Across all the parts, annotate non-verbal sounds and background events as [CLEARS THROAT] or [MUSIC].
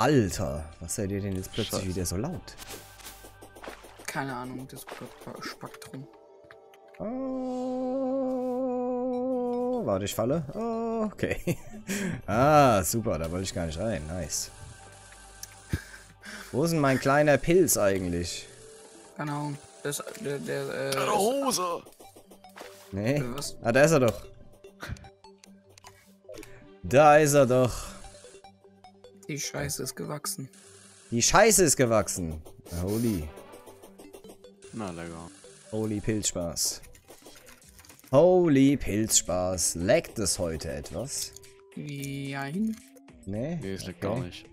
Alter, was seid ihr denn jetzt plötzlich Scheiße. wieder so laut? Keine Ahnung, Discord-Spektrum. Oh, warte, ich falle. Oh, okay. [LAUGHS] ah, super, da wollte ich gar nicht rein. Nice. Wo ist denn mein kleiner Pilz eigentlich? Keine Ahnung. Das, der, der, äh, Deine Hose! Nee. was? Ah, da ist er doch. Da ist er doch. Die Scheiße ist gewachsen. Die Scheiße ist gewachsen. Holy. Na, lecker. Holy Pilzspaß. Holy Pilzspaß. Leckt es heute etwas? Jein. Nee? Nee, es Okay. gar nicht.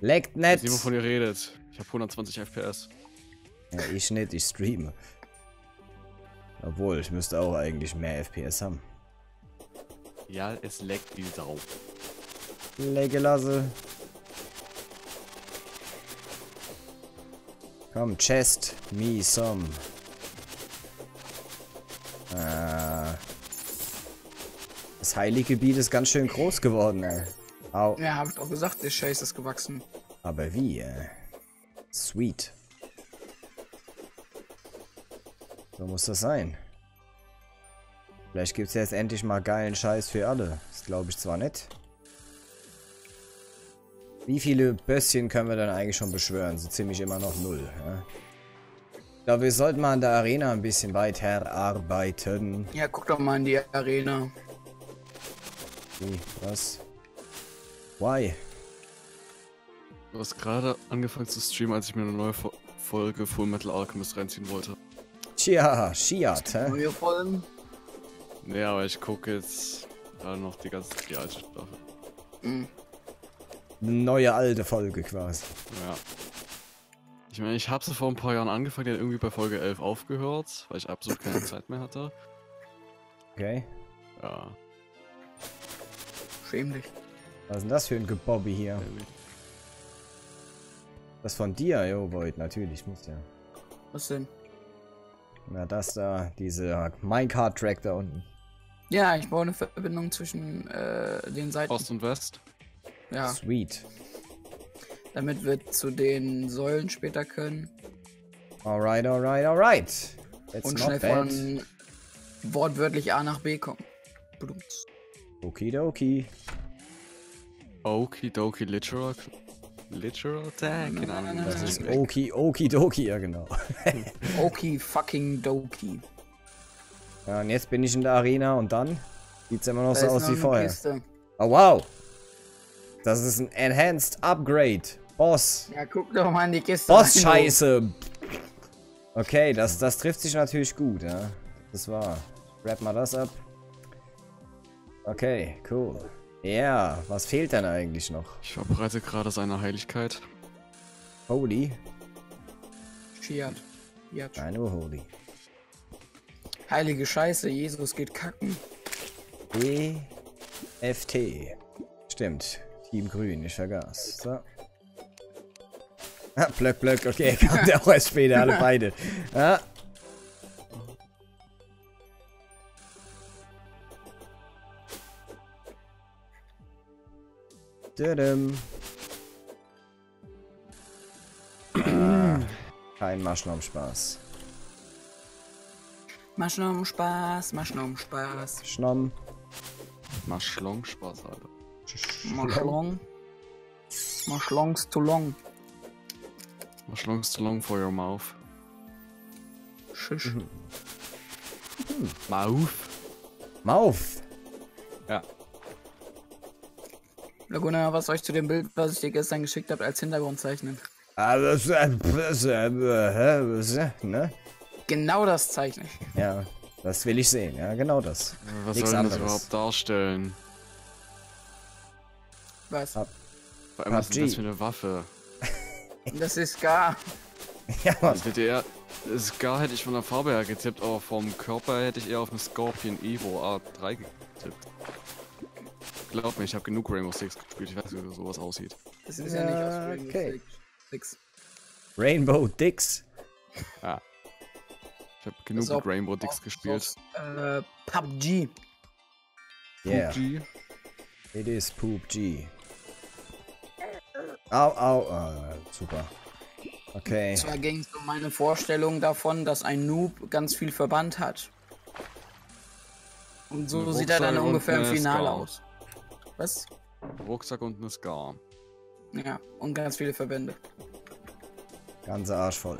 Leckt nicht. niemand von dir redet. Ich habe 120 FPS. Ja, ich nicht, ich streame. Obwohl, ich müsste auch eigentlich mehr FPS haben. Ja, es leckt wie Sau. Lecke lasse. Komm, Chest, me some. Ah. Das Heiliggebiet ist ganz schön groß geworden, ey. Au. Ja, hab ich doch gesagt, der Scheiß ist gewachsen. Aber wie, äh? Sweet. So muss das sein. Vielleicht gibt's jetzt endlich mal geilen Scheiß für alle. Das glaube ich zwar nicht. Wie viele Bösschen können wir dann eigentlich schon beschwören? So ziemlich immer noch null. Ja? Ich glaube, wir sollten mal an der Arena ein bisschen weiter arbeiten. Ja, guck doch mal in die Arena. Wie? Was? Why? Du hast gerade angefangen zu streamen, als ich mir eine neue Fo Folge Full Metal Alchemist reinziehen wollte. Tja, Shiat, hä? Neue Folgen. Nee, aber ich gucke jetzt gerade noch die ganze die alte Staffel. Mhm. Eine neue alte Folge quasi. Ja. Ich meine, ich habe sie vor ein paar Jahren angefangen, hat irgendwie bei Folge 11 aufgehört, weil ich absolut keine [LAUGHS] Zeit mehr hatte. Okay. Ja. Schäm dich. Was ist denn das für ein Gebobby hier? irgendwie. Das von dir, jo, Void, natürlich, muss ja. Was denn? Na, das da, diese Minecart-Track da unten. Ja, ich baue eine Verbindung zwischen äh, den Seiten. Ost und West. Ja, Sweet. damit wir zu den Säulen später können. Alright, alright, alright. That's und not schnell bad. von wortwörtlich A nach B kommen. Blutz. Okidoki. Okidoki Literal. Literal Tag? Keine Ahnung. Das ist. Oki, Okidoki, ja genau. [LAUGHS] Oki fucking Doki. Ja, und jetzt bin ich in der Arena und dann sieht's immer noch Da so aus noch wie vorher. Kiste. Oh wow. Das ist ein Enhanced Upgrade. Boss. Ja, guck doch mal in die Kiste. Boss rein, Scheiße. Okay, das, das trifft sich natürlich gut, ja. Das war. Wrap mal das ab. Okay, cool. Ja, was fehlt denn eigentlich noch? Ich verbreite gerade seine Heiligkeit. Holy. Shiat. Shiat. Nein, nur Holy. Heilige Scheiße, Jesus geht kacken. E. F. T. Stimmt. Team Grün, ich vergaß. So. Ah, Blöck, Blöck, okay, kam der auch erst später, alle beide. Ja. Düdüm. Ah, kein Maschnom-Spaß. Maschnom Spaß, Maschnom Spaß. Schnomm. Maschlong Spaß, Alter. Maschlong. Maschlongs to long. Maschlong's too long for your mouth. Schisch. Mouth? Mauf. Ja. Laguna, was soll ich zu dem Bild, was ich dir gestern geschickt habe, als Hintergrund zeichnen? Das, das, ne? Genau das zeichne ich. Ja, das will ich sehen. Ja, genau das. Was Nix soll denn das anderes. überhaupt darstellen? Was? Ab- Vor allem, was ist das PUBG. für eine Waffe? [LAUGHS] Das ist gar. [LAUGHS] Ja, Mann. Das hätte eher. Scar hätte ich von der Farbe her getippt, aber vom Körper hätte ich eher auf eine Scorpion Evo A3 getippt. Glaub mir, ich habe genug Rainbow Six gespielt, ich weiß nicht, wie sowas aussieht. Das ist ja, nicht aus Ja, Rainbow okay. Six. Rainbow Dicks. Ja. Ich habe genug mit Rainbow Dix gespielt. Äh, PUBG. Yeah, PUBG. it is Poop G. Au, au. Ah, super. Okay. Zwar ging es um meine Vorstellung davon, dass ein Noob ganz viel Verband hat. Und so sieht er dann und ungefähr im Finale Scar. aus. Was? Rucksack und eine Scar. Ja, und ganz viele Verbände. Ganze Arsch voll.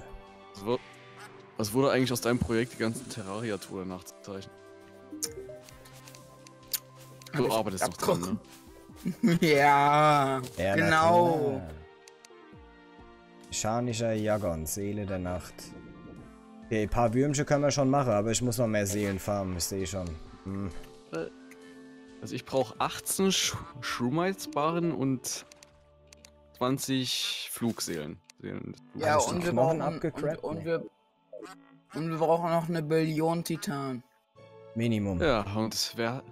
Was, wur- was wurde eigentlich aus deinem Projekt, die ganzen Terraria-Tour nachzuzeichnen? Du arbeitest noch dran, ne? [LAUGHS] ja, Ja, na genau. Mechanischer Jagon, Seele der Nacht. Okay, ein paar Würmchen können wir schon machen, aber ich muss noch mehr Seelen farmen, ich sehe schon. Hm. Also ich brauche 18 Sh Shroomite-Barren und 20 Flugseelen. Seelen. Ja, und wir, brauchen, und, und, Nee. wir, und wir brauchen noch eine Billion Titan. Minimum. Ja, und wer...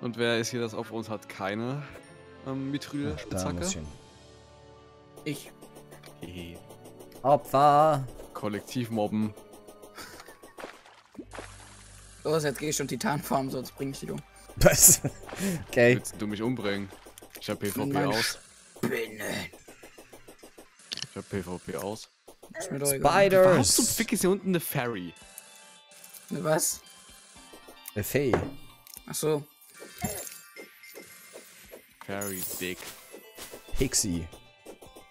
Und wer ist hier das auf uns hat keine ähm, Mithril-Spitzhacke? ich. Hehe. Opfer! Kollektiv mobben. Los, jetzt gehe ich schon Titan farmen, sonst bringe ich dich um. Was? okay. Willst du mich umbringen? Ich hab PvP Meine aus. Spinne. Ich hab PvP aus. Egal. Warum zum Spiders! Fick ist hier unten eine Fairy? Was? Eine Fee. Ach so. Fairy Dick. Pixie.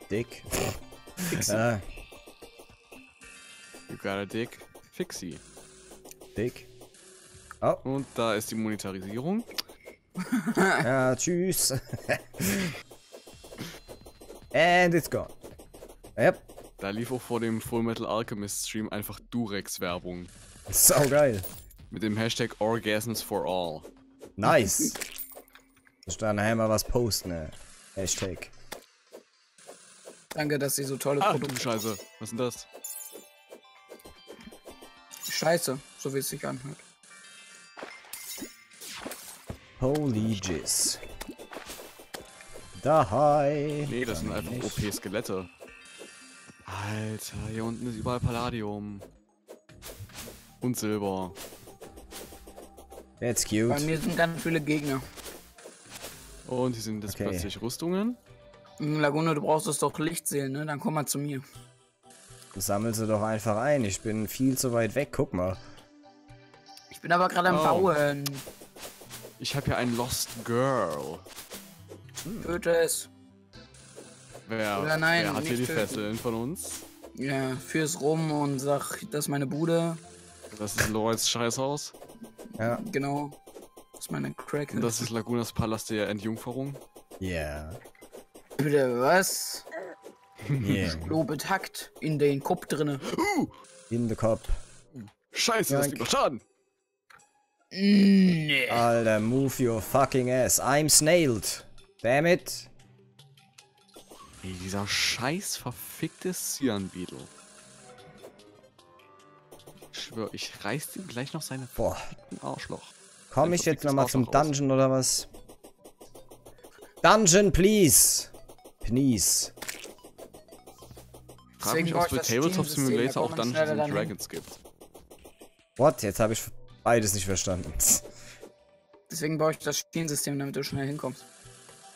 Dick. Pixie. Ah, You got a dick. Fixie. dick. Oh, Und da ist die Monetarisierung. ja, [LAUGHS] tschüss. [LAUGHS] And it's gone. Yep. Da lief auch vor dem Full Metal Alchemist Stream einfach Durex-Werbung. Sau geil. Mit dem Hashtag Orgasms for All. Nice. Ich da nachher mal was posten, ne? Hashtag. Danke, dass Sie so tolle Ach du Produkte. Scheiße. Was ist denn das? Scheiße, so wie es sich anhört. Holy Jizz. Dahai. Nee, das sind einfach OP-Skelette. Alter, hier unten ist überall Palladium. Und Silber. That's Bei cute. mir sind ganz viele Gegner. Und hier sind jetzt Okay. plötzlich Rüstungen. Hm, Laguna, du brauchst es doch Lichtseelen, ne? Dann komm mal zu mir. Sammel sie doch einfach ein. Ich bin viel zu weit weg. Guck mal. Ich bin aber gerade am Oh. Bauen. Ich habe hier ein Lost Girl. Töte es. Wer, Oder nein, wer hat hier nicht die töten. Fesseln von uns? Ja, führ's rum und sag, das ist meine Bude. Das ist Lloyds Scheißhaus. Ja. Genau. Das ist meine Crack. Und das ist Lagunas Palast der Entjungferung. Yeah. Bitte, was? Yeah. [LAUGHS] Lobet hackt in den Kopf drinne. In the Kopf. Scheiße, das Dank. gibt doch Schaden. Nee. Alter, move your fucking ass. I'm snailed. Damn it. Ey, dieser scheiß verfickte Cyan Beetle. Ich schwör, ich reiß ihm gleich noch seine Boah. Arschloch. Komm Ein ich jetzt nochmal zum. Dungeon oder was? Dungeon, please. Please. Frag Deswegen mich, ob es ich bei das Tabletop Simulator auch Dungeons and. Dragons gibt. What? Jetzt habe ich beides nicht verstanden. Deswegen baue ich das Schienensystem, damit du schnell hinkommst.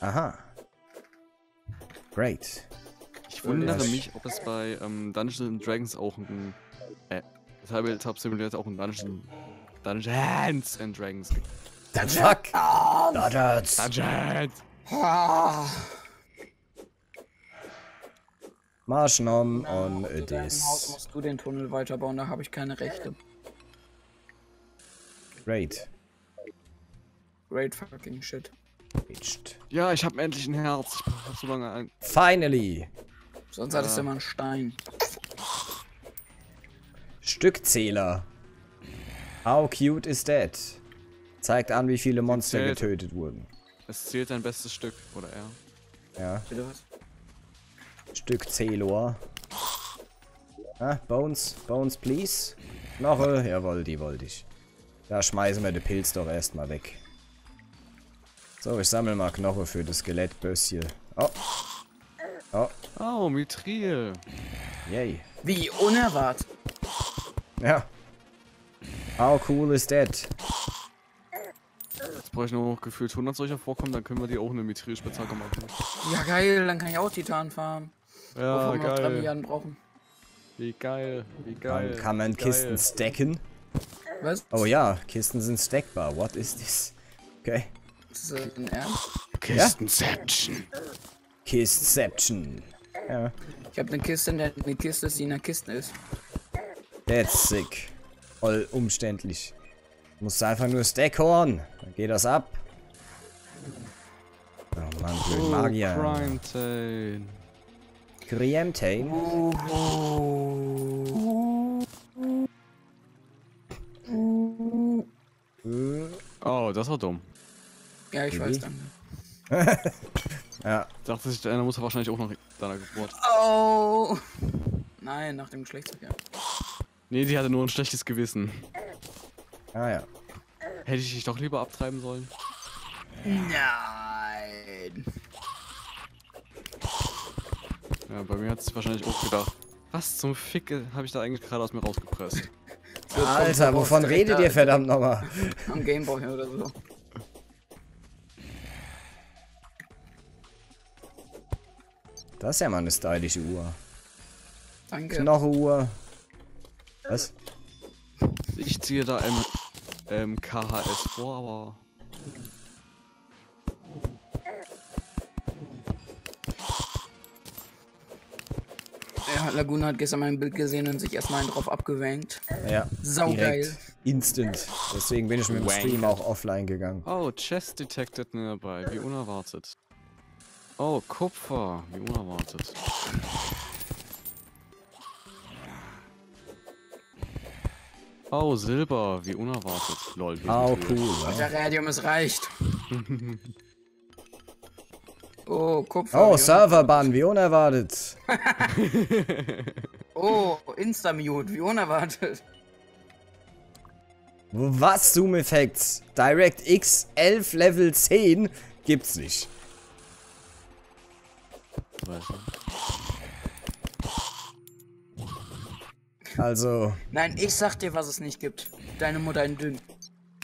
Aha. Great. Ich wundere mich, ob es bei ähm, Dungeons and Dragons auch ein. Äh, Tabletop Simulator auch ein Dungeon. Dungeons and Dragons. Dann fuck. Dungeons. Dungeons! Ah, Marschnom on deinem Haus this. musst du den Tunnel weiterbauen, da habe ich keine Rechte. Great. Great fucking shit. Reached. Ja, ich habe endlich ein Herz. Ich hab so lange ein. Finally. Sonst hattest du immer einen Stein. Stückzähler. How cute is that? Zeigt an, wie viele Monster Zählt. getötet wurden. Es zählt dein bestes Stück, oder er? Ja. Bitte was? Stückzähler. Ah, Bones. Bones, please. Knoche. Jawohl, die wollte ich. Da schmeißen wir den Pilz doch erstmal weg. So, ich sammle mal Knoche für das Skelettbösschen. Oh. Oh, Oh, Mithril. yay. Wie unerwartet. Ja. How cool is that? Jetzt bräuchten nur noch gefühlt 100 solcher vorkommen, dann können wir die auch eine Mithril-Spitzhacke machen. Ja, geil, dann kann ich auch Titan fahren. Ja, Wovon wir noch 3 geil. Milliarden brauchen. Wie geil, wie geil. Dann kann man Kisten geil. stacken. Was? Oh ja, Kisten sind stackbar. What is this? Okay. Ist das ein Ernst? Kistenception. Kistception. Ja, Ich habe eine Kiste, in der eine Kiste ist, die in der Kiste ist. that's sick. Voll umständlich. Musst einfach nur Stackhorn. Dann geht das ab. Oh Mann, blöd Oh, Magier. Crime Tane. Griemtain. Oh, das war dumm. Ja, ich Wie? weiß dann. [LAUGHS] Ja, Dachte sich, deine Mutter wahrscheinlich auch nach deiner Geburt. Oh! Nein, nach dem Geschlechtsverkehr. Nee, die hatte nur ein schlechtes Gewissen. ah ja. Hätte ich dich doch lieber abtreiben sollen. Nein! Ja, bei mir hat sie wahrscheinlich auch gedacht. Was zum Fick habe ich da eigentlich gerade aus mir rausgepresst? So, Alter, wovon redet ihr verdammt nochmal? Am Gameboy oder so. Das ist ja mal eine stylische Uhr. Danke. Knochenuhr. Was? Ich ziehe da M ähm, KHS vor, aber. Ja, Laguna hat gestern mein Bild gesehen und sich erstmal einen drauf abgewankt. Ja. Saugeil. direkt. Instant. Deswegen bin ich mit dem. Stream auch offline gegangen. Oh, Chest detected nearby. Wie unerwartet. Oh, Kupfer. Wie unerwartet. Oh, Silber. Wie unerwartet. Lol. wir Oh, cool. Ja. Der Radium, es reicht. [LAUGHS] Oh, Kupfer. Oh, wie Serverbann, wie unerwartet. un- [LAUGHS] [LAUGHS] Oh, Instamute, wie unerwartet. Was, Zoom Effects? DirectX 11 Level 10 gibt's nicht. Weiß Also, Nein, ich sag dir, was es nicht gibt. Deine Mutter in dünn.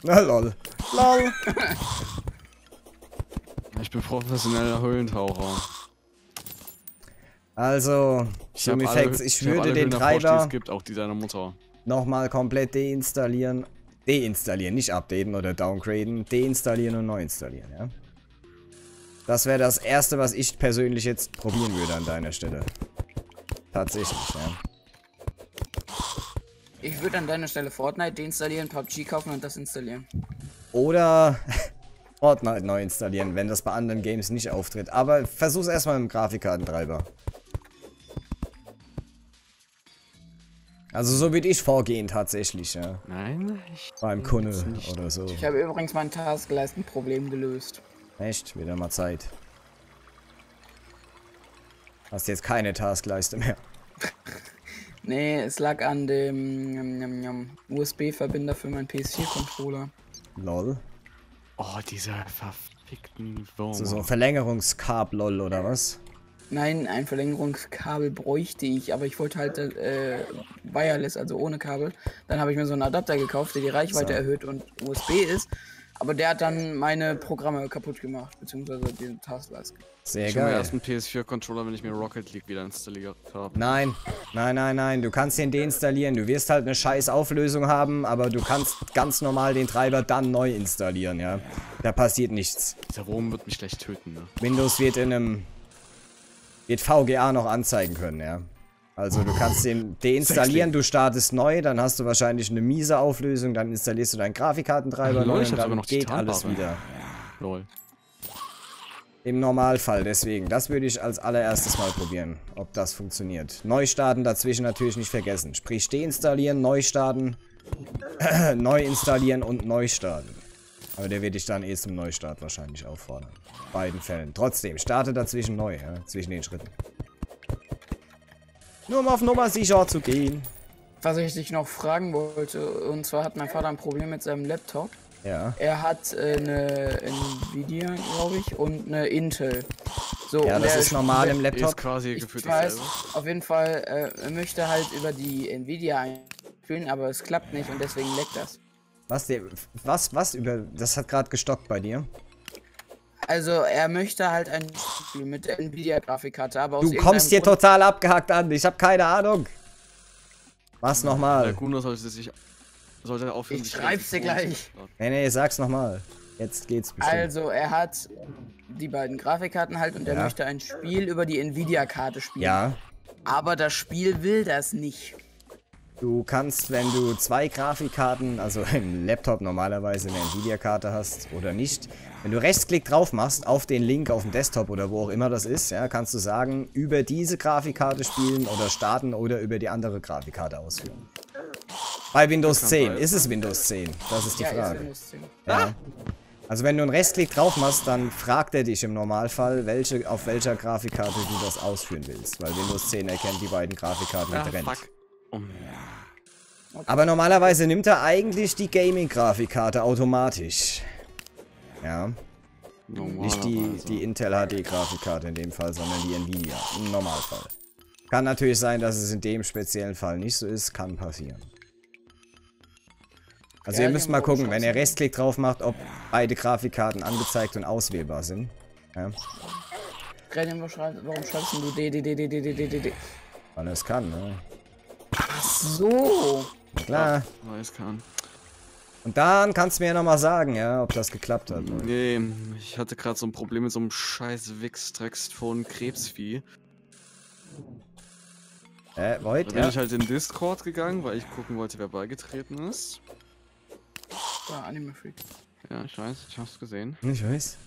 na lol. Lol. [LAUGHS] Ich bin professioneller Höhlentaucher. Also, hab alle- Effects, ich hab würde den Treiber es gibt, auch die deiner Mutter. nochmal komplett deinstallieren. Deinstallieren, nicht updaten oder downgraden. Deinstallieren und neu installieren, ja. Das wäre das erste, was ich persönlich jetzt probieren würde an deiner Stelle. Tatsächlich, ja. Ich würde an deiner Stelle Fortnite deinstallieren, PUBG kaufen und das installieren. Oder [LAUGHS] Fortnite neu installieren, wenn das bei anderen Games nicht auftritt. Aber versuch's erstmal mit dem Grafikkartentreiber. Also so würde ich vorgehen tatsächlich, ja. Nein, ich. Beim Kunde oder so. Ich habe übrigens mein Taskleistenproblem gelöst. Echt? Wieder mal Zeit. Hast jetzt keine Taskleiste mehr. [LAUGHS] Nee, es lag an dem USB-Verbinder für meinen PS4-Controller. Lol. Oh, diese verfickten Würmer. So, so ein Verlängerungskabel, lol, oder was? Nein, ein Verlängerungskabel bräuchte ich, aber ich wollte halt äh, wireless, also ohne Kabel. Dann habe ich mir so einen Adapter gekauft, der die Reichweite So. erhöht und USB ist. Aber der hat dann meine Programme kaputt gemacht, beziehungsweise die Taskleiste. Sehr Ich geil. ersten PS4-Controller, wenn ich mir Rocket League wieder installiert habe. Nein, nein, nein, nein. Du kannst den deinstallieren. Du wirst halt eine scheiß Auflösung haben, aber du kannst ganz normal den Treiber dann neu installieren, ja. Da passiert nichts. Dieser Wurm wird mich gleich töten, ne? Windows wird in einem wird VGA noch anzeigen können, ja. Also du kannst den deinstallieren, du startest neu, dann hast du wahrscheinlich eine miese Auflösung, dann installierst du deinen Grafikkartentreiber neu lol, ich und dann geht alles wieder. Lol. Im Normalfall, deswegen. Das würde ich als allererstes mal probieren, ob das funktioniert. Neustarten dazwischen natürlich nicht vergessen. Sprich, deinstallieren, neu starten, [CLEARS THROAT] neu installieren und neu starten. Aber der wird dich dann eh zum Neustart wahrscheinlich auffordern. Beiden Fällen. Trotzdem, starte dazwischen neu, ja, zwischen den Schritten. Nur um auf Nummer sicher zu gehen. Was ich dich noch fragen wollte, und zwar hat mein Vater ein Problem mit seinem Laptop. Ja. Er hat äh, eine Nvidia, glaube ich, und eine Intel. So, Ja, das ist normal im Ist Laptop. quasi Ich gefühlt weiß, auf jeden Fall, äh, er möchte halt über die Nvidia einspielen, aber es klappt nicht und deswegen leckt das. Was, der, was, was über, das hat gerade gestockt bei dir. Also er möchte halt ein Spiel mit der Nvidia-Grafikkarte, aber aus Du kommst hier irgendeinem total abgehackt an, ich habe keine Ahnung. Was Der nochmal? Kuno sollte sich. Sollte aufhören, Ich sich schreib's dir gleich. Nee, nee, sag's nochmal. Jetzt geht's bestimmt. Also er hat die beiden Grafikkarten halt und er Ja. möchte ein Spiel über die Nvidia-Karte spielen. ja, Aber das Spiel will das nicht. du kannst, wenn du zwei Grafikkarten, also [LAUGHS] im Laptop normalerweise eine Nvidia-Karte hast oder nicht, wenn du Rechtsklick drauf machst auf den Link auf dem Desktop oder wo auch immer das ist, ja, kannst du sagen, über diese Grafikkarte spielen oder starten oder über die andere Grafikkarte ausführen. Bei Windows 10. Ist es Windows 10? Das ist die Frage. Windows 10. Ja. Also wenn du einen Rechtsklick drauf machst, dann fragt er dich im Normalfall, welche, auf welcher Grafikkarte du das ausführen willst. Weil Windows 10 erkennt die beiden Grafikkarten Ah, getrennt. fuck. Oh, Aber normalerweise nimmt er eigentlich die Gaming-Grafikkarte automatisch. Ja, nicht die, die Intel HD-Grafikkarte in dem Fall, sondern die Nvidia im Normalfall. Kann natürlich sein, dass es in dem speziellen Fall nicht so ist, kann passieren. Also Ja, ihr müsst mal gucken, wenn ihr. Rechtsklick drauf macht, ob beide Grafikkarten angezeigt und auswählbar sind. Ja, Gradian, warum schreibst, du D, D, D, D, D, D, D, D, D? weil es kann, ne? Ach so. Na klar. Weiß kann. Und dann kannst du mir ja nochmal sagen, ja, ob das geklappt hat. ne? Nee, ich hatte gerade so ein Problem mit so einem scheiß Wichstrex von Krebsvieh. Äh, Void, bin ja. ich halt in Discord gegangen, weil ich gucken wollte, wer beigetreten ist. Ja, Anime Freak. Ja, ich weiß, ich hab's gesehen. Ich weiß.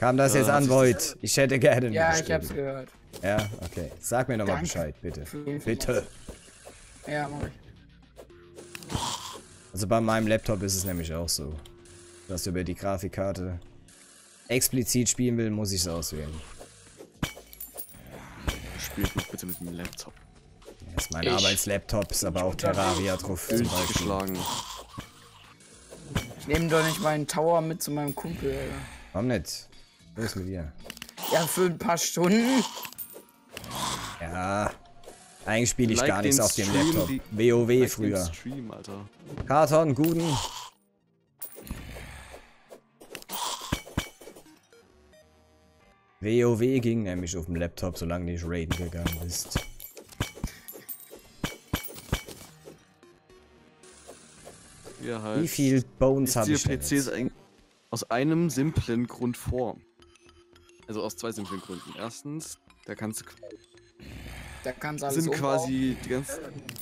Kam das Ja, jetzt hat an, Void? Ich hätte gerne Ja, ich hab's gehört. Ja, okay. Sag mir nochmal. Bescheid, bitte. Bitte. Ja, mach ich. Also bei meinem Laptop ist es nämlich auch so. Dass über die Grafikkarte explizit spielen will, muss ich es auswählen. Spielt mich bitte mit dem Laptop. Das ist mein Ich- Arbeitslaptop, ist aber auch Terraria drauf zum Beispiel. Ich nehme doch nicht meinen Tower mit zu meinem Kumpel. Alter. Warum nicht? Was ist mit dir? Ja, für ein paar Stunden. Ja. Eigentlich spiele ich Like gar nichts auf dem Stream, Laptop. WoW Like früher. Stream, Alter. Karton, guten. WoW ging nämlich auf dem Laptop, solange du nicht raiden gegangen bist. Ja, halt. Wie viel Bones habe ich denn PCs jetzt? eigentlich aus einem simplen Grund vor. Also aus zwei simplen Gründen. Erstens, da kannst du Da kannst alles sind umbauen. quasi die ganz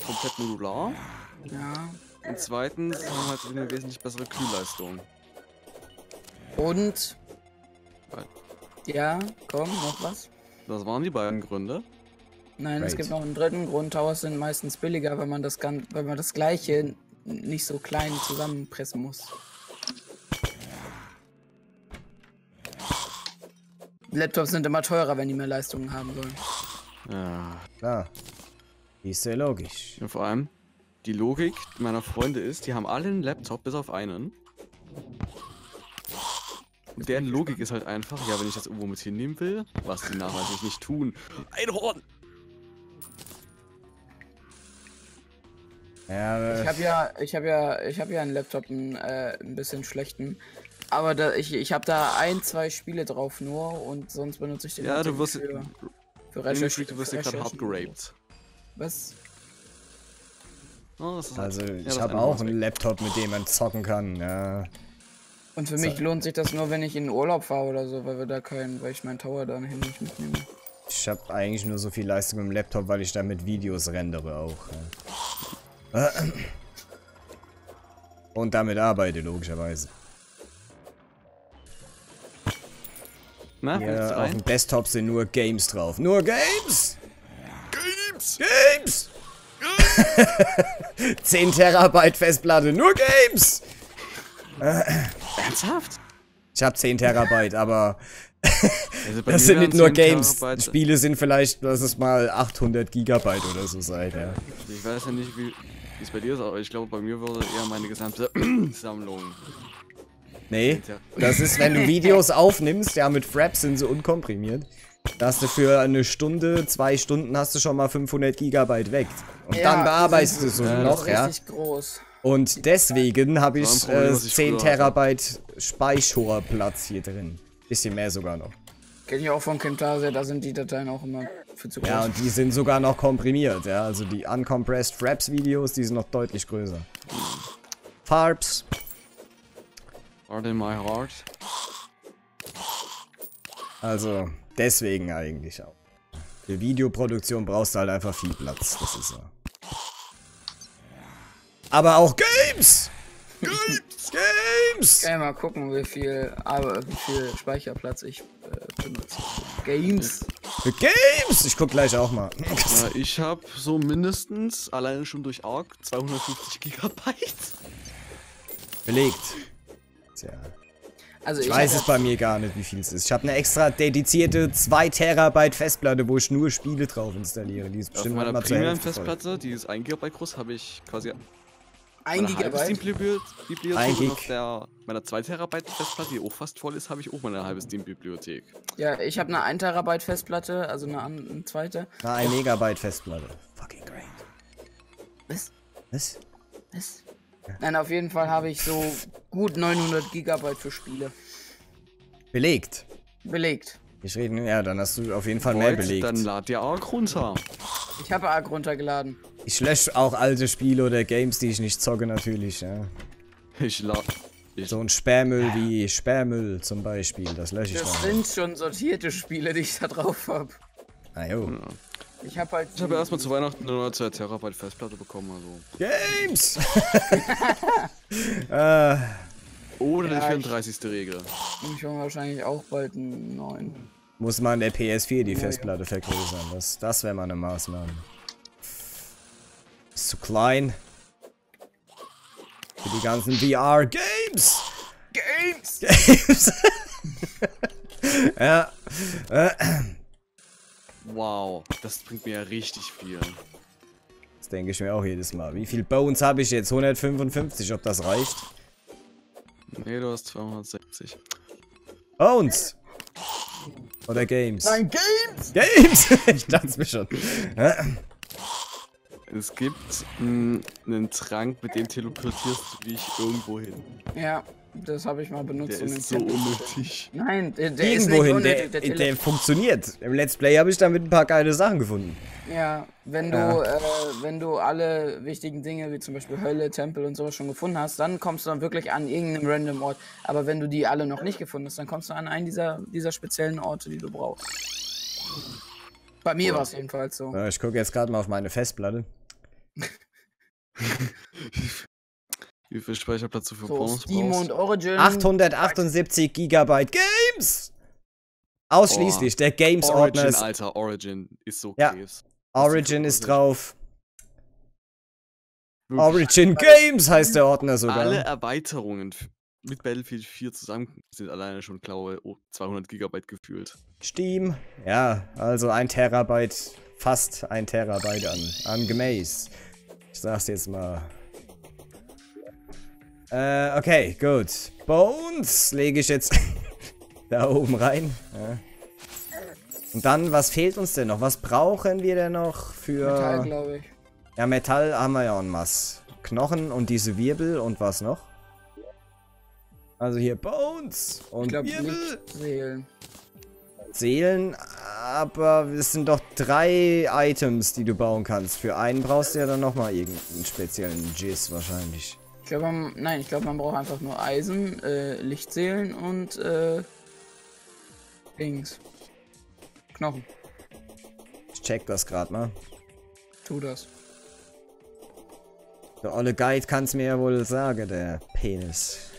komplett modular. Ja. Und zweitens haben halt eine wesentlich bessere Kühlleistung. Und. Ja, komm, noch was? Das waren die beiden Gründe. Nein, es Right. gibt noch einen dritten Grund. Towers sind meistens billiger, wenn man das gan wenn man das gleiche nicht so klein zusammenpressen muss. Laptops sind immer teurer, wenn die mehr Leistungen haben sollen. Ja. Klar. Ist sehr logisch. Und vor allem, die Logik meiner Freunde ist, die haben alle einen Laptop, bis auf einen. Und deren Logik ist halt einfach, ja, wenn ich das irgendwo mit hinnehmen will, was die nachweislich nicht tun. Einhorn! Ja, Ich habe ja, ich habe ja, ich habe ja einen Laptop, einen, äh, ein bisschen schlechten. Aber da, ich, ich habe da ein, zwei Spiele drauf nur und sonst benutze ich den Ja, du hauptsächlich wirst, für, für. Freak, du wirst gerade hart geraped. Was? Oh, das ist halt- also ja, ich das habe auch einen. Laptop, mit dem man zocken kann. Ja. Und für mich lohnt sich das nur, wenn ich in den Urlaub fahre oder so, weil wir da keinen, weil ich meinen Tower da hin nicht mitnehme. Ich habe eigentlich nur so viel Leistung im Laptop, weil ich damit Videos rendere auch. Ja. [CLEARS THROAT] Und damit arbeite, logischerweise. Na, Ja, auf dem Desktop sind nur Games drauf. Nur Games! Games! Games! [LAUGHS] 10 Terabyte Festplatte, nur Games! Ernsthaft? Ich habe 10 Terabyte, aber Also [LAUGHS] das sind nicht nur 10 Games. Terabyte- Spiele sind vielleicht, lass es mal 800 Gigabyte oder so sein, ja. Ich weiß ja nicht, wie wie es bei dir ist, aber ich glaube, bei mir würde eher meine gesamte [CLEARS THROAT] Sammlung. Nee, das ist, wenn du Videos [LAUGHS] aufnimmst, ja, mit Fraps sind sie unkomprimiert. Da hast du für eine Stunde, zwei Stunden hast du schon mal 500 Gigabyte weg. Und Ja, dann bearbeitest du so ja, noch, ja. Richtig groß. Und deswegen habe ich äh, was ich 10 früher hatte. Terabyte Speicherplatz hier drin. Bisschen mehr sogar noch. Kenn ich auch von Camtasia, da sind die Dateien auch immer für zu groß. Ja, und die sind sogar noch komprimiert, ja. Also die uncompressed Fraps Videos, die sind noch deutlich größer. Farbs. Heart in my heart. Also deswegen eigentlich auch. Für Videoproduktion brauchst du halt einfach viel Platz. Das ist so. Aber auch Games! Games! Games! Ja, mal gucken, wie viel, aber wie viel Speicherplatz ich äh, benutze. Games. Für Games! Ich guck gleich auch mal. Ja, ich habe so mindestens, alleine schon durch Arc, 250 Gigabyte. Belegt. Also Ich ich, weiß es bei mir gar nicht, wie viel es ist. Ich habe eine extra dedizierte 2 Terabyte Festplatte, wo ich nur Spiele drauf installiere. Die ist Auf bestimmt meiner mal zur Hälfte voll. Premium-Festplatte, die ist 1 GB groß, habe ich quasi ein meine halbe Gigabyte. Steam-Bibliothek. Ein Gig. auf der, meiner 2 Terabyte Festplatte, die auch fast voll ist, habe ich auch meine halbe Steam-Bibliothek. Ja, ich habe eine 1 Terabyte Festplatte, also eine, eine zweite. Na, ein Megabyte Festplatte. Fucking great. Was? Was? Was? Nein, auf jeden Fall habe ich so gut 900 Gigabyte für Spiele. Belegt. Belegt. Ich rede, ja, dann hast du auf jeden Fall mehr Wollt, belegt. Dann lad dir Arc runter. Ich habe Arc runtergeladen. Ich lösche auch alte Spiele oder Games, die ich nicht zocke, natürlich, ja. Ich lad. So ein Sperrmüll wie Sperrmüll zum Beispiel, das lösche ich Das dann. sind schon sortierte Spiele, die ich da drauf habe. Ah, jo. Ich habe halt. ich habe erstmal zu Weihnachten eine neue 2 Terabyte Festplatte bekommen, also. Games! [LAUGHS] äh, Oder Ja, die ich- 34. Regel. Ich habe wahrscheinlich auch bald einen neuen. muss man der PS4 die Festplatte vergrößern. Das, das wäre mal eine Maßnahme. Ist zu klein. Für die ganzen VR-Games! Games! Games! [LAUGHS] ja. Äh, Wow, das bringt mir ja richtig viel. das denke ich mir auch jedes Mal. Wie viel Bones habe ich jetzt? 155, ob das reicht? Nee, du hast 260. Bones! Oder Games? Nein, Games! Games! [LAUGHS] ich dachte es mir schon. Es gibt mh, einen Trank, mit dem teleportierst du dich irgendwo hin. Ja, das habe ich mal benutzt. Der um den ist so unnötig. Nein, der, der ist nicht unnötig. Der, der, funktioniert. Im Let's Play habe ich damit ein paar geile Sachen gefunden. ja, wenn du, Ja. Äh, wenn du alle wichtigen Dinge, wie zum Beispiel Hölle, Tempel und sowas schon gefunden hast, dann kommst du dann wirklich an irgendeinem random Ort. Aber wenn du die alle noch nicht gefunden hast, dann kommst du an einen dieser, dieser speziellen Orte, die du brauchst. Bei mir war es jedenfalls so. Ja, ich gucke jetzt gerade mal auf meine Festplatte. [LAUGHS] Wie viel Speicherplatz du für So, Pornos Steam brauchst? und Origin. 878 Gigabyte Games! Ausschließlich, der Games-Ordner Origin, ist... Alter, Origin ist so Ja. Krebs. Origin ist drauf. Wirklich. Origin Games heißt der Ordner sogar. Alle Erweiterungen mit Battlefield 4 zusammen sind alleine schon, glaube ich, oh, 200 Gigabyte gefühlt. Steam. Ja, also ein Terabyte, fast ein Terabyte an, an Gemäß. Ich sag's jetzt mal. Äh, okay, gut. Bones lege ich jetzt [LAUGHS] da oben rein. Ja. Und dann, was fehlt uns denn noch? Was brauchen wir denn noch für... Metall, glaube ich. Ja, Metall haben wir ja en masse. Knochen und diese Wirbel und was noch? Also hier Bones und Ich glaube Wirbel. Seelen. Seelen, aber es sind doch drei Items, die du bauen kannst. Für einen brauchst du ja dann nochmal irgendeinen speziellen Jizz wahrscheinlich. Ich glaube, man, nein, ich glaube, man braucht einfach nur Eisen, äh, Lichtseelen und äh, Dings. Knochen. Ich check das gerade mal. Tu das. Der olle Guide kann's mir ja wohl sagen, der Penis.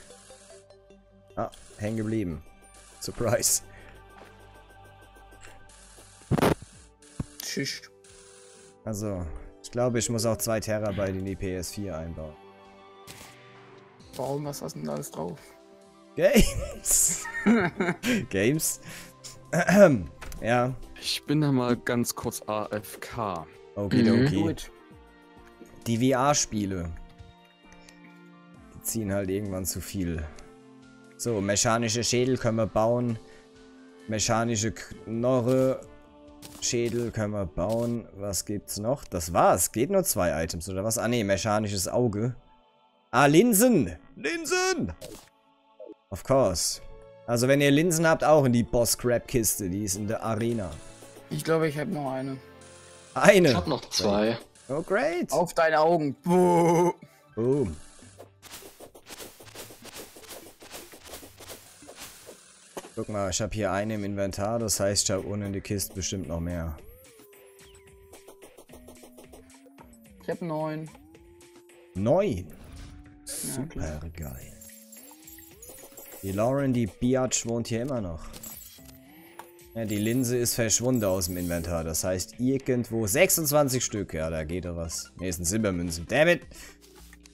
Ah, hängen geblieben. Surprise. Tschüss. Also, ich glaube, ich muss auch 2 Terabyte in die PS4 einbauen. Warum? Was hast du denn da alles drauf? Games! [LAUGHS] Games? [CLEARS THROAT] ja, Ich bin da mal ganz kurz AFK. okidoki. Gut. Die VR-Spiele. Die ziehen halt irgendwann zu viel. So, mechanische Schädel können wir bauen. Mechanische Knorre. Schädel können wir bauen. Was gibt's noch? Das war's. Geht nur zwei Items, oder was? Ah ne, mechanisches Auge. Ah, Linsen. Linsen. Of course. Also wenn ihr Linsen habt, auch in die Boss Crab Kiste. Die ist in der Arena. Ich glaube, ich habe noch eine. Eine. Ich hab noch zwei. Oh, great. Auf deine Augen. Buh. Boom. Guck mal, ich habe hier eine im Inventar. Das heißt, ich habe in die Kiste bestimmt noch mehr. Ich habe neun. Neun. Super geil. Die Lauren, die Biatch wohnt hier immer noch. Ja, die Linse ist verschwunden aus dem Inventar. Das heißt, irgendwo 26 Stück. Ja, da geht doch was. Ne, ist ein Silbermünzen. Dammit!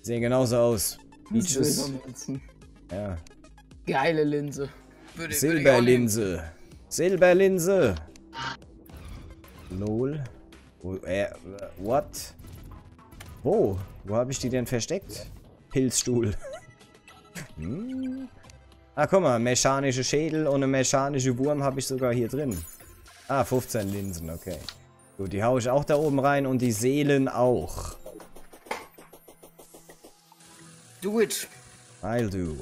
Sehen genauso aus. Silbermünzen. Ja. Geile Linse. Würde, Silberlinse. Silberlinse. Lol. Wo, äh, what? Wo? Wo habe ich die denn versteckt? Pilzstuhl. hm. Ah, guck mal, mechanische Schädel und eine mechanische Wurm habe ich sogar hier drin. Ah, 15 Linsen, okay. Gut, die haue ich auch da oben rein und die Seelen auch. Do it. I'll do.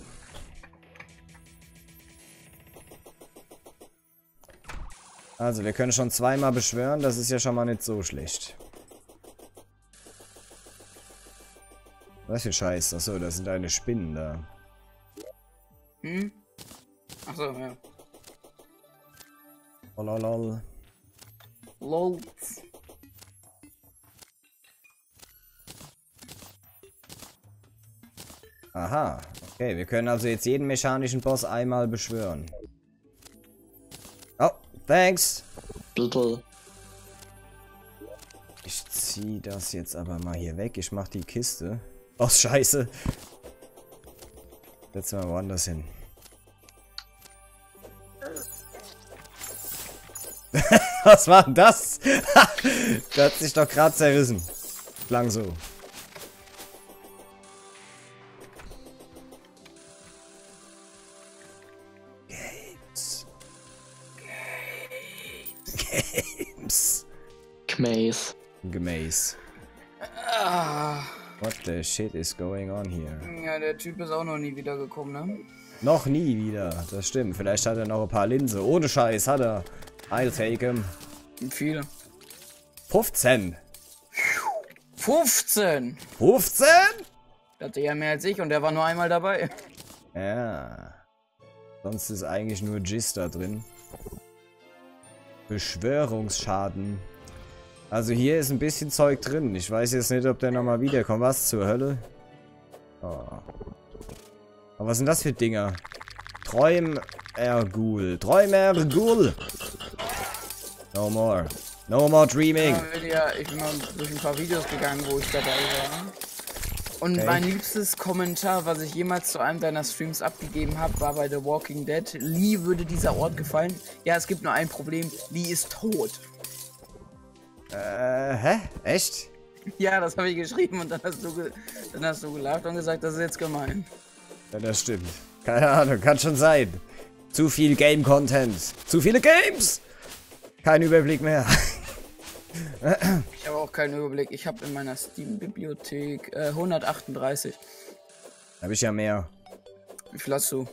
Also, wir können schon zweimal beschwören, das ist ja schon mal nicht so schlecht. Was für Scheiß? Achso, das sind deine Spinnen da. Hm? Achso, ja. Lololol. Lol. Aha, okay, wir können also jetzt jeden mechanischen Boss einmal beschwören. Oh, thanks. Bitte. Ich zieh das jetzt aber mal hier weg. Ich mach die Kiste. Oh, scheiße. Setzen wir woanders hin. [LAUGHS] Was war denn das? [LAUGHS] das hat sich doch gerade zerrissen. Klang so. Games. Games. Kmaze. Gemäß. Ah, What the shit is going on here? ja, der Typ ist auch noch nie wiedergekommen, ne? Noch nie wieder, das stimmt. Vielleicht hat er noch ein paar Linse. Ohne Scheiß hat er. I'll take him. Und viele. 15. 15! 15? Das hatte ja mehr als ich und der war nur einmal dabei. Ja. Sonst ist eigentlich nur Gis da drin. Beschwörungsschaden. Also hier ist ein bisschen Zeug drin. Ich weiß jetzt nicht, ob der nochmal wiederkommt. Was zur Hölle? Oh. Aber was sind das für Dinger? Träumergul. Träumergul. No more. No more dreaming. Ja, ich bin mal durch ein paar Videos gegangen, wo ich dabei war. Und Okay. mein liebstes Kommentar, was ich jemals zu einem deiner Streams abgegeben habe, war bei The Walking Dead. Lee würde dieser Ort gefallen. Ja, es gibt nur ein Problem. Lee ist tot. Äh, hä? Echt? Ja, das habe ich geschrieben und dann hast, du dann hast du gelacht und gesagt, das ist jetzt gemein. Ja, das stimmt. Keine Ahnung, kann schon sein. Zu viel Game-Content. Zu viele Games! Kein Überblick mehr. Ich habe auch keinen Überblick. Ich habe in meiner Steam-Bibliothek äh, 138. Hab ich ja mehr. Wie viel hast du?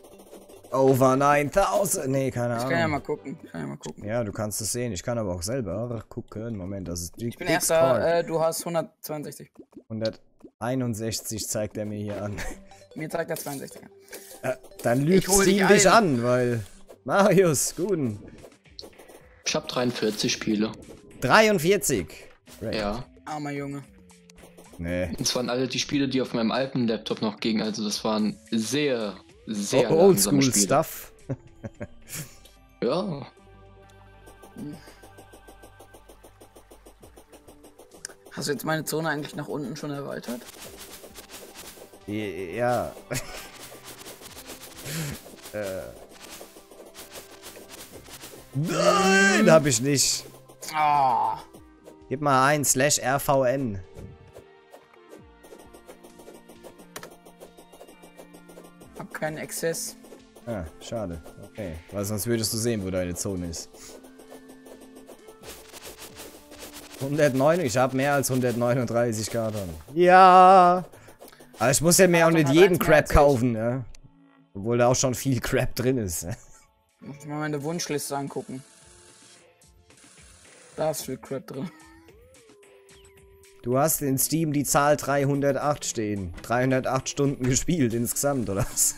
Over 9000. Nee, keine Ich kann ja Ahnung. mal gucken. Ich kann ja mal gucken. Ja, du kannst es sehen. Ich kann aber auch selber gucken. Moment, das ist Ich bin erster, äh, du hast 162. 161 zeigt er mir hier an. [LAUGHS] Mir zeigt er 62. Äh, Dann lügt hol dich dich an, weil... Marius, guten. Ich hab 43 Spiele. 43. Great. Ja. Armer Junge. Nee. Und es waren alle die Spiele, die auf meinem alten Laptop noch gingen. Also das waren sehr, sehr O- langsame Oldschool. Stuff. [LAUGHS] Ja. Hast du jetzt meine Zone eigentlich nach unten schon erweitert? Ja. [LAUGHS] äh. Nein, hab ich nicht. Ah. Gib mal ein, slash RVN. Keinen Exzess. Ah, schade. Okay. Weil sonst würdest du sehen, wo deine Zone ist. 109, ich habe mehr als 139 Karten. Ja! Aber ich muss ja mir auch Ach, nicht jeden mehr Crap kaufen, ja. Obwohl da auch schon viel Crap drin ist. Muss ich mal meine Wunschliste angucken. Da ist viel Crap drin. Du hast in Steam die Zahl 308 stehen. 308 Stunden [LAUGHS] gespielt insgesamt, oder was?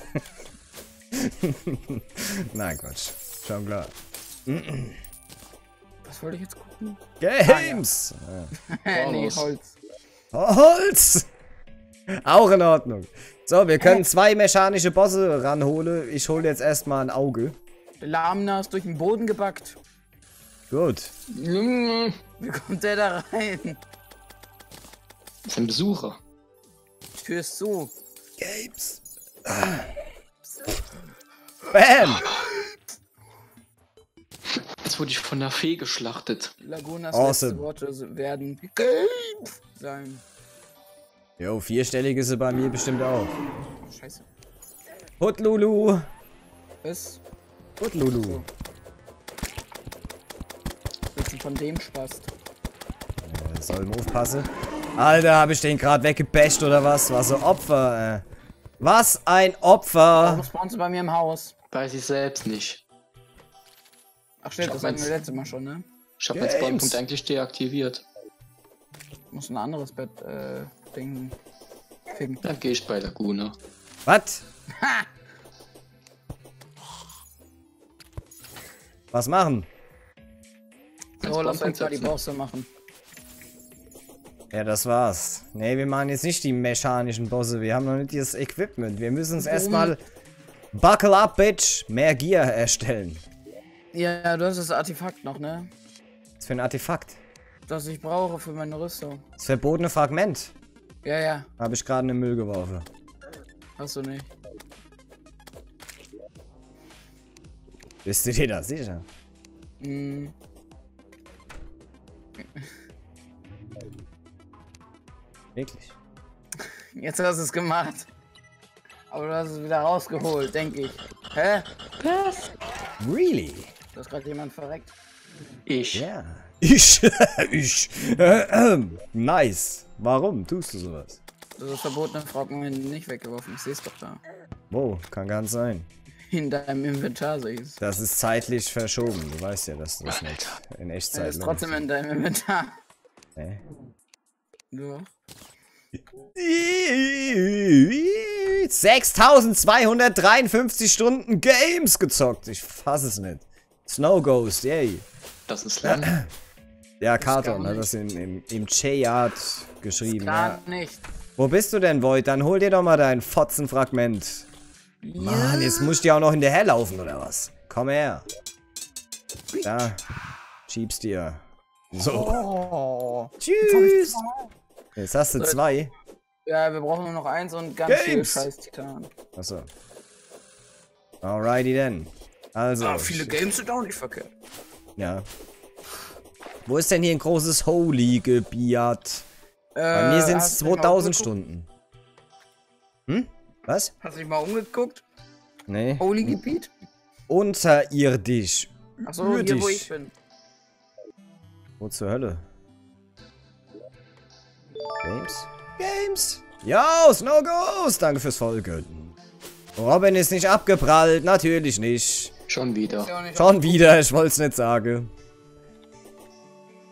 [LAUGHS] Nein, Quatsch. Schon klar. [CLEARS THROAT] Was wollte ich jetzt gucken? Games! Äh, [LAUGHS] nee, Horus. Holz. Ja. Holz! Auch in Ordnung. So, wir können zwei mechanische Bosse ranholen. Ich hole jetzt erstmal ein Auge. Der Lamina ist durch den Boden gebackt. Gut. Mm, Wie kommt der da rein? Das ist ein Besucher. Tür ist zu. Games. Bam! Jetzt wurde ich von der Fee geschlachtet. Lagunas Awesome. letzte Worte werden Game sein. Jo, vierstellig ist sie bei mir bestimmt auch. Scheiße. Hutlulu. Was? Hutlulu. Du von dem Spaß? Äh, Soll aufpassen. Alter, habe ich den gerade weggebasht oder was? War so Opfer, äh. Was ein Opfer! Warum spawnst du bei mir im Haus? Weiß ich selbst nicht. Ach stimmt, Ich das hatten wir letztes Mal schon, ne? Ich habe meinen. Spawnpunkt eigentlich deaktiviert. Muss ein anderes Bett, äh, Ding ficken. Dann gehe ich bei Laguna. Was? Was machen? So, lass uns mal die. Bosse machen. Ja, das war's. Nee, wir machen jetzt nicht die mechanischen Bosse. Wir haben noch nicht das Equipment. Wir müssen uns erstmal Buckle up, Bitch! Mehr Gear erstellen. Ja, du hast das Artefakt noch, ne? Was für ein Artefakt? Das ich brauche für meine Rüstung. Das verbotene Fragment. Ja, ja, Habe ich gerade in den Müll geworfen. hast du nicht. Bist du dir da sicher? Hm. Wirklich? Jetzt hast du es gemacht. Aber du hast es wieder rausgeholt, denke ich. Hä? Really? Da ist gerade jemand verreckt. Ich. Ja. [LAUGHS] Ich. ich. Äh, ähm. Nice. Warum tust du sowas? Du hast das verbotene Fragment nicht weggeworfen. Ich sehe es doch da. Wo? Kann ganz sein. In deinem Inventar sehe ich es. Das ist zeitlich verschoben. Du weißt ja, dass du das nicht in Echtzeit ist trotzdem in deinem Inventar. Nee. Ja. 6253 Stunden Games gezockt. Ich fass es nicht. Snow Ghost, yay. Das ist lang. Ja, Carton gar hat das in, im, im J-Art geschrieben. Gar Ja. nicht. Wo bist du denn, Void? Dann hol dir doch mal dein Fotzenfragment. Mann, jetzt muss ich dir auch noch hinterherlaufen, oder was? Komm her. Da. Schieb's dir. So. Oh. Tschüss. Jetzt hast du zwei. Ja, wir brauchen nur noch eins und ganz viel Games. scheiß Titan. Achso. Alrighty then. Also. Ah, viele Games sind auch nicht verkehrt. Ja. Wo ist denn hier ein großes Holy-Gebiet? Bei mir sind es 2000 Stunden. Hm? Was? Hast du dich mal umgeguckt? Nee. Holy Gebiet? Unterirdisch. Achso, hier wo ich bin. Wo zur Hölle? Games? Games! Ja, Snow Ghost! Danke fürs Folgen. Robin ist nicht abgeprallt, natürlich nicht. Schon wieder. Schon wieder, ich wollte es nicht sagen.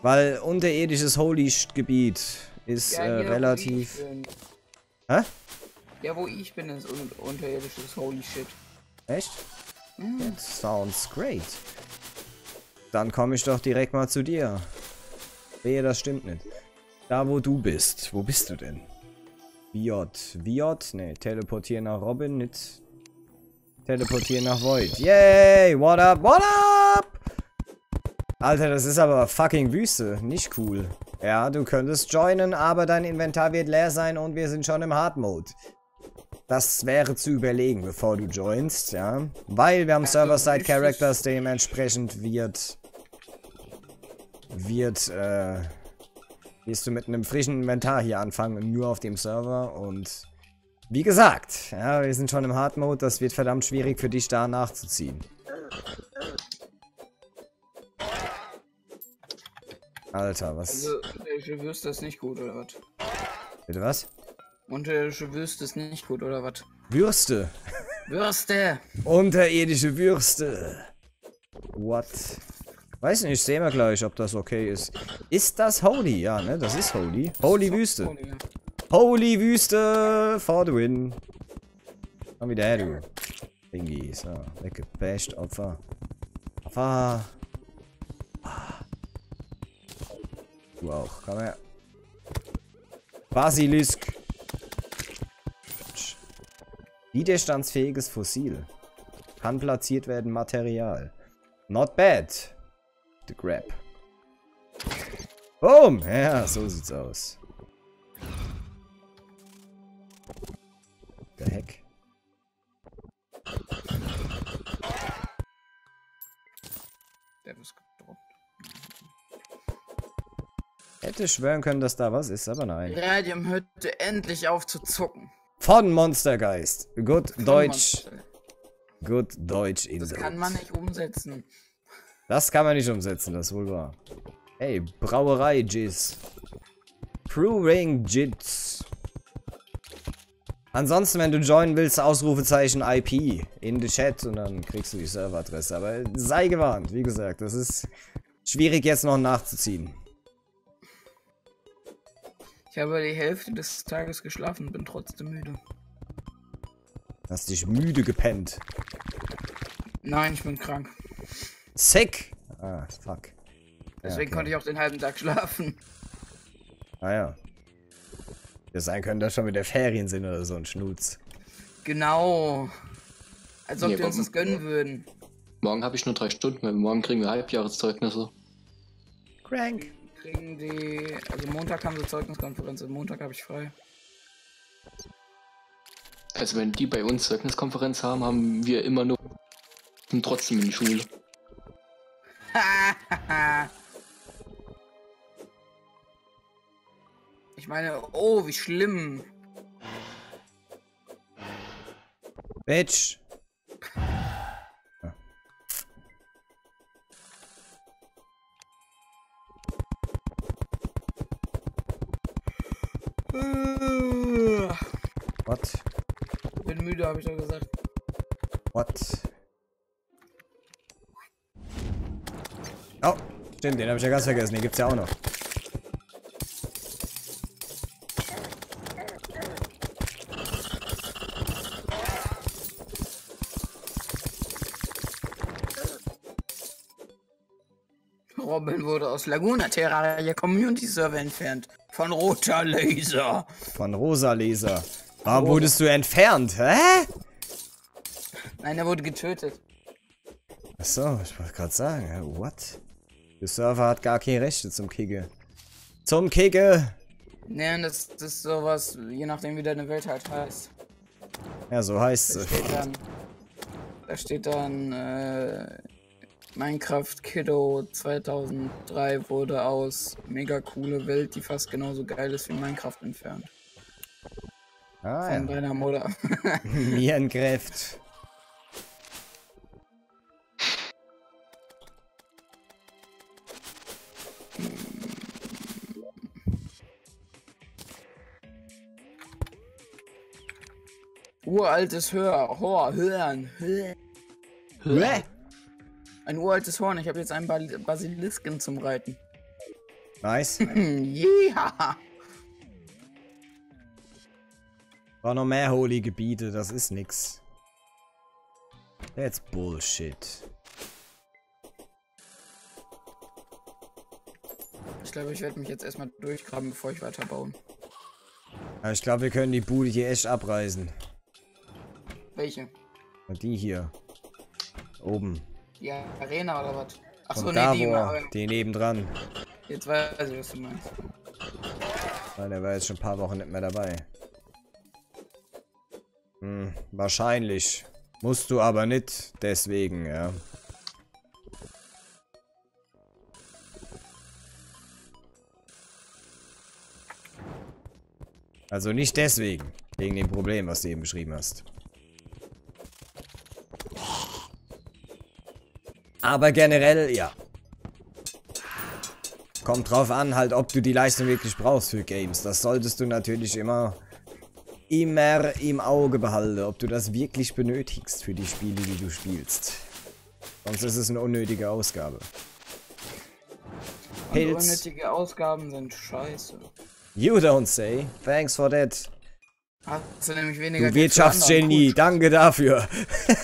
Weil unterirdisches Holy-Gebiet ist Ja, äh, relativ... Hä? Ja, wo ich bin, ist un unterirdisches Holy Shit. Echt? That sounds great. Dann komme ich doch direkt mal zu dir. Wehe, das stimmt nicht. Da, wo du bist. Wo bist du denn? Viot. Viot? Ne, teleportieren nach Robin, nicht teleportieren nach Void. Yay! What up? What up? Alter, das ist aber fucking Wüste. Nicht cool. Ja, du könntest joinen, aber dein Inventar wird leer sein und wir sind schon im Hard Mode. Das wäre zu überlegen, bevor du joinst, ja. Weil wir haben Server-Side Characters, dementsprechend wird. Wird, äh. Wirst du mit einem frischen Inventar hier anfangen, nur auf dem Server und. Wie gesagt, ja, wir sind schon im Hard Mode, das wird verdammt schwierig für dich da nachzuziehen. Alter, was. Also, ich wüsste das nicht gut, oder was? Bitte was? Unterirdische Würste ist nicht gut, oder was? Würste. Würste! Unterirdische Würste. What? Weiß nicht, sehen wir gleich, ob das okay ist. Ist das Holy? Ja, ne? Das ist Holy. Holy Wüste. Holy Wüste for the win. Komm wieder her, du. Dingi. So, weggebasht, Opfer. Opfer. Du auch. Komm her. Basilisk. Widerstandsfähiges Fossil. Kann platziert werden Material. Not bad. The grab. Boom! Ja, so sieht's aus. Der Heck. Der ist gedroppt. Hätte schwören können, dass da was ist, aber nein. Radium hörte endlich auf zu zucken. Von Monstergeist. Gut Deutsch. Mann, Gut Deutsch Das kann man nicht umsetzen. Das kann man nicht umsetzen, das ist wohl wahr. Hey, Brauerei Jizz. Brewing Jizz. Ansonsten, wenn du joinen willst, Ausrufezeichen IP in den Chat und dann kriegst du die Serveradresse. Aber sei gewarnt, wie gesagt, das ist schwierig jetzt noch nachzuziehen. Ich habe die Hälfte des Tages geschlafen und bin trotzdem müde. Hast dich müde gepennt. Nein, ich bin krank. Sick! Ah, fuck. Deswegen okay. konnte ich auch den halben Tag schlafen. Ah ja. Ja, sein können, dass schon wieder Ferien sind oder so ein Schnutz. Genau. Als ob Ja, die uns das gönnen würden. Morgen habe ich nur drei Stunden, weil morgen kriegen wir Halbjahreszeugnisse. Crank. Kriegen die. Also Montag haben sie Zeugniskonferenz und Montag habe ich frei. Also wenn die bei uns Zeugniskonferenz haben, haben wir immer nur und trotzdem in die Schule. [LAUGHS] ich meine, oh, wie schlimm. Bitch. What? Bin müde, habe ich doch gesagt. What? Stimmt, den habe ich ja ganz vergessen. Den gibt's ja auch noch. Robin wurde aus Laguna Terraria Community Server entfernt. Von roter Laser. Von Rosa Laser. Warum wurdest du entfernt? Hä? Nein, er wurde getötet. Achso, ich wollte gerade sagen. What? Der Server hat gar keine Rechte zum Kicke. Zum Kicke! Ne, das, das ist sowas, je nachdem wie deine Welt halt heißt. Ja, so heißt Da es. steht dann, da steht dann, äh, Minecraft Kiddo 2003 wurde aus mega coole Welt, die fast genauso geil ist wie Minecraft entfernt. Ah, Von ja. deiner Mutter. [LAUGHS] Nierenkräft. Uraltes Hör, Hor, Hören, Hör. Ein uraltes Horn, ich habe jetzt einen Basilisken zum Reiten. Nice. [LAUGHS] Yeah. War noch mehr Holy Gebiete, das ist nix. That's Bullshit. Ich glaube, ich werde mich jetzt erstmal durchgraben, bevor ich weiterbauen. Aber ich glaube, wir können die Bude hier echt abreißen. Welche? Die hier. Oben. Die Arena oder was? Achso, nee, da, die wo die nebendran. Jetzt weiß ich, was du meinst. Weil der war jetzt schon ein paar Wochen nicht mehr dabei. Hm, wahrscheinlich. Musst du aber nicht, deswegen, ja. Also nicht deswegen, wegen dem Problem, was du eben beschrieben hast. Aber generell, ja. Kommt drauf an, halt, ob du die Leistung wirklich brauchst für Games. Das solltest du natürlich immer immer im Auge behalte, ob du das wirklich benötigst für die Spiele, die du spielst. Sonst ist es eine unnötige Ausgabe. Pilz. unnötige Ausgaben sind scheiße. You don't say. Thanks for that. Hast du nämlich weniger Du. Wirtschaftsgenie, danke dafür.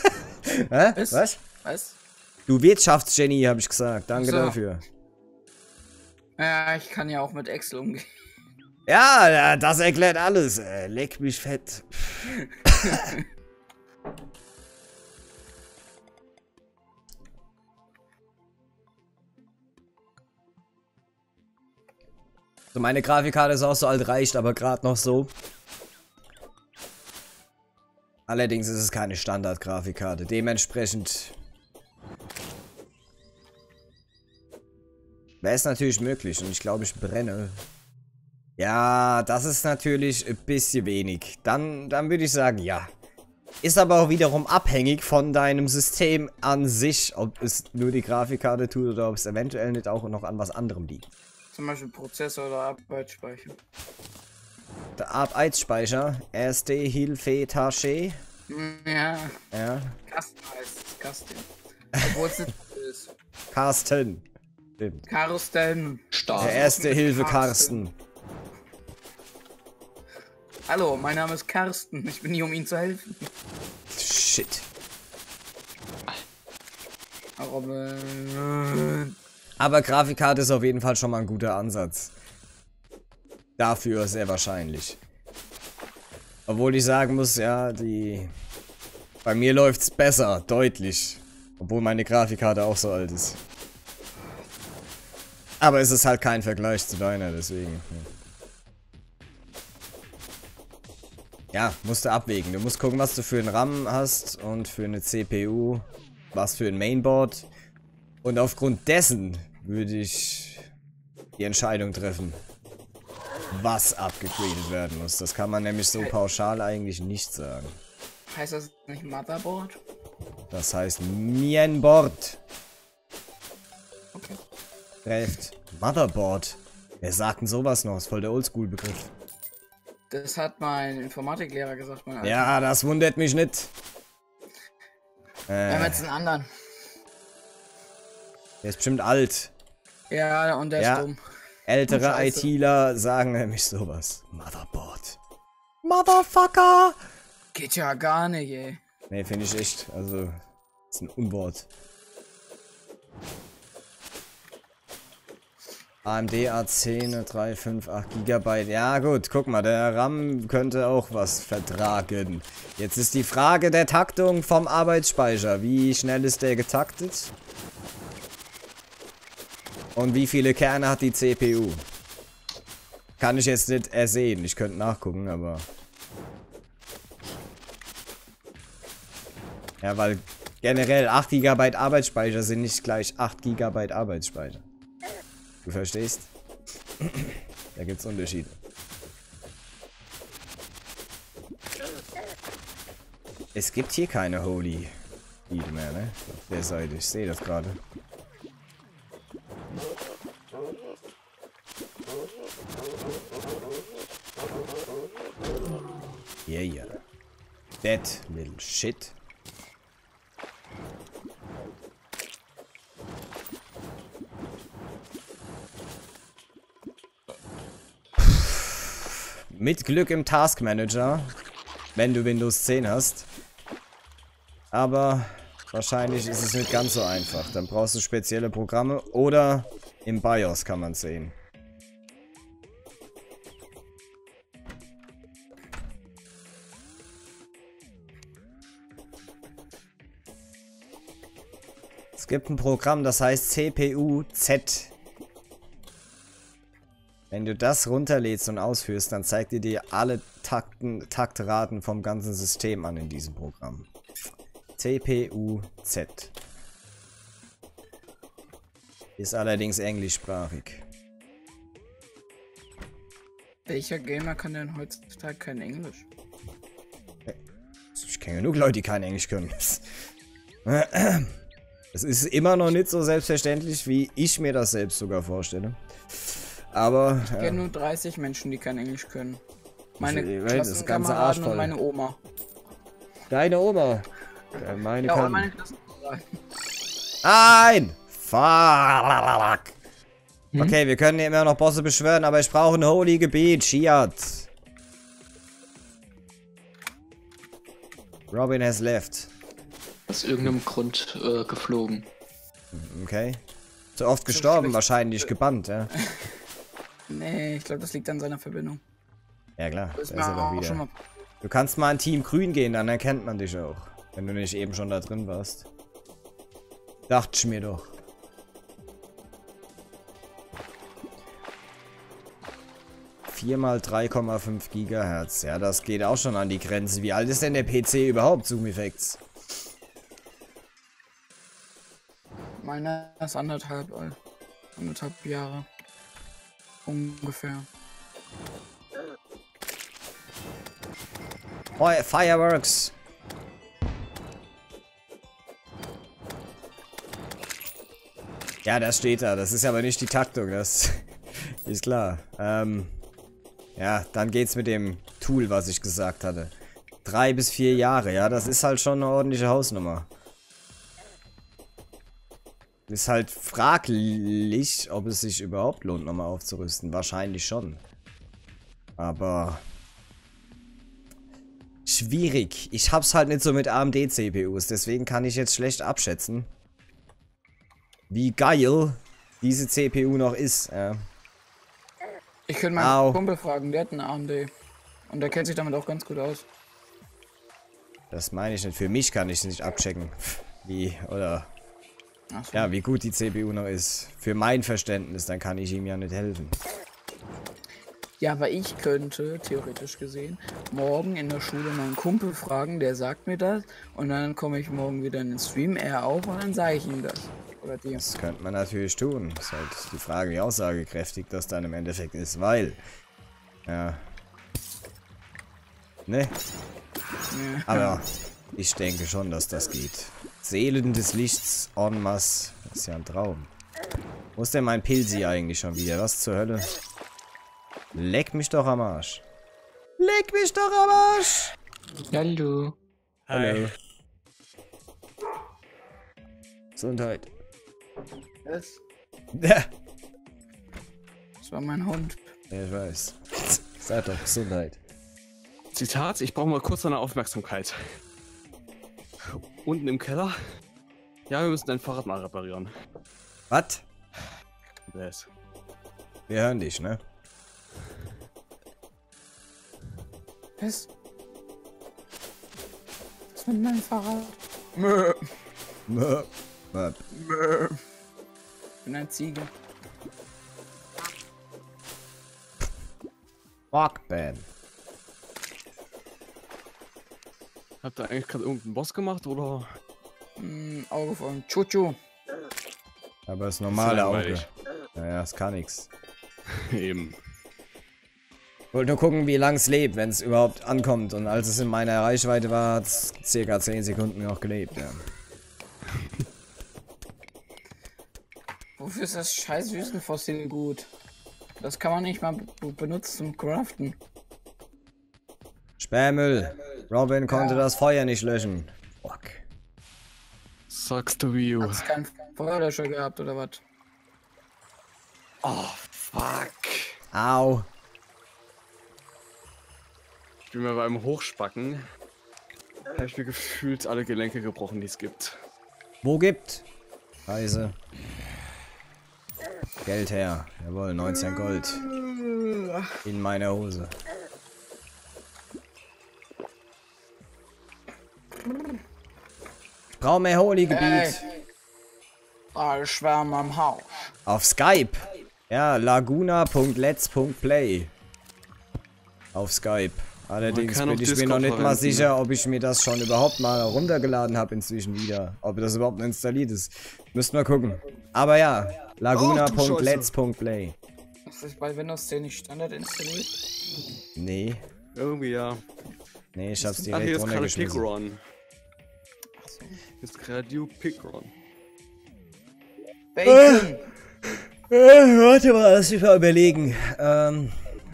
[LAUGHS] Hä? Was? Was? Du Wirtschaftsgenie, habe ich gesagt. Danke so. dafür. Ja, ich kann ja auch mit Excel umgehen. Ja, das erklärt alles. Leck mich fett. [LAUGHS] so, meine Grafikkarte ist auch so alt, reicht aber gerade noch so. Allerdings ist es keine Standard-Grafikkarte. Dementsprechend wäre es natürlich möglich und ich glaube, ich brenne. Ja, das ist natürlich ein bisschen wenig. Dann, dann würde ich sagen, ja. Ist aber auch wiederum abhängig von deinem System an sich, ob es nur die Grafikkarte tut oder ob es eventuell nicht auch noch an was anderem liegt. Zum Beispiel Prozessor oder Arbeitsspeicher. Der Arbeitsspeicher, SD Hilfe Tasche. Ja, Ja, Kasten heißt es. Kasten. Obwohl es nicht [LAUGHS] ist. Carsten. Stimmt. Karusten. Stark. Der erste Hilfe Carsten. Carsten. Hallo, mein Name ist Karsten. Ich bin hier, um Ihnen zu helfen. Shit. Robin. Aber Grafikkarte ist auf jeden Fall schon mal ein guter Ansatz. Dafür sehr wahrscheinlich. Obwohl ich sagen muss, ja, die... Bei mir läuft's besser, deutlich. Obwohl meine Grafikkarte auch so alt ist. Aber es ist halt kein Vergleich zu deiner, deswegen. Ja, musst du abwägen. Du musst gucken, was du für einen RAM hast und für eine CPU, was für ein Mainboard. Und aufgrund dessen würde ich die Entscheidung treffen, was abgegradet werden muss. Das kann man nämlich so pauschal eigentlich nicht sagen. Heißt das nicht Motherboard? Das heißt Mienboard. Trifft. Motherboard. Wer sagt denn sowas noch? ist voll der Oldschool-Begriff. Das hat mein Informatiklehrer gesagt, mein Alter. Ja, das wundert mich nicht. Wir haben Äh, jetzt einen anderen. der ist bestimmt alt. Ja, und der Ja. ist dumm. Ältere. ITler sagen nämlich sowas. Motherboard. Motherfucker! Geht ja gar nicht, ey. Nee, finde ich echt. Also, ist ein Unwort. AMD A10 358 GB. Ja gut, guck mal, der RAM könnte auch was vertragen. Jetzt ist die Frage der Taktung vom Arbeitsspeicher. Wie schnell ist der getaktet? Und wie viele Kerne hat die CPU? Kann ich jetzt nicht ersehen. Ich könnte nachgucken, aber... Ja, weil generell 8 GB Arbeitsspeicher sind nicht gleich 8 GB Arbeitsspeicher. Du verstehst? Da gibt's Unterschiede. Es gibt hier keine Holy Heal mehr, ne? Auf der Seite. Ich sehe das gerade. Yeah, yeah. That little shit. Mit Glück im Task Manager, wenn du Windows 10 hast. Aber wahrscheinlich ist es nicht ganz so einfach. Dann brauchst du spezielle Programme oder im BIOS kann man sehen. Es gibt ein Programm, das heißt CPU-Z. Wenn du das runterlädst und ausführst, dann zeigt dir dir alle Takten, Taktraten vom ganzen System an in diesem Programm. CPU-Z. Ist allerdings englischsprachig. Welcher Gamer kann denn heutzutage kein Englisch? Ich kenne genug Leute, die kein Englisch können. Es ist immer noch nicht so selbstverständlich, wie ich mir das selbst sogar vorstelle. Aber Ich ja, kenne nur 30 Menschen, die kein Englisch können. Meine will- das ganze Klassenkameraden Arsch und meine Oma. Deine Oma. Ja, meine Ja, kann. meine. Nein! Fuck! Okay, wir können immer noch Bosse beschwören, aber ich brauche ein Holy Gebiet. Shiat. Robin has left. Aus irgendeinem Grund äh, geflogen. Okay. Zu oft gestorben, wahrscheinlich gebannt, ja. [LAUGHS] Nee, ich glaube, das liegt an seiner Verbindung. Ja klar, da Das ist ist er doch wieder. mal. Du kannst mal in Team Grün gehen, dann erkennt man dich auch. Wenn du nicht eben schon da drin warst. Dachte ich mir doch. Viermal 3,5 Gigahertz. Ja, das geht auch schon an die Grenze. Wie alt ist denn der PC überhaupt, Zoom Effects? Meiner ist anderthalb alt. Anderthalb Jahre. Ungefähr. Oh, Fireworks! Ja, das steht da. Das ist aber nicht die Taktung. Das [LAUGHS] ist klar. Ähm, ja, dann geht's mit dem Tool, was ich gesagt hatte. Drei bis vier Jahre, ja, das ist halt schon eine ordentliche Hausnummer. Ist halt fraglich, ob es sich überhaupt lohnt, nochmal aufzurüsten. Wahrscheinlich schon. Aber schwierig. Ich hab's halt nicht so mit AMD-CPUs, deswegen kann ich jetzt schlecht abschätzen, wie geil diese CPU noch ist. Ja. Ich könnte meinen Au. Kumpel fragen, der hat einen AMD. Und der kennt sich damit auch ganz gut aus. Das meine ich nicht. Für mich kann ich es nicht abchecken. Wie, oder, so. ja, wie gut die CPU noch ist. Für mein Verständnis, dann kann ich ihm ja nicht helfen. Ja, aber ich könnte, theoretisch gesehen, morgen in der Schule meinen Kumpel fragen, der sagt mir das. Und dann komme ich morgen wieder in den Stream, er auch, und dann sage ich ihm das. Oder dir. Das könnte man natürlich tun. Ist halt die Frage, wie aussagekräftig das dann im Endeffekt ist, weil, ja, ne? Nee. Aber [LAUGHS] ich denke schon, dass das geht. Seelen des Lichts en masse. Das ist ja ein Traum. Wo ist denn mein Pilzi eigentlich schon wieder? Was zur Hölle? Leck mich doch am Arsch. Leck mich doch am Arsch! Hallo. Hallo. Gesundheit. Das, Ja, das war mein Hund. ich weiß. Sag doch Gesundheit. Zitat, ich brauche mal kurz deine Aufmerksamkeit. Unten im Keller. Ja, wir müssen dein Fahrrad mal reparieren. Was? Was? Wir hören dich, ne? Was? Was mit meinem Fahrrad? Mö. Mö. Mö. Mö. Ich bin eine Ziege. Rockband. Habt ihr eigentlich gerade irgendeinen Boss gemacht oder? Hm, Auge von Chuchu. Aber das normale Auge. Naja, es kann nix. [LAUGHS] Eben. Ich wollte nur gucken, wie lang es lebt, wenn es überhaupt ankommt. Und als es in meiner Reichweite war, hat es circa 10 Sekunden noch gelebt. Ja. [LAUGHS] Wofür ist das scheiß Wüstenfossil gut? Das kann man nicht mal be- benutzen zum Craften. Sperrmüll. Robin konnte das Feuer nicht löschen. Fuck. Sucks to be you. Hat's keinen Feuerlöscher gehabt oder was? Oh, fuck. Au. Ich bin mir beim Hochspacken. Habe ich mir gefühlt alle Gelenke gebrochen, die es gibt. Wo gibt? Reise. Geld her. Jawohl, 19 Gold. In meiner Hose. Ich brauche mehr Holy-Gebiet. Ey. Ah, Schwärme am Haus. Auf Skype. Ja, laguna.lets.play. Auf Skype. Allerdings bin ich mir noch nicht mal sicher, ob ich mir das schon überhaupt mal runtergeladen habe inzwischen wieder. Ob das überhaupt installiert ist. Müssten wir gucken. Aber ja, laguna.lets.play. Ist das bei Windows 10 nicht Standard installiert? Nee, Irgendwie ja. Nee, ich hab's direkt Ach, hier ist gerade Picron. So. Hier ist gerade you Picron. Äh, äh, warte mal, lass mich mal überlegen. Ähm,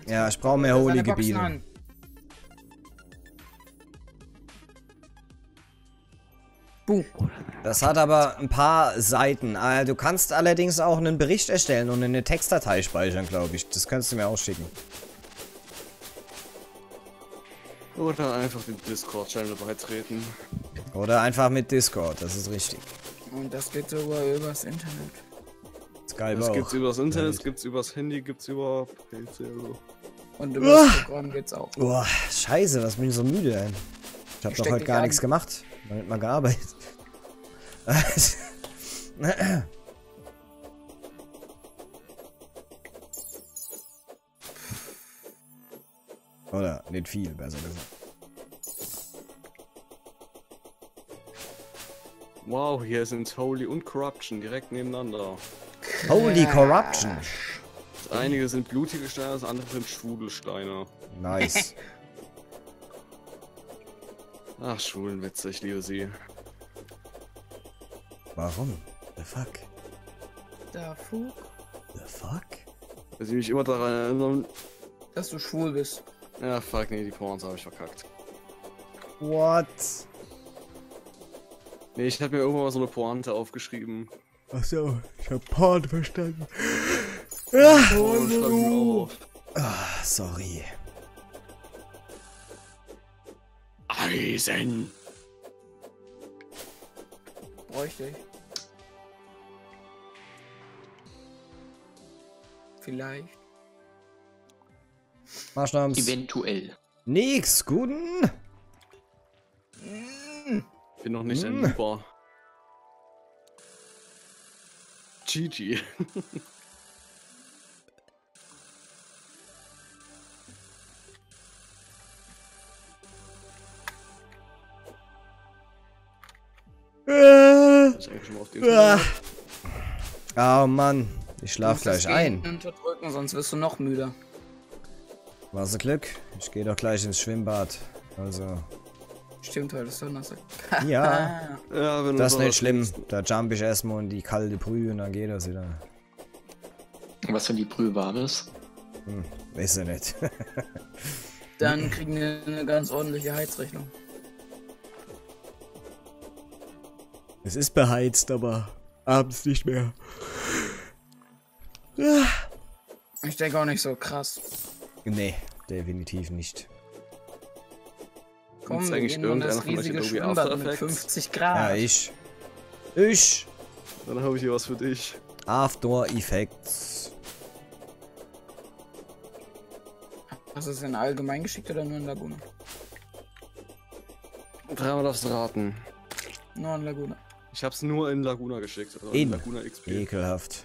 ja, ich brauche mehr Holy Gebiete. Das hat aber ein paar Seiten. Ah, du kannst allerdings auch einen Bericht erstellen und eine Textdatei speichern, glaube ich. Das kannst du mir auch schicken. Oder einfach den Discord-Channel beitreten. Oder einfach mit Discord, das ist richtig. Und das geht sogar übers Internet. Skype Das auch. gibt's übers Internet, das gibt's übers Handy, gibt's über PC. Also. Und über das Programm geht's auch. Boah, scheiße, was bin ich so müde, ey. Ich hab Ich doch heute gar an. nichts gemacht. Nicht mal gearbeitet. [LAUGHS] [LAUGHS] Oder nicht viel, besser gesagt. Wow, hier sind Holy und Corruption direkt nebeneinander. Holy Corruption. Das einige sind blutige Steine, das andere sind schwule Steine. Nice. [LAUGHS] Ach, Schwulenwitze, ich liebe sie. Warum? The fuck? Da Fug, The fuck? Dass ich mich immer daran erinnern. dass du schwul bist. Ja, fuck, nee, die Porns habe ich verkackt. What? Nee, ich habe mir irgendwann mal so eine Pointe aufgeschrieben. Achso, ich hab Porn verstanden. Oh, schreib ich mir auch auf. Ah, sorry. Eisen! Bräuchte ich. Vielleicht. Marschnams. Eventuell. Nix, guten. Bin noch nicht ein Hm. Lieber. GG. Ich. Oh Mann, ich schlaf gleich ein. Unterdrücken, sonst wirst du noch müder. Was ein Glück. Ich gehe doch gleich ins Schwimmbad. Also, Stimmt, heute ist Donnerstag. [LAUGHS] ja, [LAUGHS] Ja, das ist nicht schlimm. Da jump ich erstmal in die kalte Brühe und dann geht das wieder. Was, wenn die Brühe warm ist? Hm, weiß ich nicht. [LAUGHS] Dann kriegen wir eine ganz ordentliche Heizrechnung. es ist beheizt, aber abends nicht mehr. Ich denke auch nicht so krass. Nee, definitiv nicht. Komm, wir eigentlich gehen in das irgendeiner von euch riesige Adobe Schwimmbad After mit Effects? 50 Ja, Grad. ich. Ich. Dann habe ich hier was für dich. After Effects. Hast du es denn allgemein geschickt oder nur in Laguna? Dreimal darfst du raten. Nur in Laguna. Ich hab's nur in Laguna geschickt. Also In. Laguna XP. Ekelhaft.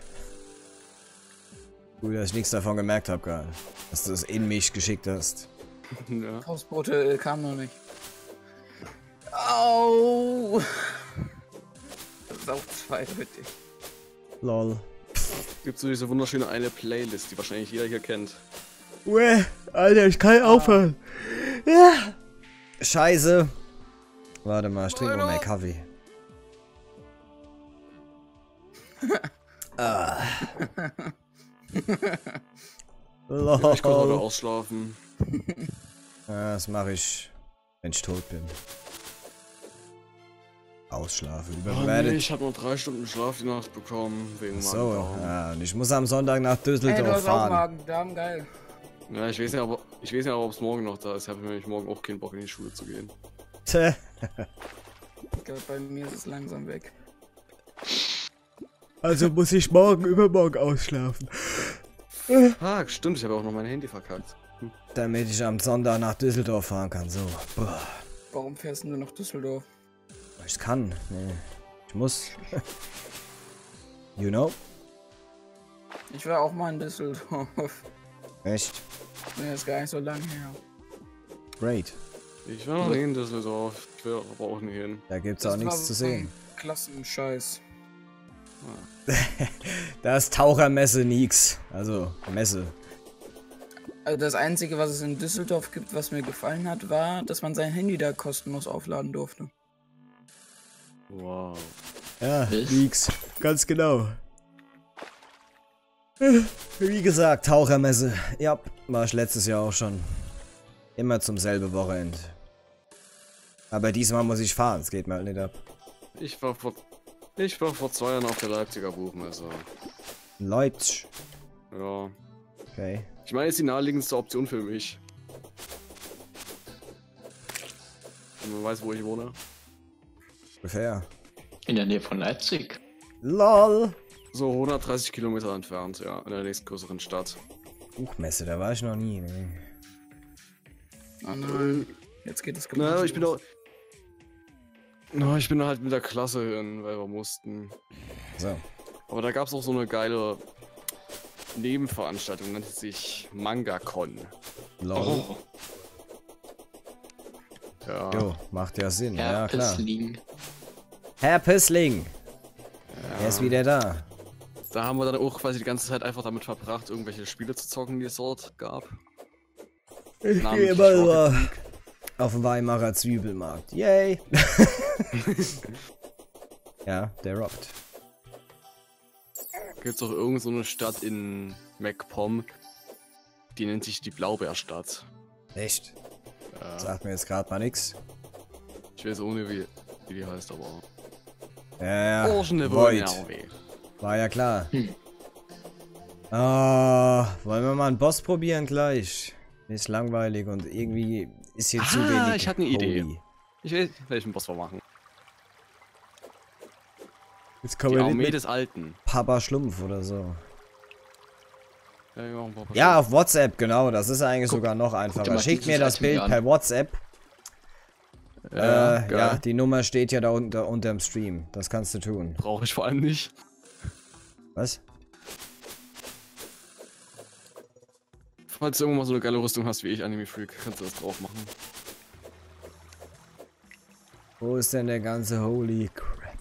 Gut, dass ich nichts davon gemerkt habe gerade. Dass du es in mich geschickt hast. [LAUGHS] ja. Postbote äh, kam noch nicht. Au! Das ist auch zweideutig. Lol. Gibt so diese wunderschöne eine Playlist, die wahrscheinlich jeder hier kennt. Uäh, Alter, ich kann aufhören. Ja. Scheiße. Warte mal, ich trinke mal mehr Kaffee. [LAUGHS] ah. [LAUGHS] Ja, ich konnte heute Lol. ausschlafen. [LAUGHS] Ja, das mache ich, wenn ich tot bin. Ausschlafen, Oh, nee, überbewertet. ich habe nur drei Stunden Schlaf die Nacht bekommen, wegen so, ja, und ich muss am Sonntag nach Ey, du Düsseldorf hast auch fahren. Magen-Darm, geil. Ja, ich weiß nicht, aber ich weiß nicht, ob es morgen noch da ist. Ich habe nämlich morgen auch keinen Bock in die Schule zu gehen. Tja. Ich glaube, bei mir ist es langsam weg. Also muss ich morgen übermorgen ausschlafen. Ah, stimmt, ich habe auch noch mein Handy verkackt. Damit ich am Sonntag nach Düsseldorf fahren kann. So. Boah. Warum fährst du nach Düsseldorf? Ich kann. Nee. Ich muss. you know? Ich war auch mal in Düsseldorf. Echt? Nee, ist gar nicht so lang her. Great. Ich war noch nie in Düsseldorf. Ich will aber auch nicht hin. Da gibt's Das auch nichts zu sehen. Klassenscheiß. [LAUGHS] Da ist Tauchermesse nix. Also, Messe. Also das Einzige, was es in Düsseldorf gibt, was mir gefallen hat, war, dass man sein Handy da kostenlos aufladen durfte. Wow. Ja, nix. Ganz genau. Wie gesagt, Tauchermesse. Ja, war ich letztes Jahr auch schon. Immer zum selben Wochenende. Aber diesmal muss ich fahren, es geht mir halt nicht ab. Ich war vor. Ich war vor zwei Jahren auf der Leipziger Buchmesse. Leipzig. Ja. Okay. Ich meine, ist die naheliegendste Option für mich. Und man weiß, wo ich wohne. Ungefähr. In der Nähe von Leipzig. LOL. So 130 Kilometer entfernt, ja, in der nächstgrößeren Stadt. Buchmesse, da war ich noch nie. Ne. Oh nein. Jetzt geht es Na, ich bin doch. Na, ich bin halt mit der Klasse hin, weil wir mussten. So. Aber da gab es auch so eine geile Nebenveranstaltung, nannte sich MangaCon. LOL. Oh, Ja. Jo, macht ja Sinn. Ja, ja, klar. Pissling. Herr Pissling. Er ist wieder da. Da haben wir dann auch quasi die ganze Zeit einfach damit verbracht, irgendwelche Spiele zu zocken, die es dort gab. Ich gehe mal Rocket rüber auf den Weimarer Zwiebelmarkt. Yay. [LAUGHS] ja, der rockt. Gibt es auch irgend so eine Stadt in MacPom, die nennt sich die Blaubeerstadt. Echt? Ja, Sagt mir jetzt gerade mal nix. ich weiß ohne wie, wie die heißt, aber. Ja, ja. Void. War ja klar. Hm. Ah, wollen wir mal einen Boss probieren gleich? Ist langweilig und irgendwie ist hier zu Ah, wenig. ich hatte eine Idee. Holy. Ich weiß, welchen Boss wir machen. Jetzt Die kommen wir Armee des Alten. Papa Schlumpf oder so. Ja, Ja, auf WhatsApp, genau. Das ist eigentlich Guck- sogar noch einfacher. Schickt mir das Bild an. per WhatsApp. Ja, äh, ja, die Nummer steht ja da unter unterm Stream. Das kannst du tun. Brauche ich vor allem nicht. Was? Falls du irgendwann mal so eine geile Rüstung hast wie ich, Anime Freak, kannst du das drauf machen. Wo ist denn der ganze Holy Crap?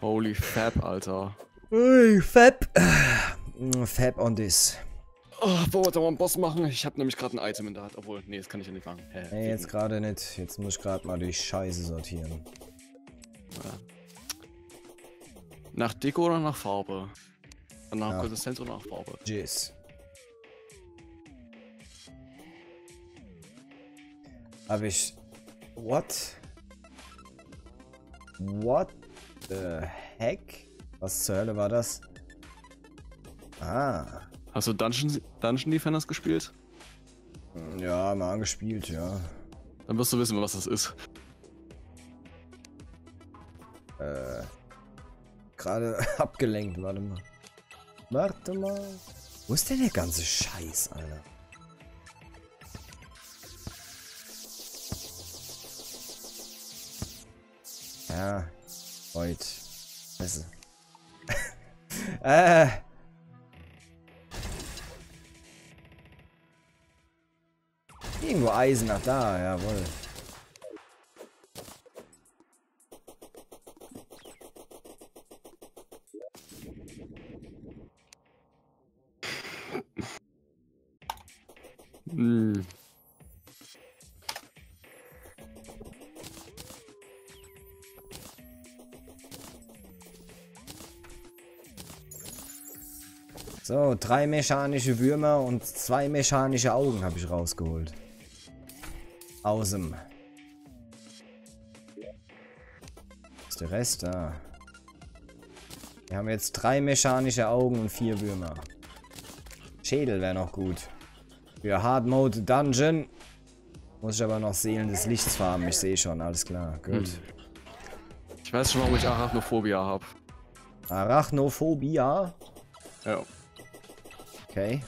Holy Fab, Alter. Ui, Fab. [SIGHS] Fab on this. Oh, wir da mal einen Boss machen? Ich habe nämlich gerade ein Item in der Hand. Obwohl, nee, das kann ich ja nicht machen. Hä, Nee, jetzt gerade nicht. Jetzt muss ich gerade mal die Scheiße sortieren. Nach Deko oder nach Farbe? Nach Ja. Konsistenz oder nach Farbe? Jizz. Hab ich. What? What the heck? Was zur Hölle war das? Ah. Hast du Dungeon, Dungeon Defenders gespielt? Ja, mal angespielt, ja. Dann wirst du wissen, was das ist. Äh. Gerade [LAUGHS] abgelenkt, warte mal. Warte mal. Wo ist denn der ganze Scheiß, Alter? Ja, heute. Scheiße. [LAUGHS] äh. Irgendwo Eisen nach da, jawohl. Drei mechanische Würmer und zwei mechanische Augen habe ich rausgeholt. Außem. Ist der Rest da? Wir haben jetzt drei mechanische Augen und vier Würmer. Schädel wäre noch gut. Für Hard Mode Dungeon muss ich aber noch Seelen des Lichts farmen. Ich sehe schon, alles klar. Gut. Ich weiß schon, warum ich Arachnophobia habe. Arachnophobia. Ja. Okay.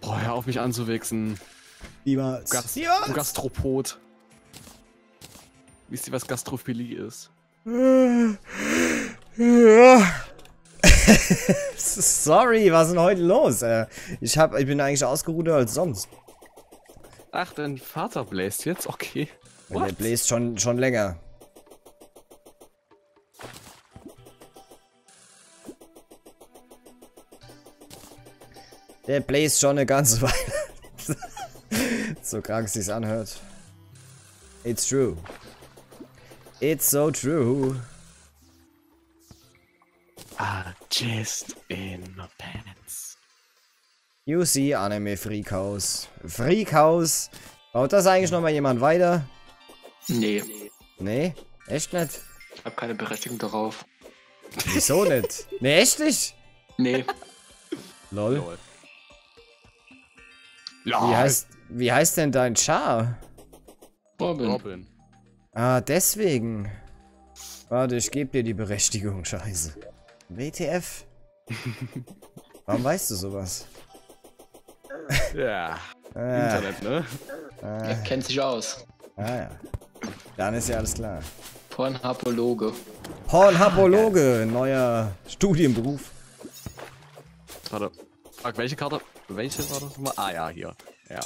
Boah, hör auf mich anzuwichsen. Niemals. Gast Niemals. du Gastropod. Wisst ihr, was Gastrophilie ist? [LAUGHS] Sorry, was ist denn heute los? Äh, ich, hab, ich bin eigentlich ausgeruhter als sonst. Ach, dein Vater bläst jetzt? Okay. Und der bläst schon, schon länger. Der bläst schon eine ganze [LAUGHS] Weile. so krank sich's anhört. It's true. It's so true. Ah, just in my pants. You see Anime Freak House. Freak House Baut das eigentlich noch mal jemand weiter? Nee, Nee? Echt nicht? hab keine Berechtigung darauf. Wieso nicht? Nee, echt nicht? Nee, Lol. Lol. Wie heißt, wie heißt denn dein Char? Robin. Robin. Ah, deswegen. Warte, ich gebe dir die Berechtigung, [LAUGHS] scheiße. WTF? [LAUGHS] Warum weißt du sowas? Ja. [LAUGHS] Ah, Internet, ne? Er kennt sich aus. ah ja. Dann ist ja alles klar. Pornhapologe. Pornhapologe, neuer Studienberuf. Warte. Fuck, welche Karte? Welche war das nochmal? Ah ja, hier. Ja.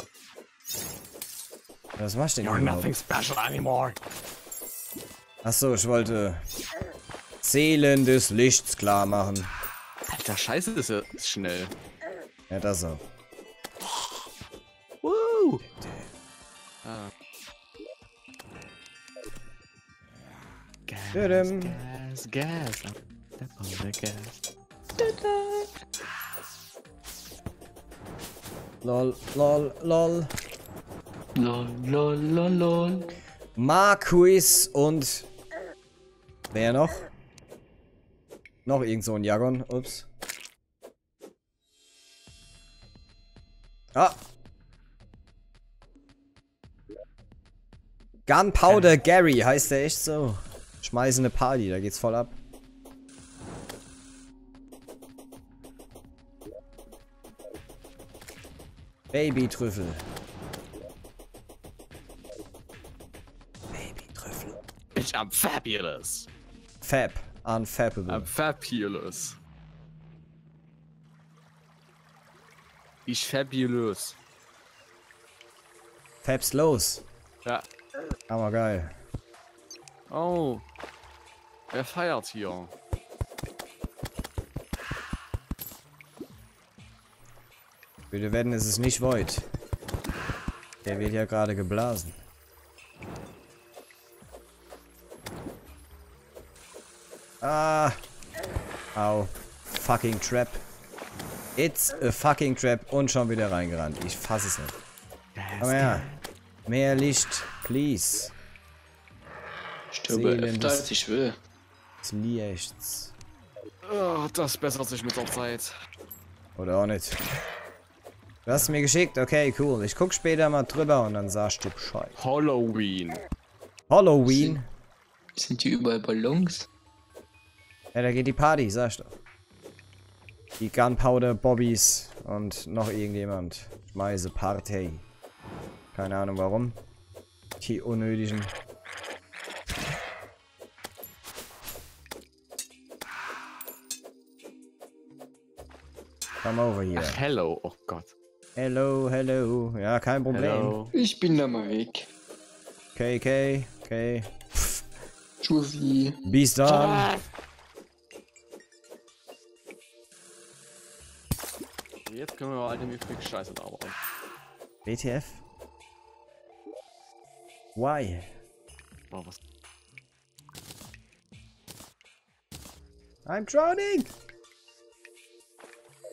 Was machst du denn You're überhaupt? nothing special anymore. Achso, ich wollte Seelen des Lichts klar machen. Alter, scheiße, ist er ist schnell. Ja, das auch. Woo! Ah. Gas, gas, gas. Step on the gas. Lol, lol, lol. Lol, lol, lol, lol. Marquis und. Wer noch? Noch irgend so ein Jagon. Ups. Ah. Gunpowder Gary heißt der echt so. Schmeißen eine Party, da geht's voll ab. Baby-Trüffel. Baby-Trüffel. Bitch, I'm fabulous. Fab. Unfappable. I'm fabulous. Ich fabulous. Fabs los. Ja. Aber geil. Oh. Wer feiert hier? Bitte werden, es ist nicht Void. Der wird ja gerade geblasen. Ah. Au. Fucking Trap. It's a fucking Trap. Und schon wieder reingerannt. Ich fass es nicht. Komm her. Mehr Licht, please. Ich stirbe öfter des- als ich will. Das Lichts. Oh, das bessert sich mit der Zeit. Oder auch nicht. Du hast mir geschickt? Okay, cool. Ich guck später mal drüber und dann sagst du Bescheid. Halloween. Halloween. Sind hier überall Ballons? Ja, da geht die Party, sag ich doch. Die Gunpowder Bobbys und noch irgendjemand. Schmeiße Party. Keine Ahnung warum. Die unnötigen. Come over here. Ach, hello. Oh Gott. Hello, hello. Ja, kein Problem. Hello. Ich bin da mal weg. Okay, okay, okay. Tschüssi. Bis dann. Jetzt können wir mal eine Mifrik Scheiße labern. WTF? Why? Oh, was? I'm drowning!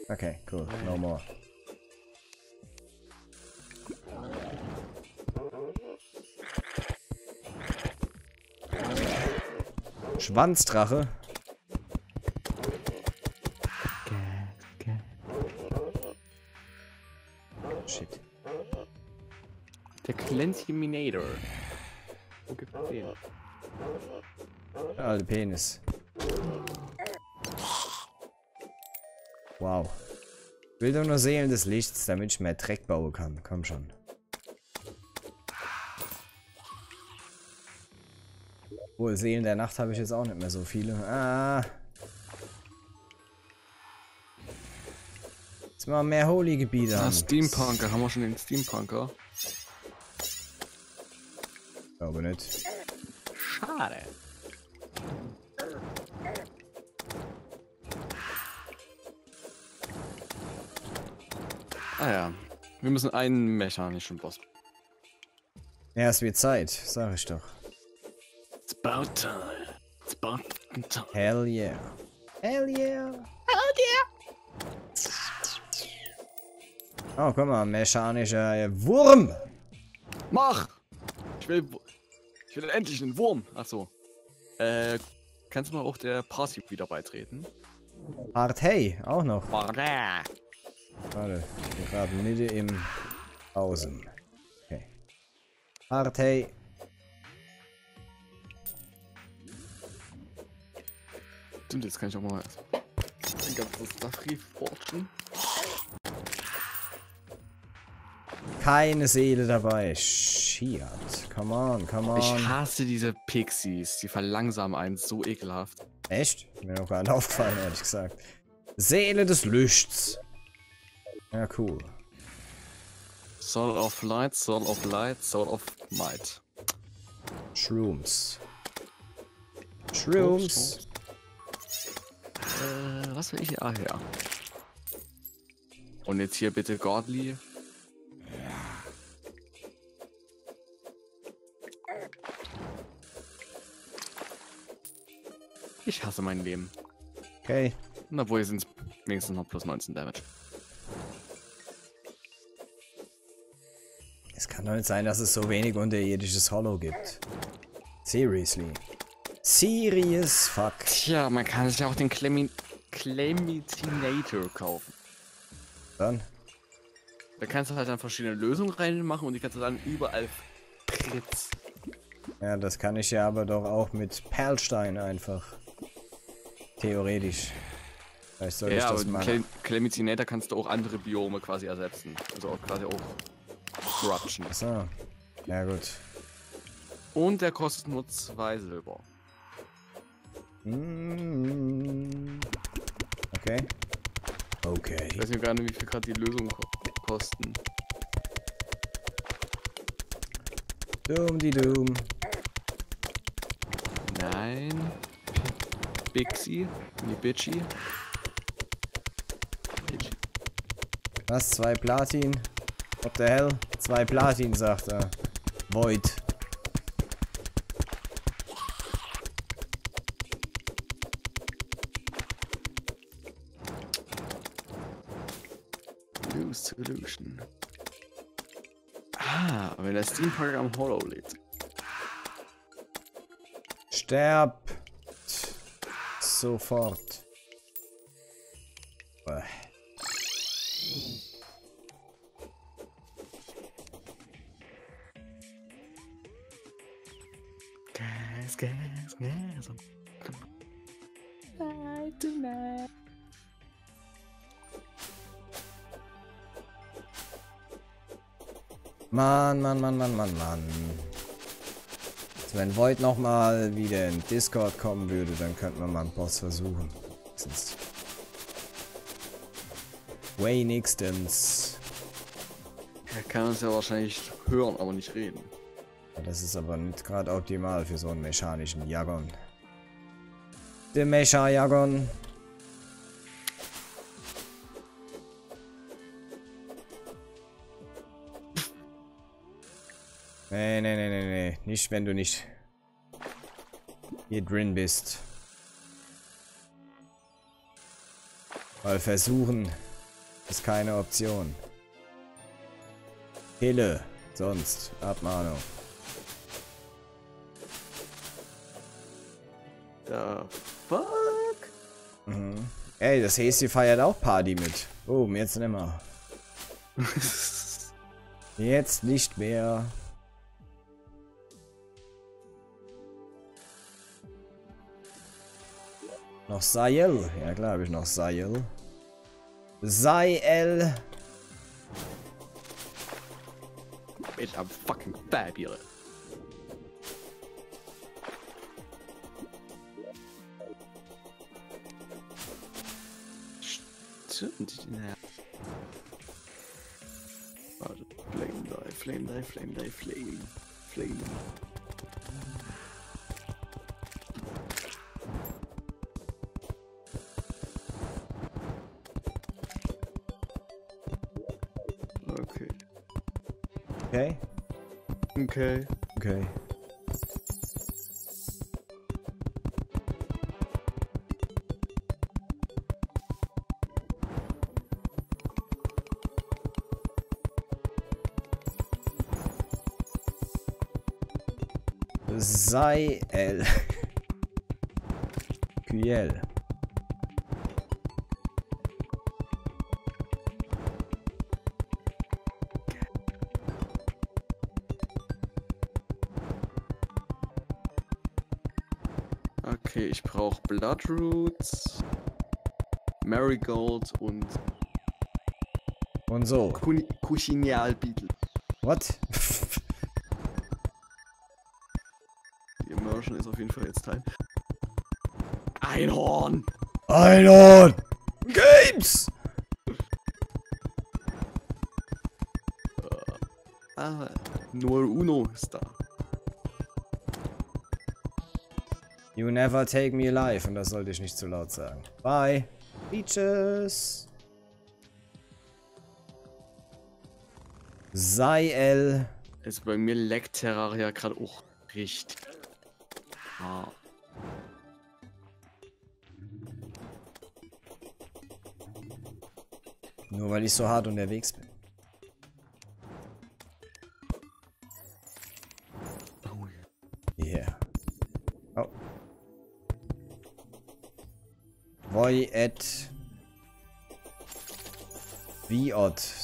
Okay, cool. No more. Schwanzdrache? Shit. Der Cleantiminator. Wo gibt's den? Der alte Penis. Wow. Ich will doch nur Seelen des Lichts, damit ich mehr Dreck bauen kann. Komm schon. Wohl, Seelen der Nacht habe ich jetzt auch nicht mehr so viele. Ah. Jetzt mal mehr Holy-Gebiete Ah, haben. Steampunker. Haben wir schon den Steampunker? Glaube nicht. Schade. Ah ja. Wir müssen einen mechanischen Boss. Ja, es wird Zeit, sag ich doch. It's about time. It's about time. Hell yeah. Hell yeah. Hell yeah. Oh, guck mal, mechanischer Wurm. Mach! Ich will, ich will endlich einen Wurm. Ach so. Äh, kannst du mal auch der Party wieder beitreten? Art Hey, auch noch. Warte. Warte, ich bin gerade Mitte im Außen. Okay. Art Stimmt, jetzt kann ich auch mal ein ganzes Stuff reforgen. Keine Seele dabei. Shit. Come on, come Ich on. hasse diese Pixies. Die verlangsamen einen so ekelhaft. Echt? Mir noch gar nicht aufgefallen, ehrlich gesagt. Seele des Lichts. Ja, cool. Soul of Light, Soul of Light, Soul of Might. Shrooms. Shrooms. Äh, was will ich hier? Ah, ja. Und jetzt hier bitte Godly. Ich hasse mein Leben. Okay. Na, wohl sind es wenigstens noch plus 19 Damage. Es kann doch nicht sein, dass es so wenig unterirdisches Hollow gibt. Seriously. Serious fuck. Tja, man kann sich ja auch den Clemi Clemitinator kaufen. Dann. Da kannst du halt dann verschiedene Lösungen reinmachen und die kannst du dann überall pritz. Ja, das kann ich ja aber doch auch mit Perlstein einfach. Theoretisch. Vielleicht soll ich Ja, aber das mit mal. Cle Clemitinator kannst du auch andere Biome quasi ersetzen. Also auch quasi auch Corruption. So. Ja gut. Und der kostet nur zwei Silber. Mm. Okay. Okay. Ich weiß nicht gar nicht, wie viel gerade die Lösungen ko kosten. Doom die Doom. Nein. Bixi. Bitchy. Bitchy. Was? Zwei Platin? What the hell? Zwei Platin, sagt er. Void. Steampunk am Hollow liegt. Sterb. Sofort. Bäh. Mann, Mann, Mann, Mann, Mann, Mann. Also wenn Void nochmal wieder in Discord kommen würde, dann könnten wir mal einen Boss versuchen. Sonst. Wenigstens. Er kann uns ja wahrscheinlich hören, aber nicht reden. Das ist aber nicht gerade optimal für so einen mechanischen Jagon. Der Mecha-Jagon. Nee, nee, nee, nee, nee. Nicht, wenn du nicht hier drin bist. Weil versuchen ist keine Option. Hille. Sonst. Abmahnung. Da. Fuck? Mhm. Ey, das Hasty feiert auch Party mit. Oh, [LAUGHS] jetzt nicht mehr. Jetzt nicht mehr. Noch Seil. Ja klar, habe ich noch Seil. Seil. Bitch, I'm fucking fabulous. Stimmt, ja. Warte, Flame Die, Flame Die, Flame Die, Flame. Flame. Okay. Okay. Okay. sei L. QL. Ich brauche Bloodroots, Marigold und Und so. Cochineal Beetle. What? [LAUGHS] Die Immersion ist auf jeden Fall jetzt Teil. Einhorn! Einhorn! Games! [LAUGHS] Ah, nur Uno ist da. You never take me alive. Und das sollte ich nicht zu laut sagen. Bye. Beaches. Sei L. Also bei mir leckt Terraria gerade auch richtig. Ah. Nur weil ich so hart unterwegs bin.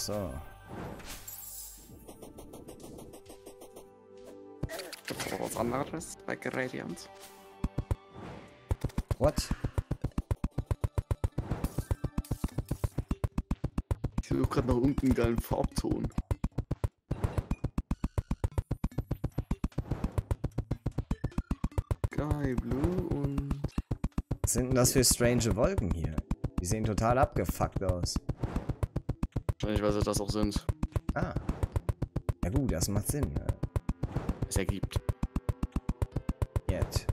So. Gibt's noch was anderes bei Gradients? What? Ich suche gerade nach unten einen geilen Farbton. Sky Blue und. Was sind denn das für strange Wolken hier? Die sehen total abgefuckt aus. Wahrscheinlich, weil sie das auch sind. Ah. Ja gut, das macht Sinn. Es ergibt. Niet.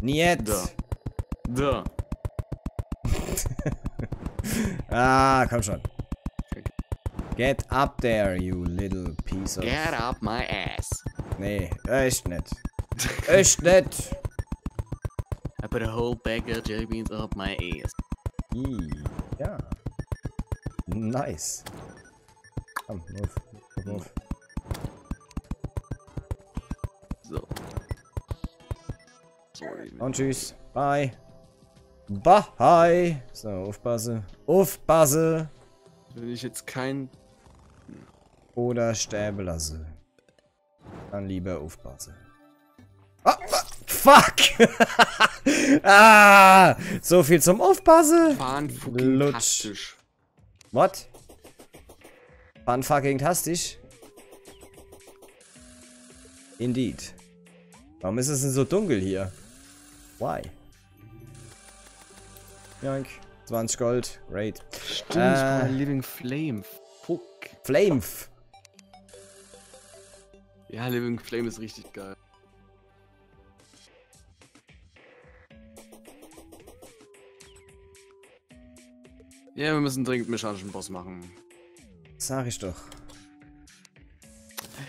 Niet. Da. Da. [LAUGHS] Ah, komm schon. Get up there, you little piece of... Get up my ass. Nee, echt nicht. Echt nicht. I put a whole bag of jelly beans up my ass. Ja. Nice. Komm, move. Move, move. So. Sorry. Und tschüss. Bye. Bye. So, aufpasse. Aufpasse. Wenn ich jetzt kein. Oder sterbe lasse. Dann lieber aufpasse. Ah, fuck! [LAUGHS] ah! So viel zum Aufpasse. Fahren Lutsch. tastisch. What? Fun fucking tastisch? Indeed. Warum ist es denn so dunkel hier? Why? Jank. 20 Gold. Raid. Stimmt, Äh. Living Flame. Fuck. Flame. Ja, Living Flame ist richtig geil. Ja, wir müssen dringend mechanischen Boss machen. Sag ich doch.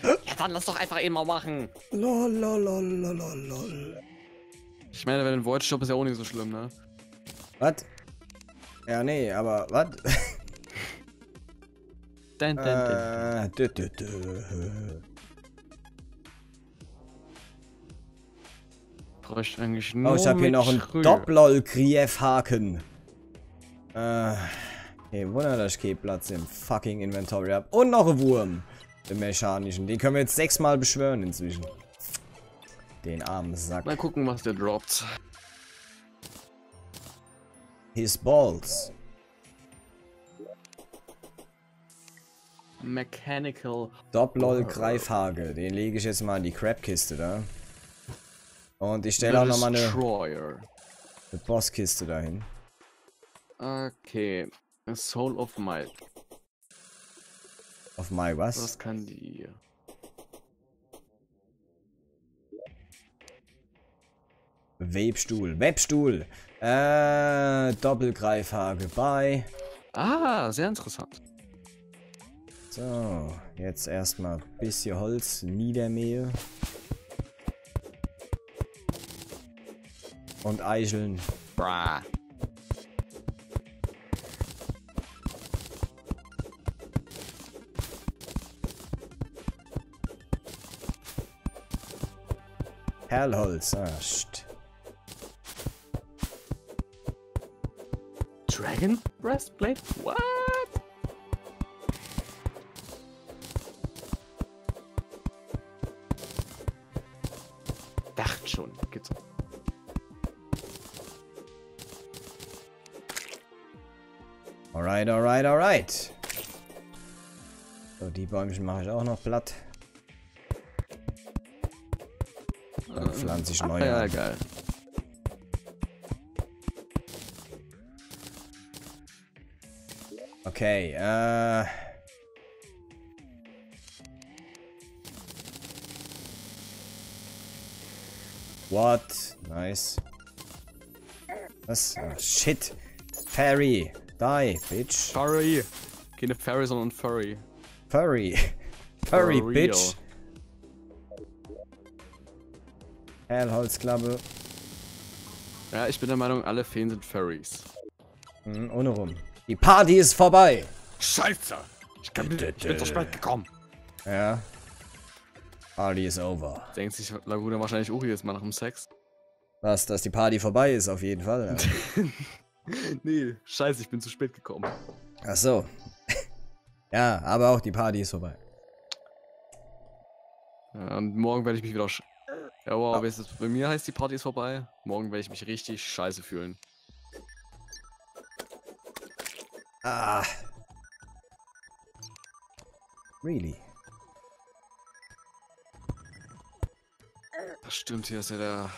Ja, dann lass doch einfach eben mal machen. Lol, lol, lol, lol, lol. Ich meine, wenn ein Void Shop ist ja auch nicht so schlimm, ne? Was? Ja, nee, aber was? [LAUGHS] Dun, dun, dun. äh, dü, dü, dü. Bräuchte eigentlich nur Oh, ich habe hier noch einen Schrö. Doppel-Krief-Haken. Äh, okay, Wunder, dass ich keinen Platz im fucking Inventory hab. Und noch ein Wurm. Den mechanischen. Den können wir jetzt sechsmal beschwören inzwischen. Den armen Sack. Mal gucken, was der droppt. His balls. Mechanical. Doppel Greifhage. Den lege ich jetzt mal in die Crab-Kiste da. Und ich stelle auch noch mal eine, Destroyer. eine Bosskiste dahin. Okay. A Soul of Might. Auf my was? Was kann die? Webstuhl. Webstuhl. Äh, Doppelgreifhage. Bye. Ah, sehr interessant. So, jetzt erstmal ein bisschen Holz niedermähe. Und Eicheln. Bra. Perlholz. Ah, st. Dragon Breastplate? What? Dacht schon. Gibt's. Alright, alright, alright. So, die Bäumchen mache ich auch noch platt. Pflanze ich neue ja, geil. Okay, äh... What? Nice. Was? Oh, shit. Fairy. Die, bitch. Furry. Keine Furry, sondern Furry. Furry. [LAUGHS] Furry, bitch. Hellholzklappe. Ja, ich bin der Meinung, alle Feen sind Furries. Mhm, ohne rum. Die Party ist vorbei. Scheiße! Ich, kann, ich bin zu spät gekommen. Ja. Party is over. Denkt sich Laguna wahrscheinlich auch jetzt mal nach dem Sex. Was, dass die Party vorbei ist, auf jeden Fall. Ja. [LAUGHS] nee, scheiße, ich bin zu spät gekommen. Ach so. [LAUGHS] ja, aber auch die Party ist vorbei. Ja, und morgen werde ich mich wieder. Ja, wow, weißt du, bei mir heißt die Party ist vorbei. Morgen werde ich mich richtig scheiße fühlen. Ah. Really? Das stimmt, hier ist ja der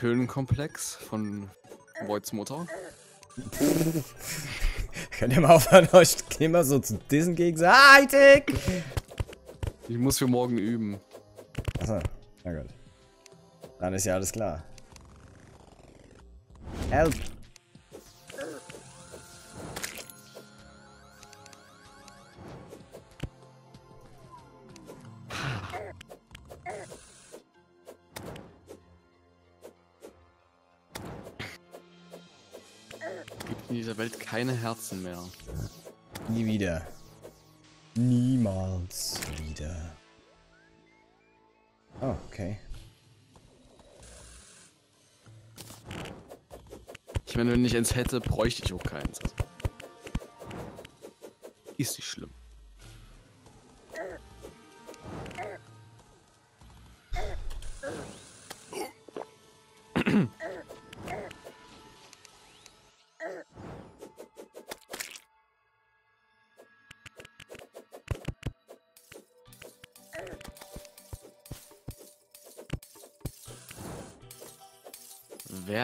Höhlenkomplex von Voids Mutter. [LAUGHS] Könnt ihr mal aufhören, euch immer so zu dissen gegenseitig? Ich muss für morgen üben. Achso, na gut. Dann ist ja alles klar. Help! Gibt in dieser Welt keine Herzen mehr. Nie wieder. Niemals wieder. Oh, okay. Ich meine, wenn ich eins hätte, bräuchte ich auch keins. Also. Ist nicht schlimm.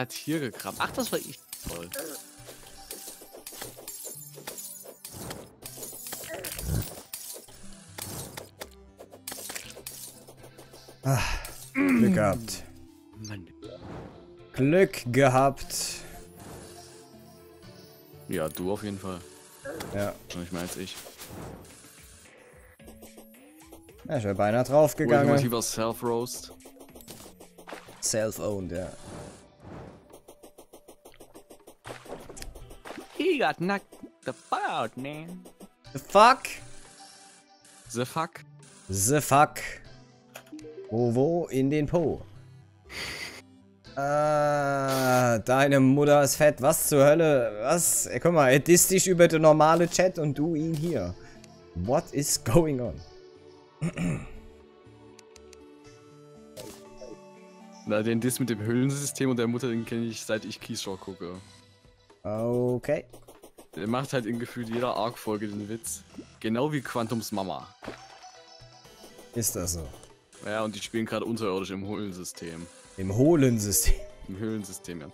Hat hier gekramt? Ach, das war ich. Toll. Glück gehabt. Mann. Glück gehabt. Ja, du auf jeden Fall. Ja. Wahrscheinlich mehr als ich. ja ich wäre beinahe draufgegangen. Ultimativer Self-Roast. Self-owned, ja. Got knocked the fuck out, man. The fuck? The fuck? The fuck. Wo, wo? In den Po. Ah, deine Mutter ist fett. Was zur Hölle? Was? Ey, guck mal, er disst dich über den normale Chat und du ihn hier. What is going on? Na, den Diss mit dem Höhlensystem und der Mutter, den kenne ich seit ich Keyshaw gucke. Okay. Der macht halt in gefühlt jeder Arc-Folge den Witz. Genau wie Quantums Mama. Ist das so? Ja, und die spielen gerade unterirdisch im Höhlensystem. Im Hohlensystem. Im Höhlensystem, ja.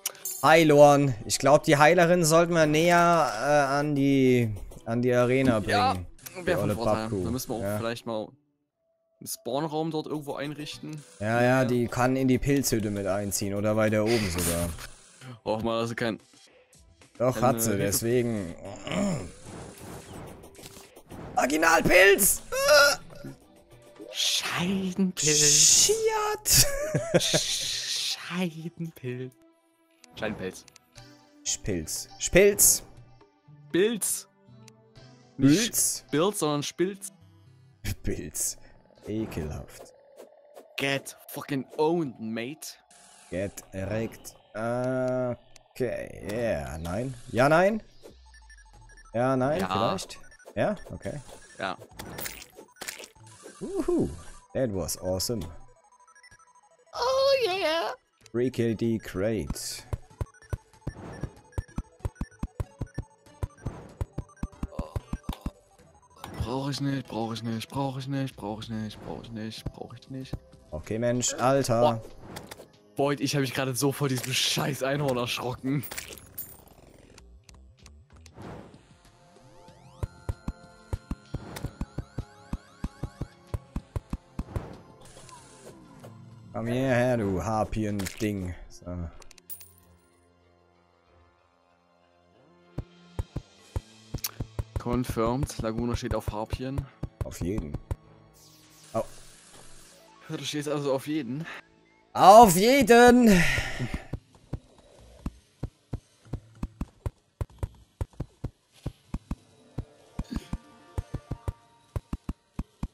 Heilorn. Ich glaube, die Heilerin sollten wir näher äh, an die an die Arena bringen. Ja, Wäre von Vorteil. Da müssen wir auch Ja. vielleicht mal einen Spawnraum dort irgendwo einrichten. Ja, ja, die kann in die Pilzhütte mit einziehen oder weiter oben sogar. Hoff mal, dass sie kein. Doch, hat sie, Hilfe- deswegen. Originalpilz! Scheidenpilz. Schiat! Scheidenpilz. Scheidenpilz. Spilz. Spilz! Pilz. Nicht Pilz? Pilz, sondern Spilz. Pilz. Ekelhaft. Get fucking owned, mate. Get erregt. Okay, yeah, nein. Ja, nein? Ja, nein, Ja. vielleicht? Ja, okay. Ja. Woohoo, that was awesome. Oh yeah. Freaky D Crate. Brauche ich nicht, brauche ich nicht, brauche ich nicht, brauche ich nicht, brauche ich nicht, brauche ich nicht. Okay, Mensch, Alter. Boah, ich habe mich gerade so vor diesem scheiß Einhorn erschrocken. Komm hierher, du Harpien-Ding. So. Confirmed, Laguna steht auf Harpien. Auf jeden. Du stehst also auf jeden. Auf jeden!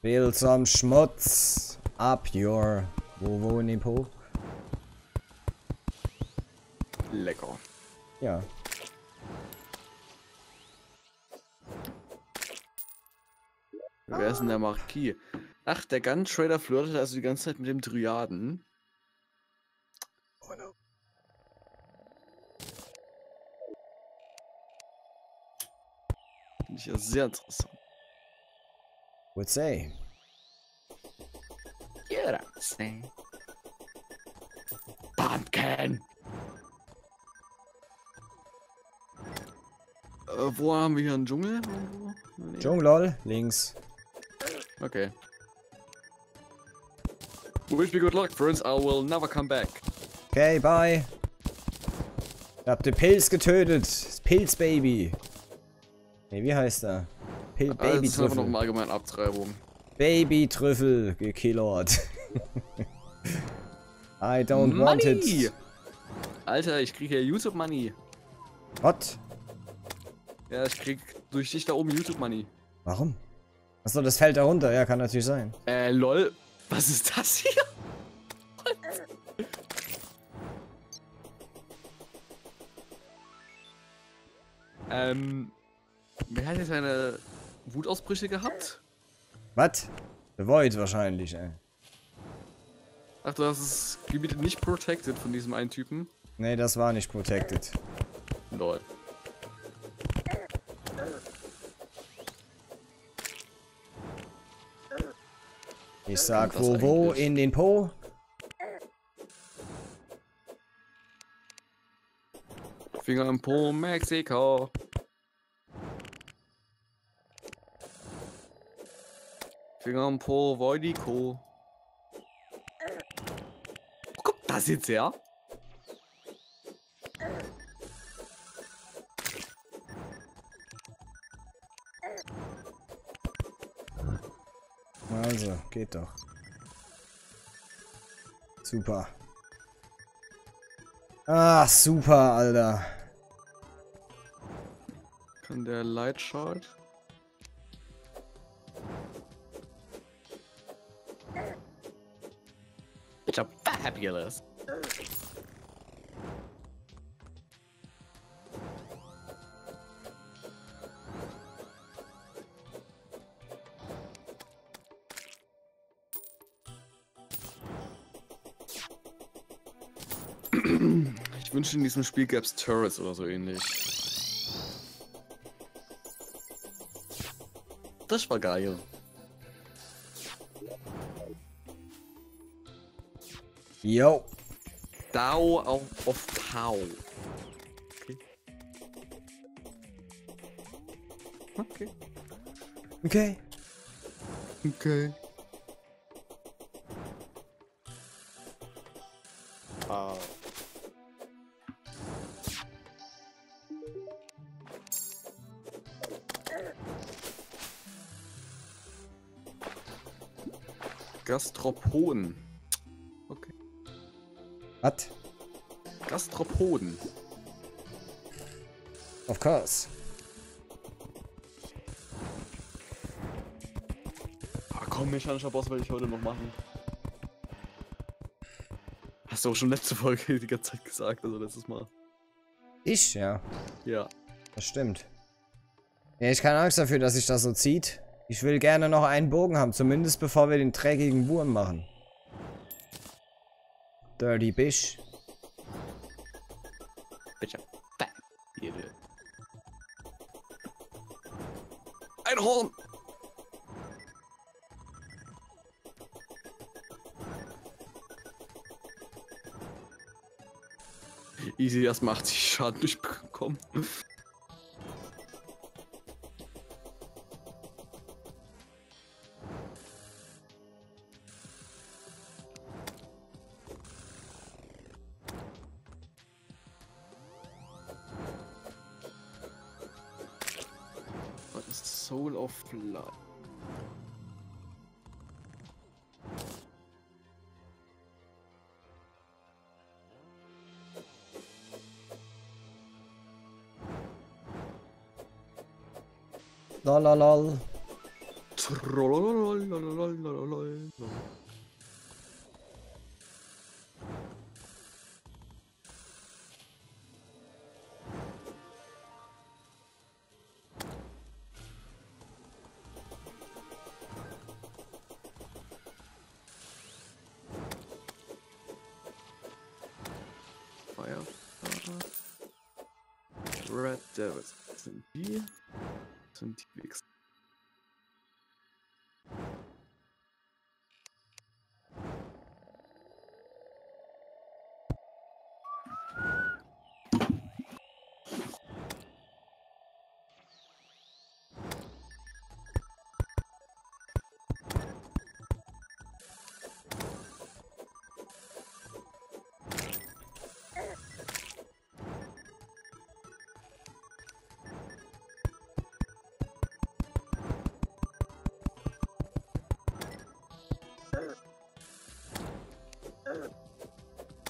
Will some Schmutz up your Wowo-Nipo? Lecker. Ja. Wer ist denn der Marquis? Ach, der Gun Trader flirtet also die ganze Zeit mit dem Dryaden. Finde ich ja sehr interessant. Would say. Ja, Pumpkin! Äh, wo haben wir hier einen Dschungel? Nee. Dschunglol, links. Okay. Wish me good luck, friends. I will never come back. Okay, bye. Ihr habt den Pilz getötet. Pilzbaby. Nee, wie heißt er? Pil Ah, das ist einfach noch Babytrüffel. mal allgemein Abtreibung. Babytrüffel gekillert. [LAUGHS] I don't want Money! it. Alter, ich krieg hier YouTube Money. What? Ja, ich krieg durch dich da oben YouTube Money. Warum? Achso, das fällt da runter. Ja, kann natürlich sein. Äh, lol. Was ist das hier? [LAUGHS] ähm, wer hat jetzt seine Wutausbrüche gehabt? Was? The Void wahrscheinlich, ey. Ach, du hast das Gebiet nicht protected von diesem einen Typen. Nee, das war nicht protected. Lol. Ich sag wo wo in den Po. Finger im Po, Mexiko. Finger im Po, Voidiko. Wo kommt das jetzt her? Also, geht doch. Super. Ah, super, Alter. Kann der Light Shard? Fabulous. Ich wünsche, in diesem Spiel gäbe es Turrets oder so ähnlich. Das war geil. Yo. Dau auf, auf Tau. Okay. Okay. Okay. Okay. Gastropoden. Okay. Was? Gastropoden. Of course. Ah, komm, mechanischer Boss will ich heute noch machen. hast du auch schon letzte Folge die ganze Zeit gesagt, also letztes Mal. Ich, ja. Ja. Das stimmt. Ja, ich keine Angst dafür, dass sich das so zieht. Ich will gerne noch einen Bogen haben, zumindest bevor wir den dreckigen Wurm machen. Dirty Bish. Bitte. Ein Horn! Easy erstmal 80 Schaden durchbekommen. Trololol. Trololol. Some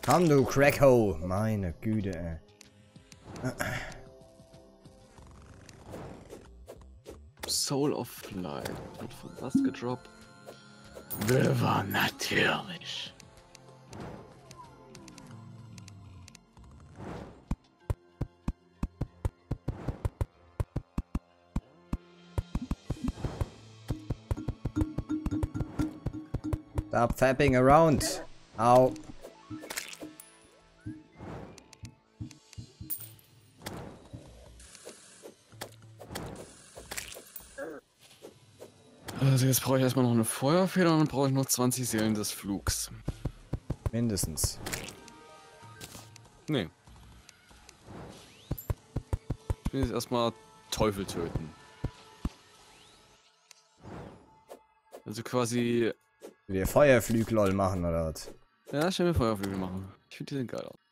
Komm du Crackho. Meine Güte, ey. Soul of Light. Wird von was gedroppt? River, natürlich. Stop fapping around. Au. Also jetzt brauche ich erstmal noch eine Feuerfeder und dann brauche ich noch 20 Seelen des Flugs. Mindestens. Nee. Ich will jetzt erstmal Teufel töten. Also quasi. Wir Feuerflüglol machen oder was? Ja, ich will Feuerflügel machen. Ich finde die sehen geil aus.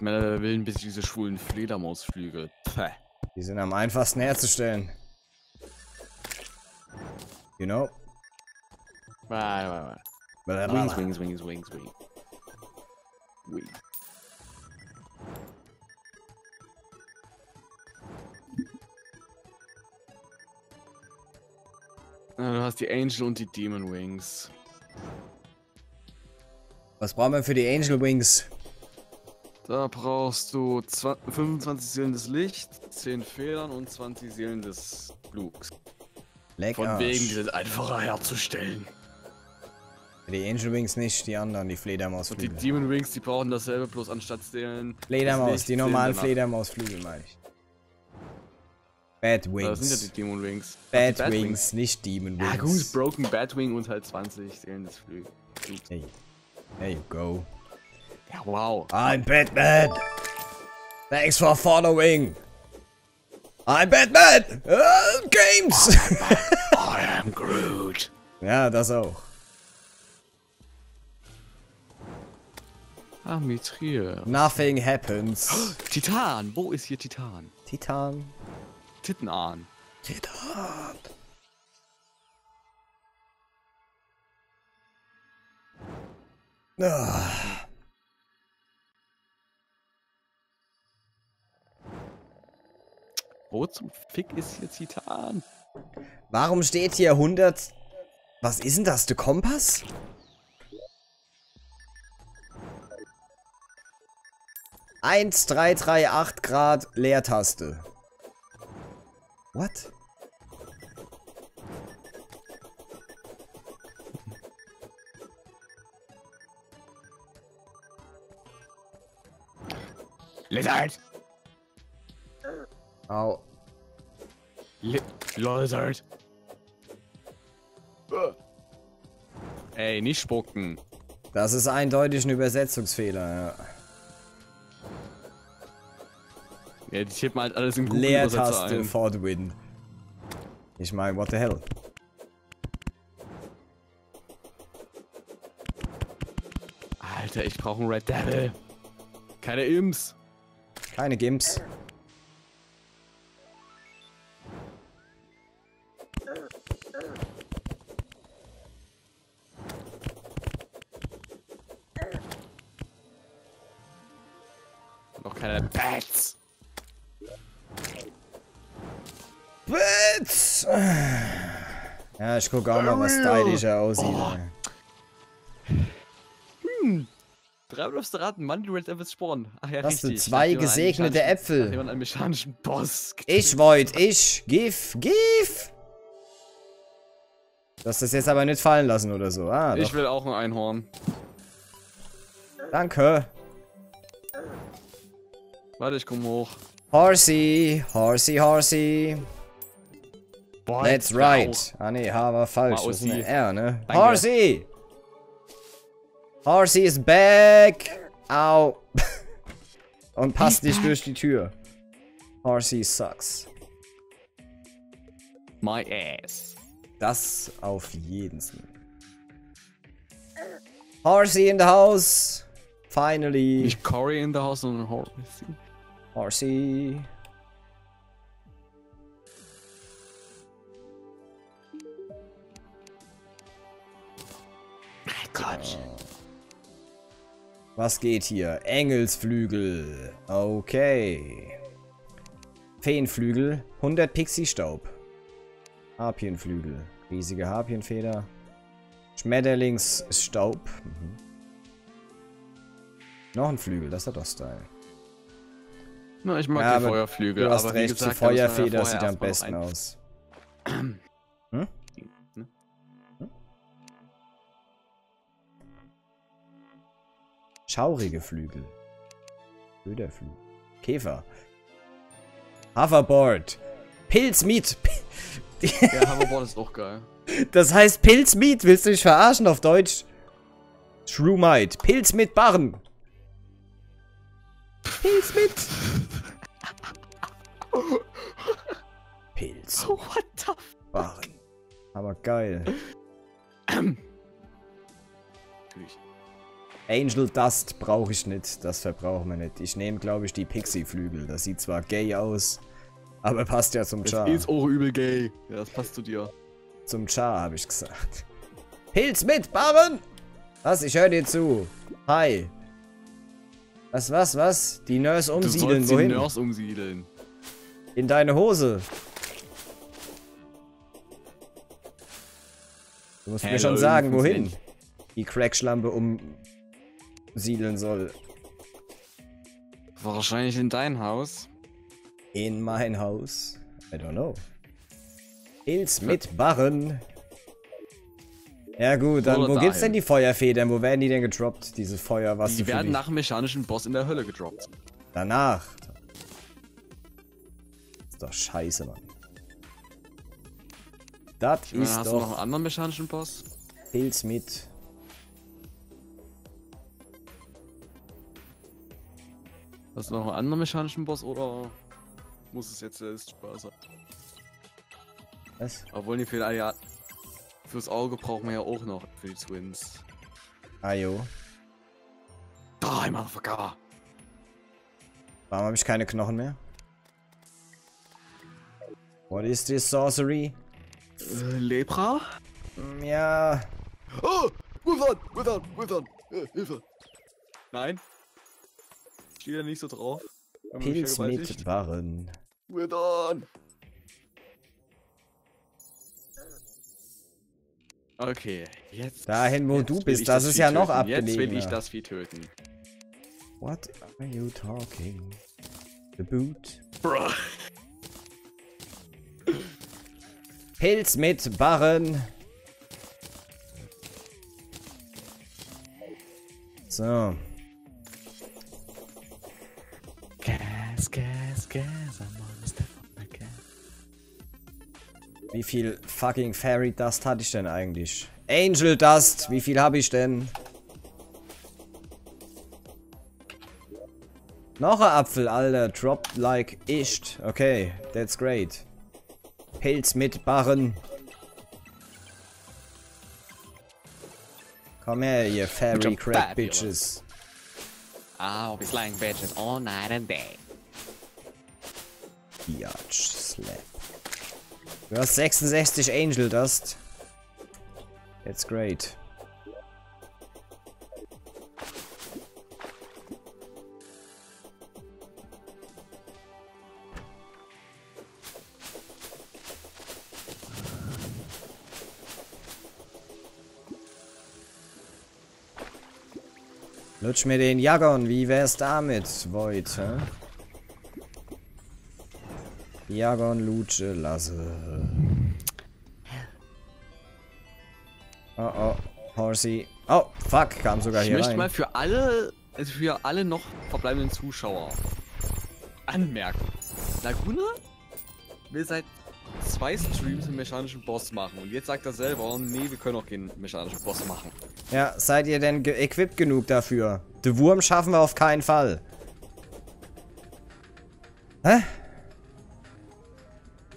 Ich meine, wer will ein bisschen diese schwulen Fledermausflügel. Pfeh. Die sind am einfachsten herzustellen. You know? Warte, warte, warte. Wings, wings, wings, wings, wings. Wings. Ja, du hast die Angel und die Demon Wings. Was brauchen wir für die Angel Wings? Da brauchst du 20, 25 Seelen des Lichts, 10 Federn und 20 Seelen des Flugs. Leck Von Arsch. wegen, die sind einfacher herzustellen. Die Angel Wings nicht, die anderen, die Und die Fledermausflügel. Demon Wings, die brauchen dasselbe, bloß anstatt Seelen. Fledermaus, Licht, die normalen Fledermausflügel meine ich. Bad danach. Das sind ja die Wings. Demon Wings. Ach, Bad, die Wings, nicht Demon Wings. Ja gut, Broken Batwing und halt 20 Seelen des Flügels. Hey. There you go. Ja, wow. I'm Batman! Thanks for following! I'm Batman! Uh, games! [LAUGHS] I am Groot. ja, das auch. Ah, Mithril. Nothing happens. [GASPS] Titan, wo ist hier Titan? Titan. Tittenahn. Titan. Ah, Wo zum Fick ist hier Titan? Warum steht hier 100... Was ist denn das? Der Kompass? Eins, drei, drei, acht Grad Leertaste. What? Lizard! Au. Li Lizard! Ey, nicht spucken. Das ist eindeutig ein Übersetzungsfehler, ja. Ja, die tippen halt alles in Google-Übersetzer Leertaste ein. for the win. Ich meine, what the hell? Alter, ich brauche einen Red Devil. Keine Imps. Keine Gimps. Keine Bats. Bits! Ja, ich gucke auch mal, was stylischer aussieht. ey. Drei bloß raten, Mann, die Red Devils spawnen. Ach ja, Hast du richtig. zwei man einen gesegnete Äpfel? Man einen mechanischen Boss Ich wollt, ich, gif, gif! Du hast das jetzt aber nicht fallen lassen oder so. Ah, Ich will auch ein Einhorn. Danke. Warte, ich komm hoch. Horsey, Horsey, Horsey. Boah, That's right. Ah nee, H war falsch. Das ist eine. R, ne? Danke. Horsey! Horsey is back! Au! [LAUGHS] Und passt nicht durch die Tür. Horsey sucks. My ass. Das auf jeden Fall. Horsey in the house! Finally! Nicht Cory in the house, sondern Horsey. Horsey. Quatsch. Was geht hier? Engelsflügel. Okay. Feenflügel. 100 Pixie-Staub. Harpienflügel. Riesige Harpienfeder. Schmetterlingsstaub. Mhm. Noch ein Flügel, das hat doch Style. Na, ich mag Ja, die Feuerflügel. Du hast aber recht, gesagt, die ja Feuerfeder sieht am besten aus. Ne? [CLEARS THROAT] Schaurige Flügel. Köderflügel. Käfer. Hoverboard. Pilzmeat. [LAUGHS] Ja, Hoverboard ist auch geil. Das heißt Pilzmeat. Willst du dich verarschen auf Deutsch? Shroomite. Pilz mit Barren. Pilz mit. Pilz What the Barren. Aber geil. Angel Dust brauche ich nicht. Das verbrauchen wir nicht. Ich nehme, glaube ich, die Pixie-Flügel. Das sieht zwar gay aus, aber passt ja zum Das Char. ist auch übel gay. Ja, das passt zu dir. Zum Char, habe ich gesagt. Pilz mit, Barren! Was? Ich höre dir zu. Hi. Was, was, was? Die Nurse Du umsiedeln, sollst die wohin? Nurse umsiedeln. In deine Hose. Du musst Hä, mir schon sagen, wohin Cent. die Crackschlampe umsiedeln soll. Wahrscheinlich in dein Haus. In mein Haus. I don't know. Pilz mit Barren. Ja gut, dann Oder wo gibt's denn dahin. die Feuerfedern? Wo werden die denn gedroppt? Diese Feuer, was Die werden nach dem mechanischen Boss in der Hölle gedroppt. Danach. Ist doch scheiße, Mann. Das Ich meine, ist hast du noch einen doch anderen mechanischen Boss? Pilz mit. Hast du noch einen anderen mechanischen Boss oder muss es jetzt erst Spaß sein? Was? Obwohl die für, ja, fürs Auge brauchen wir ja auch noch für die Twins. Ajo. Die Motherfucker! Warum habe ich keine Knochen mehr? What is this sorcery? Äh, Lepra? Hm, Ja. Oh! Withern! Withern! Äh, Hilfe! Nein! Steht da nicht so drauf. Pilz mit Barren. Withern! Okay, jetzt. Dahin, wo jetzt du bist, ich das ist ja Vieh noch töten. Jetzt will ich das Vieh töten. What are you talking? The boot. Bruh. Pilz mit Barren. So. Wie viel fucking Fairy Dust hatte ich denn eigentlich? Angel Dust, wie viel habe ich denn? Noch ein Apfel, Alter. Drop like ischt. Okay, that's great. Pilz mit Barren. Komm her, ihr Fairy fabulous. Bitches. I'll be slaying bitches all night and day. Du hast 66 Angel Dust. That's great. Lutsch mir den Jagon, wie wär's damit, Void, hä? Jagon Lutsche lasse. Horsey. Oh, fuck, kam sogar Ich hier möchte rein. mal für alle, also für alle noch verbleibenden Zuschauer anmerken. Laguna will seit zwei Streams einen mechanischen Boss machen und jetzt sagt er selber, nee, wir können auch keinen mechanischen Boss machen. Ja, seid ihr denn ge- equipped genug dafür? Den Wurm schaffen wir auf keinen Fall. Hä?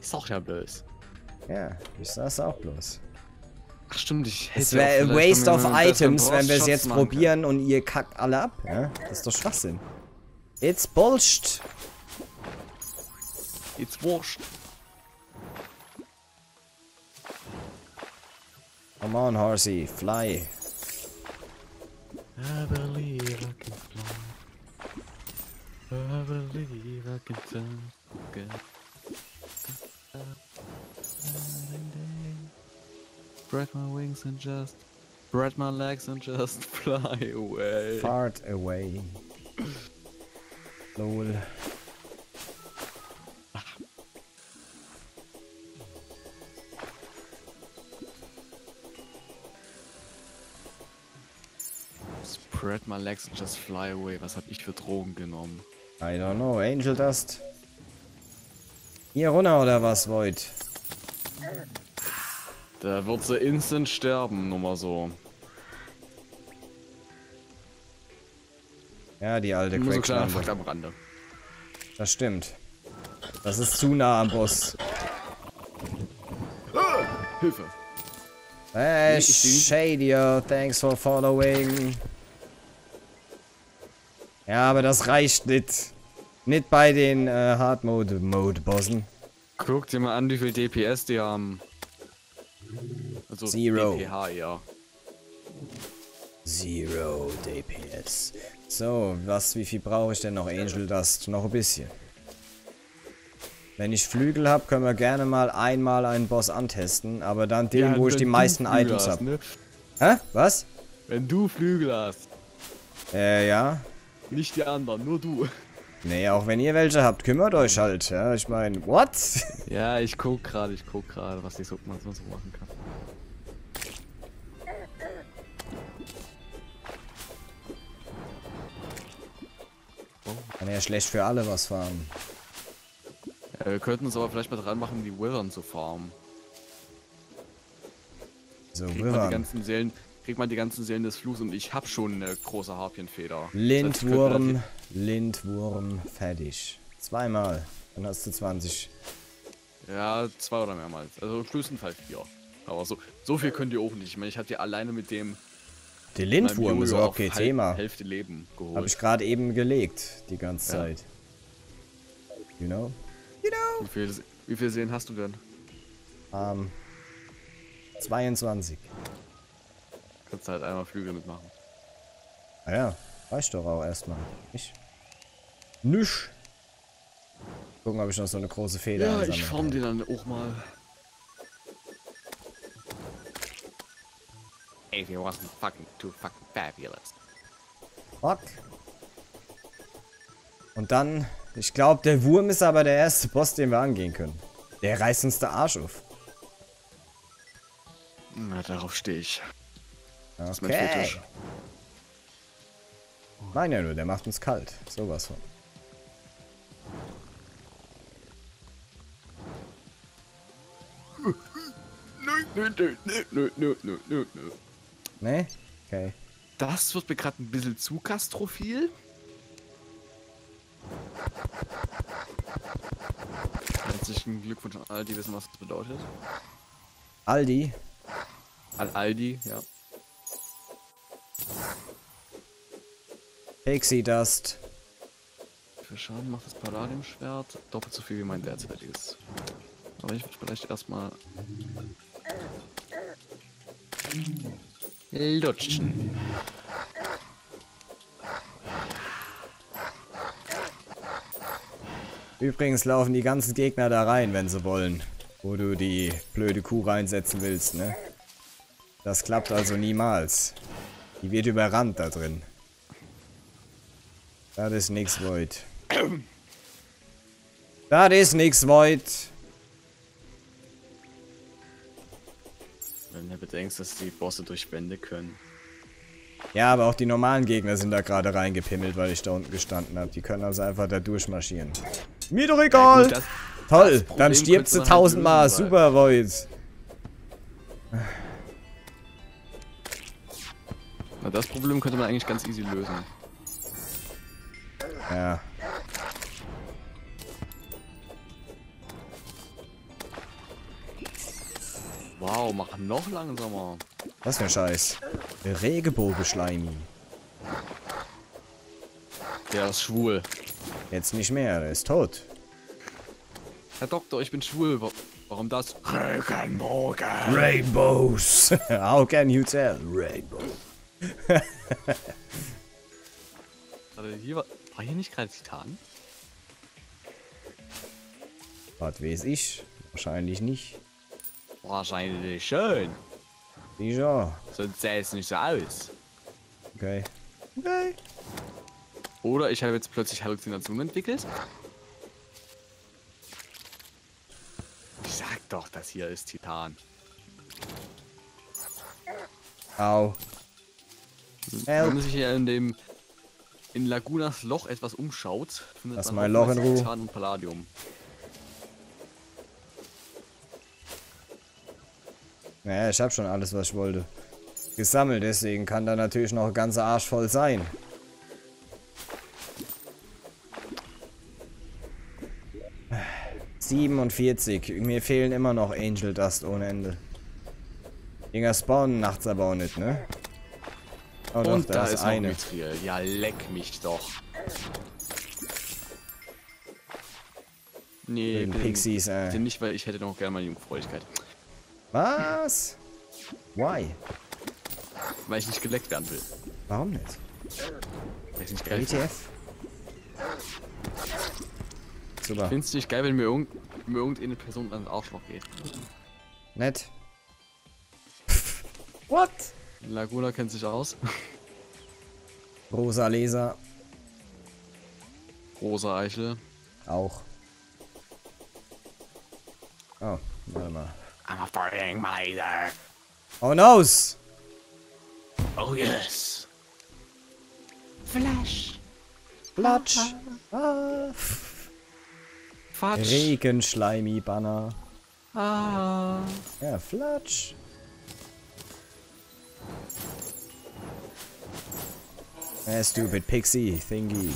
Ist auch ja böse. Ja, ich sag's auch bloß. Ach stimmt, ich hätte Es wäre a vielleicht waste of items, wenn wir es jetzt machen probieren und ihr kackt alle ab. Ja? Das ist doch Schwachsinn. It's bullshit. Jetzt wurscht. Come on, Horsey, fly. I believe I can fly. I believe I can turn good. Spread my wings and just spread my legs and just [LAUGHS] fly away. Fart away. Lol. Spread my legs and just fly away. Was hab ich für Drogen genommen? I don't know, Angel Dust. Hier runter oder was, Void? Da wird sie instant sterben, nur mal so. Ja, die alte Nur so kleiner Fakt am Rande. Das stimmt. Das ist zu nah am Boss. Hilfe. Hey, Shadio, thanks for following. Ja, aber das reicht nicht. Nicht bei den äh, Hard Mode Mode Bossen. Guck dir mal an, wie viel DPS die haben. Also Zero. DPH eher. Zero DPS. So, was, wie viel brauche ich denn noch? Angel Dust, noch ein bisschen. Wenn ich Flügel habe, können wir gerne mal einmal einen Boss antesten, aber dann den, wo ich die meisten Flügel Items habe. Ne? Hä? Was? Wenn du Flügel hast. Äh, ja. Nicht die anderen, nur du. Nee, auch wenn ihr welche habt, kümmert euch halt. Ja, ich meine, what? Ja, ich guck gerade, ich guck gerade, was ich so, was man so machen kann. Kann ja schlecht für alle was farmen. Ja, wir könnten uns aber vielleicht mal dran machen, die Withern zu farmen. So, Kriegt man die ganzen Seelen, kriegt man die ganzen Seelen des Fluchs und ich hab schon eine große Harpienfeder. Das heißt, Lindwurm, Lindwurm, fertig. Zweimal. Dann hast du 20. Ja, zwei oder mehrmals. Also im schlimmsten Fall vier. Aber so, so viel könnt ihr auch nicht. Ich meine, ich hatte ja alleine mit dem Der meinem Lindwurm ist auch kein Thema. Hälfte Leben geholt. Habe ich gerade eben gelegt, die ganze Ja. Zeit. You know? wie, viel, wie viel Seelen hast du denn? Ähm, 22. Kannst halt einmal Flügel mitmachen. Ah ja, reicht doch auch erstmal. Ich. Nüsch. Gucken, ob ich noch so eine große Feder Ja, einsammeln ich kann. form den dann auch mal. if it wasn't fucking too fucking fabulous. Fuck. Und dann, ich glaube, der Wurm ist aber der erste Boss, den wir angehen können. Der reißt uns der Arsch auf. Na, darauf stehe ich. Okay. Das ist mein Fetisch. Nein, ja nur, der macht uns kalt. Sowas von. Nö, nö, nö, nö, nö, nö, nö, nö. Ne? Okay. Das wird mir gerade ein bisschen zu kastrophil. Herzlichen Glückwunsch an alle, die wissen, was das bedeutet. Aldi. An Aldi, ja. Pixie Dust. Für Schaden macht das Palladium-Schwert doppelt so viel wie mein derzeitiges. Aber ich würde vielleicht erstmal. Lutschen. Übrigens laufen die ganzen Gegner da rein, wenn sie wollen. Wo du die blöde Kuh reinsetzen willst, ne? Das klappt also niemals. Die wird überrannt da drin. Das ist nix Void. Das ist nix Void. Wenn du bedenkst, dass die Bosse durch Wände können. Ja, aber auch die normalen Gegner sind da gerade reingepimmelt, weil ich da unten gestanden habe. Die können also einfach da durchmarschieren. Mir doch Ja, egal. gut, das, Toll, dann stirbt sie halt tausendmal. Super Void. na, das Problem könnte man eigentlich ganz easy lösen. Ja. Wow, mach noch langsamer. Was für ein Scheiß. Regenbogenschleimi. Der ist schwul. Jetzt nicht mehr, der ist tot. Herr Doktor, ich bin schwul. Wa- Warum das? Regenbogen. Rainbows. [LAUGHS] How can you tell? Rainbow. Warte, hier war, war hier nicht gerade Titan? Was weiß ich? Wahrscheinlich nicht. Wahrscheinlich schön. Sicher. Sonst sähe es nicht so aus. Okay. Okay. Oder ich habe jetzt plötzlich Halluzinationen entwickelt. Ich sag doch, das hier ist Titan. Au. Wenn man sich hier in dem in Lagunas Loch etwas umschaut, findet Lass man mal Loch in Ruhe. Titan und Palladium. Naja, ich hab schon alles, was ich wollte. Gesammelt, deswegen kann da natürlich noch ein ganzer Arsch voll sein. Siebenundvierzig. Mir fehlen immer noch Angel Dust ohne Ende. Dinger spawnen nachts aber auch nicht, ne? Oh doch, und da, da ist ist eine. Ja, leck mich doch. Nee, bitte, Pixies, äh. nicht, weil ich hätte noch gerne meine Jungfräulichkeit. Was? Why? Weil ich nicht geleckt werden will. Warum nicht? Weil ich nicht geil. ETF? Super. Findest du nicht geil, wenn mir, irgend, mir irgendeine Person ans Arschloch geht? Nett. [LAUGHS] What? Laguna kennt sich aus. Rosa Laser. Rosa Eichel. Auch. Oh, warte mal. I'm a fucking miser. Oh noes! Oh yes. Flash. Platsch! Ah. Fatsch. Regenschleimi-Banner. Ah. Ja, Flatsch. Eh, stupid pixie thingy.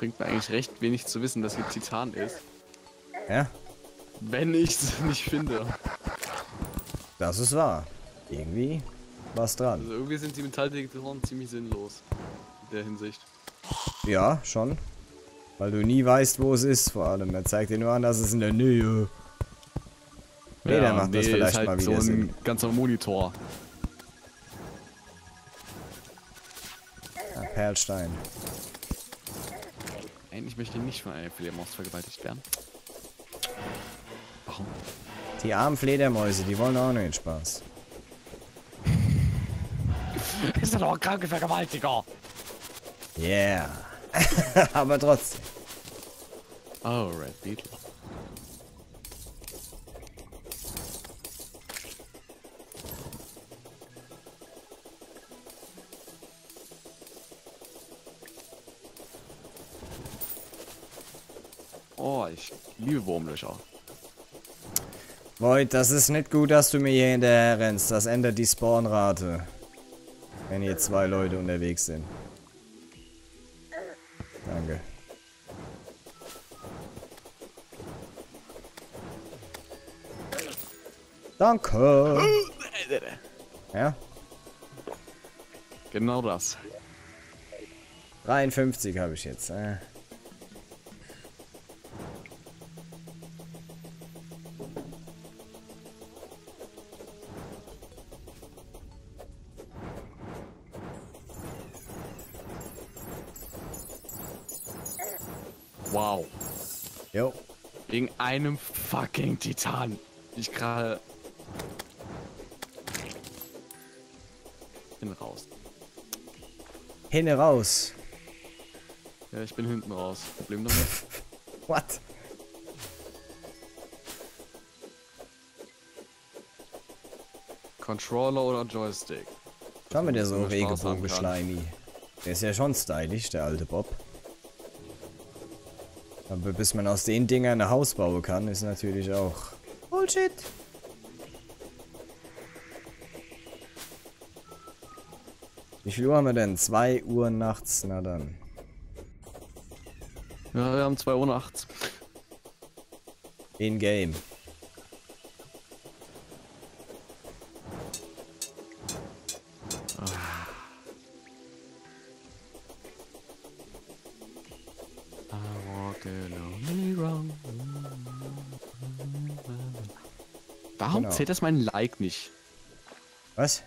Bringt mir eigentlich recht wenig zu wissen, dass hier Titan ist. Ja, Wenn ich es nicht finde. das ist wahr. Irgendwie was dran. Also irgendwie sind die Metalldetektoren ziemlich sinnlos. In der Hinsicht. Ja, schon. Weil du nie weißt, wo es ist, vor allem. Er zeigt dir nur an, dass es in der Nähe. Nee, der macht das nee, vielleicht ist halt mal so wieder ein Sinn. ganzer Monitor. Ah, Perlstein. Nein, ich möchte nicht von einer Fledermaus vergewaltigt werden. Warum? Die armen Fledermäuse, die wollen auch nicht Spaß. [LAUGHS] Ist doch ein kranke Vergewaltiger! Yeah. [LAUGHS] Aber trotzdem. Oh, Red Beetle. Oh, ich liebe Wurmlöcher. Void, das ist nicht gut, dass du mir hier hinterher rennst. Das ändert die Spawnrate. Wenn hier zwei Leute unterwegs sind. Danke. Danke. Ja, Genau das. 53 habe ich jetzt. Äh. Einem fucking Titan. Ich gerade. Bin raus. Hinne raus. Ja, ich bin hinten raus. Problem damit. [LAUGHS] What? Controller oder Joystick? Schau mal, der so. Regenbogen-Schleimi. Der ist ja schon stylisch, der alte Bob. Aber bis man aus den Dingern ein Haus bauen kann, ist natürlich auch Bullshit. Wie viel Uhr haben wir denn? 2 Uhr nachts, na dann. Ja, wir haben 2 Uhr nachts. In zählt das mein Like nicht? Was?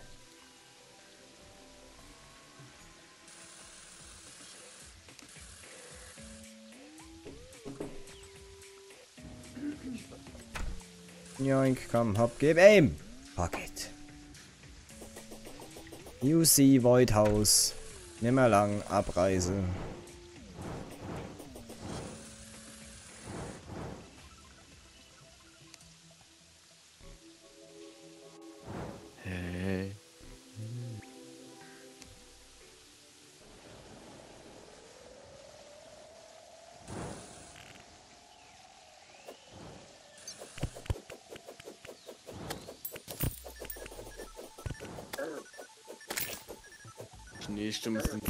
Joink, komm, hopp, gib aim! Fuck it. UC Void House. Nimmer lang, Abreise.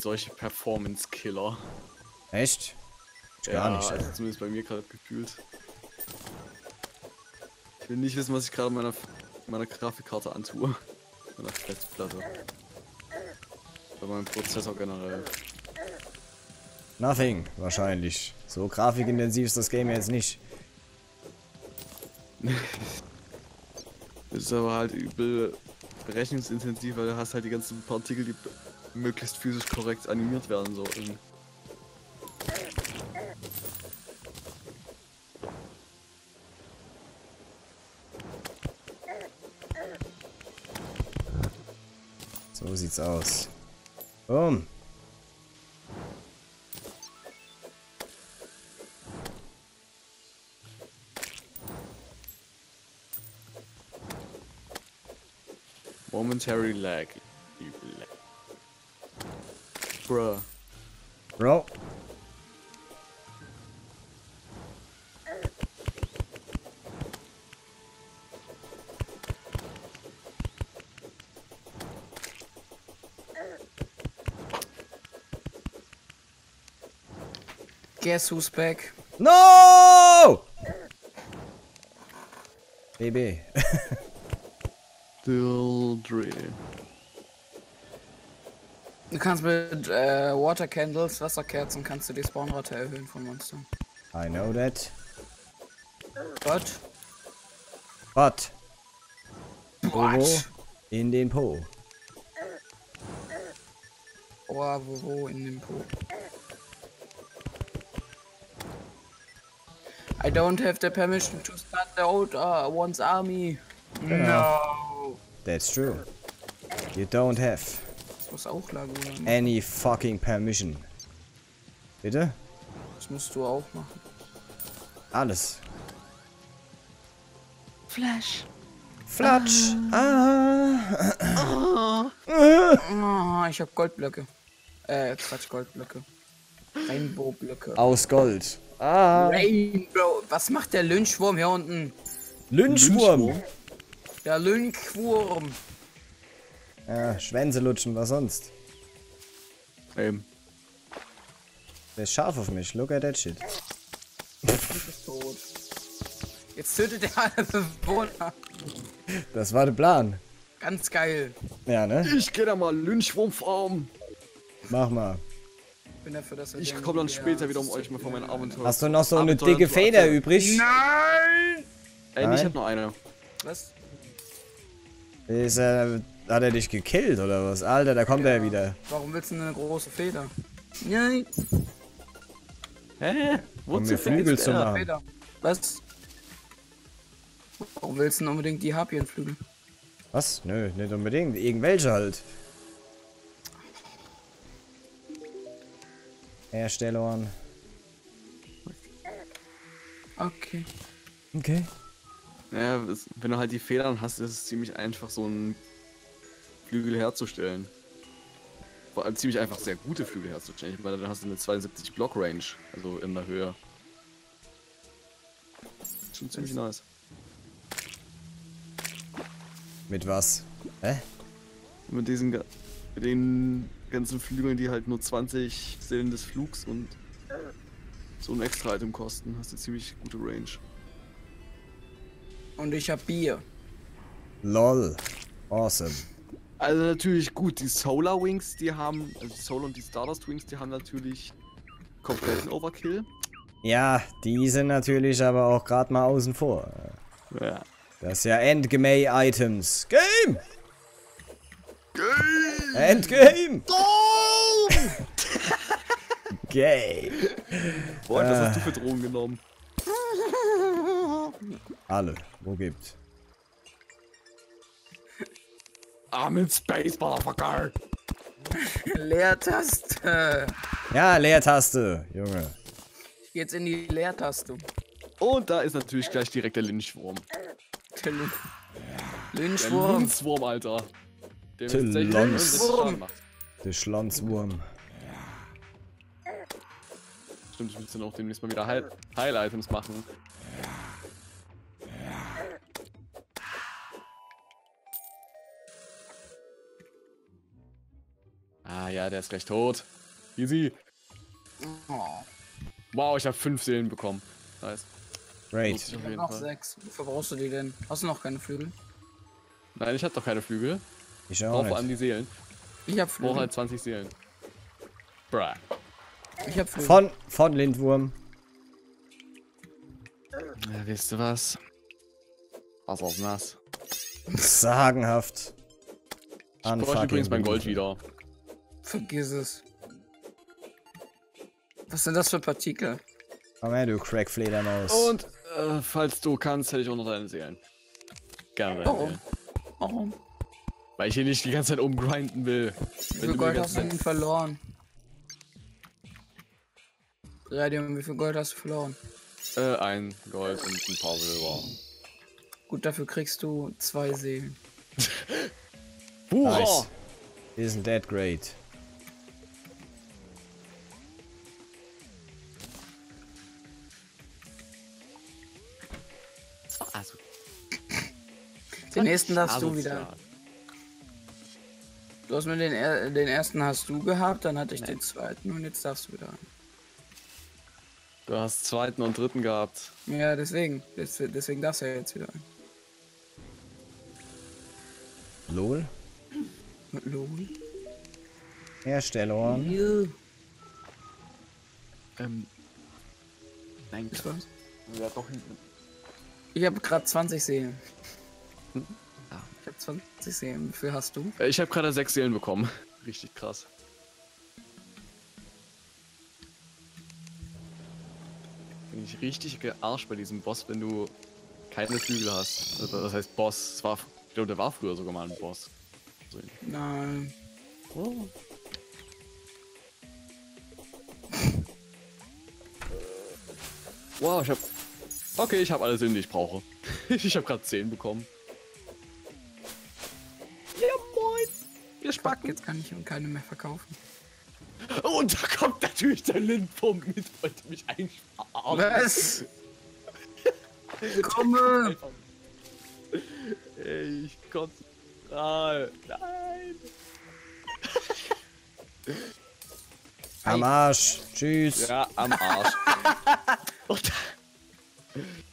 Solche Performance-Killer. Echt? Gar ja, nicht, also zumindest bei mir gerade gefühlt. Ich will nicht wissen, was ich gerade meiner meiner Grafikkarte antue. Meiner Festplatte. Bei meinem Prozessor generell. Nothing, wahrscheinlich. So grafikintensiv ist das Game jetzt nicht. [LAUGHS] Ist aber halt übel berechnungsintensiv, weil du hast halt die ganzen Partikel, die möglichst physisch korrekt animiert werden sollen. So sieht's aus. Boom. Momentary lag. Übel lag. Bruh. Bro. Guess who's back? No! BB. Dildre. [LAUGHS] Du kannst mit äh, Water Candles, Wasserkerzen, kannst du die Spawnrate erhöhen von Monstern. I know that. What? But. Wo? What? In den Po. Oh, wo, wo in dem Po? I don't have the permission to start the old uh, one's army. No. That's true. You don't have Muss auch Laguna. machen. any fucking permission. Bitte? Das musst du auch machen. Alles. Flash. Flatsch. Ah. Ah, ich hab Goldblöcke. Äh, Quatsch, Goldblöcke. Rainbow-Blöcke. Aus Gold. Ah. Rainbow. Was macht der Lynchwurm hier unten? Lynchwurm. Der Lynchwurm. Ja, Schwänze lutschen, was sonst? Ähm, Der ist scharf auf mich. Look at that shit. ist tot. Jetzt tötet er alle Bewohner. Das war der Plan. Ganz geil. Ja, ne? ich geh da mal Lynchwurmfarm. Mach mal. Bin dafür, dass Ich komme dann später wieder, um euch mal von meinen Abenteuern. Hast du noch so eine Abenteuer dicke Feder übrig? Nein! Ey, Nein. ich hab nur eine. Was? Ist, äh, hat er dich gekillt oder was? Alter, da kommt er wieder. Warum willst du eine große Feder? Nein, Hä? Um Wozu mir Flügel zu machen. Feder. Was? Warum willst du denn unbedingt die Harpienflügel? Was? Nö, nicht unbedingt. Irgendwelche halt. Herstellern. Okay. Okay. Naja, wenn du halt die Federn hast, ist es ziemlich einfach, so einen Flügel herzustellen. Vor allem ziemlich einfach, sehr gute Flügel herzustellen, weil dann hast du eine 72 Block Range, also in der Höhe. Schon ziemlich nice. Mit was? Hä? Mit diesen ga- mit den ganzen Flügeln, die halt nur 20 Seelen des Flugs und so ein extra Item kosten, hast du ziemlich gute Range. Und ich hab Bier. LOL. Awesome. Also natürlich gut, die Solar Wings, die haben, also die Solar und die Stardust Wings, die haben natürlich kompletten Overkill. Ja, die sind natürlich aber auch gerade mal außen vor. Ja. Das ist ja Endgame-Items. Game! Endgame! [LAUGHS] Game! Boah, was hast du für Drogen genommen? Alle. Wo gibt's? I'm in Space, Motherfucker! Leertaste. Ja, Leertaste, Junge. Jetzt in die Leertaste. Und da ist natürlich gleich direkt der Lynchwurm. Der Lyn- Der Lynchwurm. Lynchwurm, Alter. Der Der mir tatsächlich Lons. 69 Schaden macht. Der Schlanzwurm. Stimmt, ich müsste noch demnächst mal wieder Heil- Heil-Items machen. Ah ja, der ist gleich tot. Easy. Oh, Wow, ich habe fünf Seelen bekommen. Nice. Great. Auf jeden noch Fall. sechs. Wofür brauchst du die denn? Hast du noch keine Flügel? Nein, ich hab doch keine Flügel. Ich Ich auch brauche vor allem die Seelen. Ich hab Ich brauche Flügel. halt 20 Seelen. Bruh. Ich hab Flügel. Von, von Lindwurm. Ja, weißt du was? Was aus nass. Sagenhaft. Ich brauche übrigens mein Gold wieder. Vergiss es. Was sind das für Partikel? Komm her, du Crackfledermaus. Und äh, falls du kannst, hätte ich auch noch deine Seelen. Gerne deine Warum? Seelen. Warum? Weil ich hier nicht die ganze Zeit umgrinden will. Wie Wenn viel Gold die hast du denn verloren? Radium, wie viel Gold hast du verloren? Äh, ein Gold und ein paar Silber. Gut, dafür kriegst du zwei Seelen. [LAUGHS] Hurra! Nice. Isn't that great? Den nächsten darfst du wieder. Du hast mir den, er- den ersten hast du gehabt, dann hatte ich den zweiten und jetzt darfst du wieder. Du hast zweiten und dritten gehabt. Ja, deswegen. Des- Deswegen darfst du ja jetzt wieder. LOL? Lol. Herstellern. Ja. Ähm. Nein, Das war's. Ja, doch hinten. Ich habe gerade 20 Seelen. Ah. Ich habe 20 Seelen. Wie viel hast du? Äh, Ich habe gerade sechs Seelen bekommen. Richtig krass. Bin wahrscheinlich richtig gearscht bei diesem Boss, wenn du keine Flügel hast. Also, Das heißt Boss. Es war, ich glaube, der war früher sogar mal ein Boss. So, Nein. oh. Wow, ich hab. Okay, ich habe alle Sinn, die ich brauche. [LAUGHS] ich habe gerade 10 bekommen. Ihr Spacken! jetzt kann ich keine mehr verkaufen. Und da kommt natürlich der Lindpump mit, wollte mich einsparen. Was? Komme! Ey, ich kotze. Ah, nein! Am Arsch. Tschüss. Ja, am Arsch. [LAUGHS]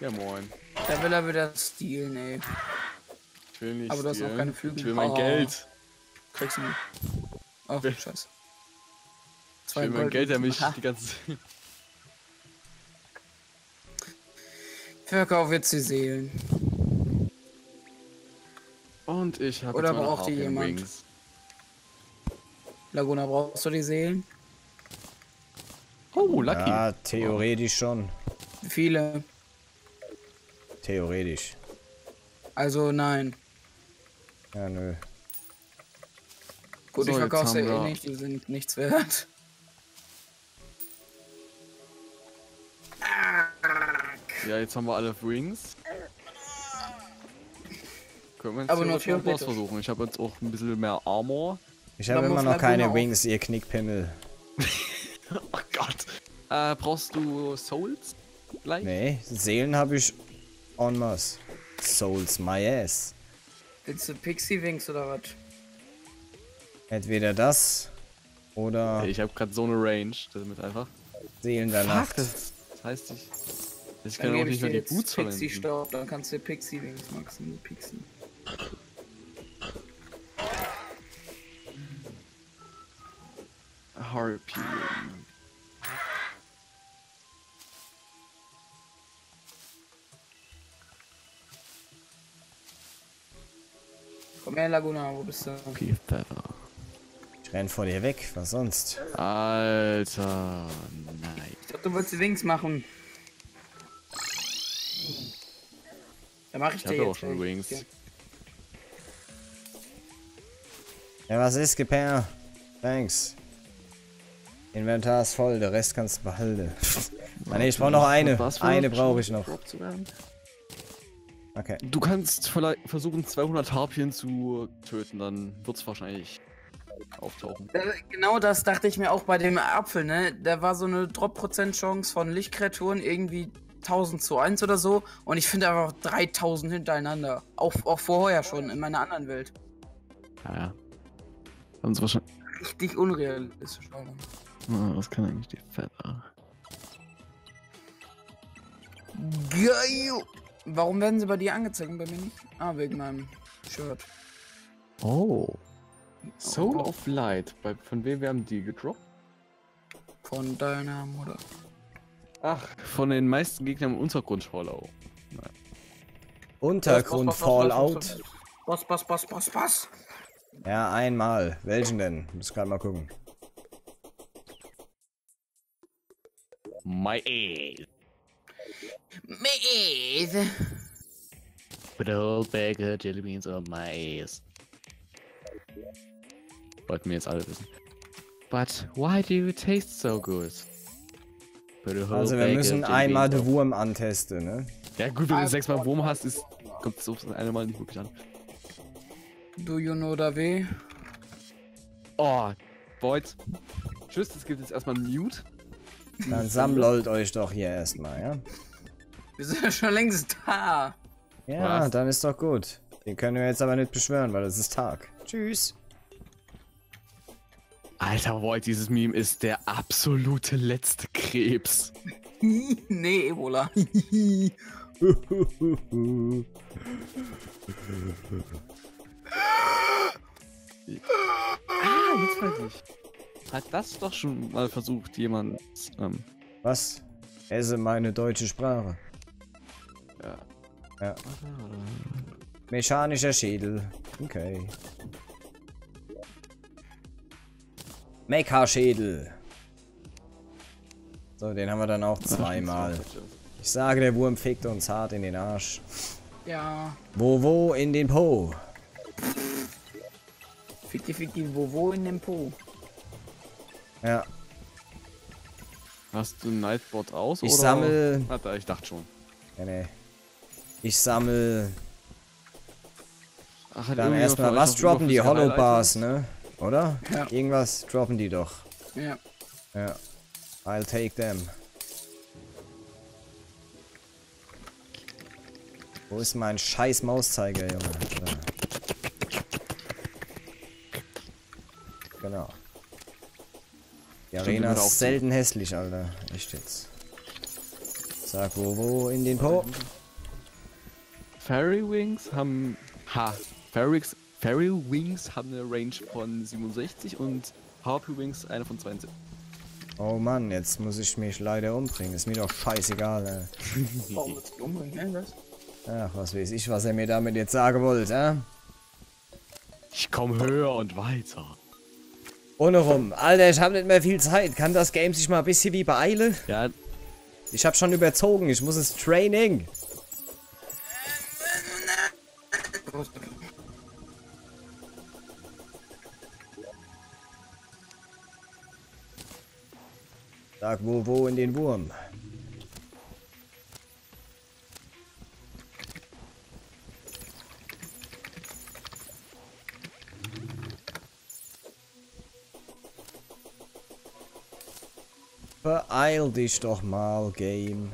ja, moin. Da will er wieder stehlen, ey. Ich will nicht Aber du hast auch keine Flügel. Ich will mein Oh. Geld. Kriegst du nicht. Oh, Wer- scheiße. Ich will mein Geld, damit ich [LAUGHS] die ganze. Verkauf jetzt die Seelen. Und ich habe Oder braucht die jemand? Laguna, brauchst du die Seelen? Oh, lucky. Ja, theoretisch schon. Viele? Theoretisch. Also nein. Ja, nö. Gut, So, ich verkauf's ja eh nicht, die sind nichts wert. Ja, jetzt haben wir alle Wings. Können wir jetzt Aber nur dem Boss versuchen. Ich habe jetzt auch ein bisschen mehr Armor. Ich habe immer noch keine Wings, ihr Knickpimmel. [LAUGHS] Oh Gott. Äh, brauchst du Souls? Gleich? Nee, Seelen habe ich en masse. Souls my ass. Willst du Pixie Wings oder was? Entweder das oder Ey, Ich habe gerade so eine Range, damit einfach. Seelen der Nacht. das, das heißt, ich, ich Dann kann auch nicht mehr die Boots Pixie verwenden. Staub, dann kannst du Pixie Wings maxen, Pixie. Her, Laguna, wo bist du? Feather. Ich renn vor dir weg, was sonst? Alter, nein. Ich dachte, du wolltest die Wings machen. Da mach ich, Ich dir jetzt auch schon. Wings. Okay. Ja, was ist, Gepär? Thanks. Inventar ist voll, der Rest kannst du behalten. [LAUGHS] ah, nee, ich brauche noch eine. Eine brauche ich noch. Okay. Du kannst vielleicht versuchen, 200 Harpien zu töten, dann wird's wahrscheinlich auftauchen. Äh, Genau das dachte ich mir auch bei dem Apfel, ne? Da war so eine Drop-Prozent-Chance von Lichtkreaturen irgendwie 1000 zu 1 oder so. Und ich finde einfach 3000 hintereinander. Auch, auch vorher schon in meiner anderen Welt. Ja, ja. Haben sie wahrscheinlich. Richtig unrealistisch. Alter. Ah, was kann eigentlich die Feather? Geil! Warum werden sie bei dir angezeigt und bei mir nicht? Ah, wegen meinem Shirt. Oh. Soul of Light. Bei, von wem werden die gedroppt? Von deiner Mutter. Ach, von den meisten Gegnern im Untergrund Hollow. Untergrund Fallout. Boss, Boss, Boss, Boss, Boss. Ja, einmal. Welchen denn? Muss gerade mal gucken. My ass. Mate. Put a whole bag of jelly beans on my ass. Wollten wir jetzt alle wissen. But why do you taste so good? Also wir müssen einmal den Wurm antesten, ne? Ja gut, wenn du sechsmal Wurm hast, ist, kommt es aufs eine Mal nicht wirklich an. Do you know da weh? Oh, Boyd. Tschüss, es gibt jetzt erstmal Mute. Dann sammelt euch doch hier erstmal, ja? Wir sind ja schon längst da. Ja, Was? dann ist doch gut. Den können wir jetzt aber nicht beschwören, weil es ist Tag. Tschüss. Alter, Boyd, dieses Meme ist der absolute letzte Krebs. [LAUGHS] nee, Ebola. [LAUGHS] Ah, jetzt weiß ich. Hat das doch schon mal versucht, jemand. Ähm, Was? Esse meine deutsche Sprache. Ja. Ja. Mechanischer Schädel. Okay. Mecha-Schädel. So, den haben wir dann auch zweimal. Ich sage, der Wurm fickt uns hart in den Arsch. Ja. Wo, wo? In den Po. Ficky Ficky Wowo in dem Po. Ja. Hast du Nightbot aus? Ich oder? sammel- Warte, ich dachte schon. Nee, nee. Ich sammel Ach, dann erstmal, was droppen die Hollow Bars, ne? Oder? Ja. Irgendwas droppen die doch. Ja. Ja. I'll take them. Wo ist mein scheiß Mauszeiger, Junge? Da. Genau. Die Arena ist selten hässlich, Alter. Echt jetzt. Sag wo, wo in den Po. Fairy Wings haben. Ha! Fairy Wings, Fairy Wings haben eine Range von 67 und Harpy Wings eine von 72. Oh Mann, jetzt muss ich mich leider umbringen. Ist mir doch scheißegal, ey. Warum willst du umbringen? Was? Ach, was weiß ich, was er mir damit jetzt sagen wollte, äh? Ich komm höher und weiter. Ohne rum. Alter, ich habe nicht mehr viel Zeit. Kann das Game sich mal ein bisschen wie beeilen? Ja, Ich habe schon überzogen. Ich muss ins Training. Sag wo, wo in den Wurm. Beeil dich doch mal, Game.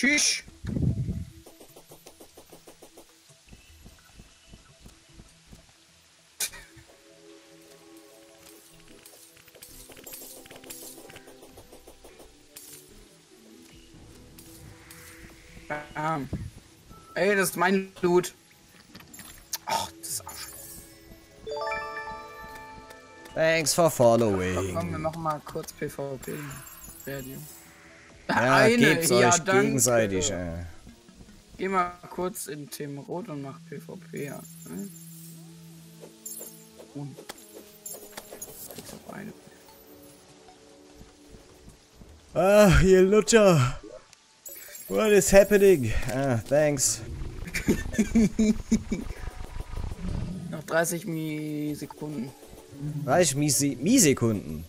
Tschüss. Bam. Ey, das ist mein Loot. Ach, das ist Arsch. Thanks for following. Komm, wir machen mal kurz PvP. Radio. Ja, Eine, gebt's ja, euch danke. gegenseitig, ey. Geh mal kurz in Team Rot und mach PvP an. Ne? Und. Eine. Ah, ihr Lutscher. What is happening? Ah, thanks. Noch 30 Sekunden. Reich Misi Misekunden.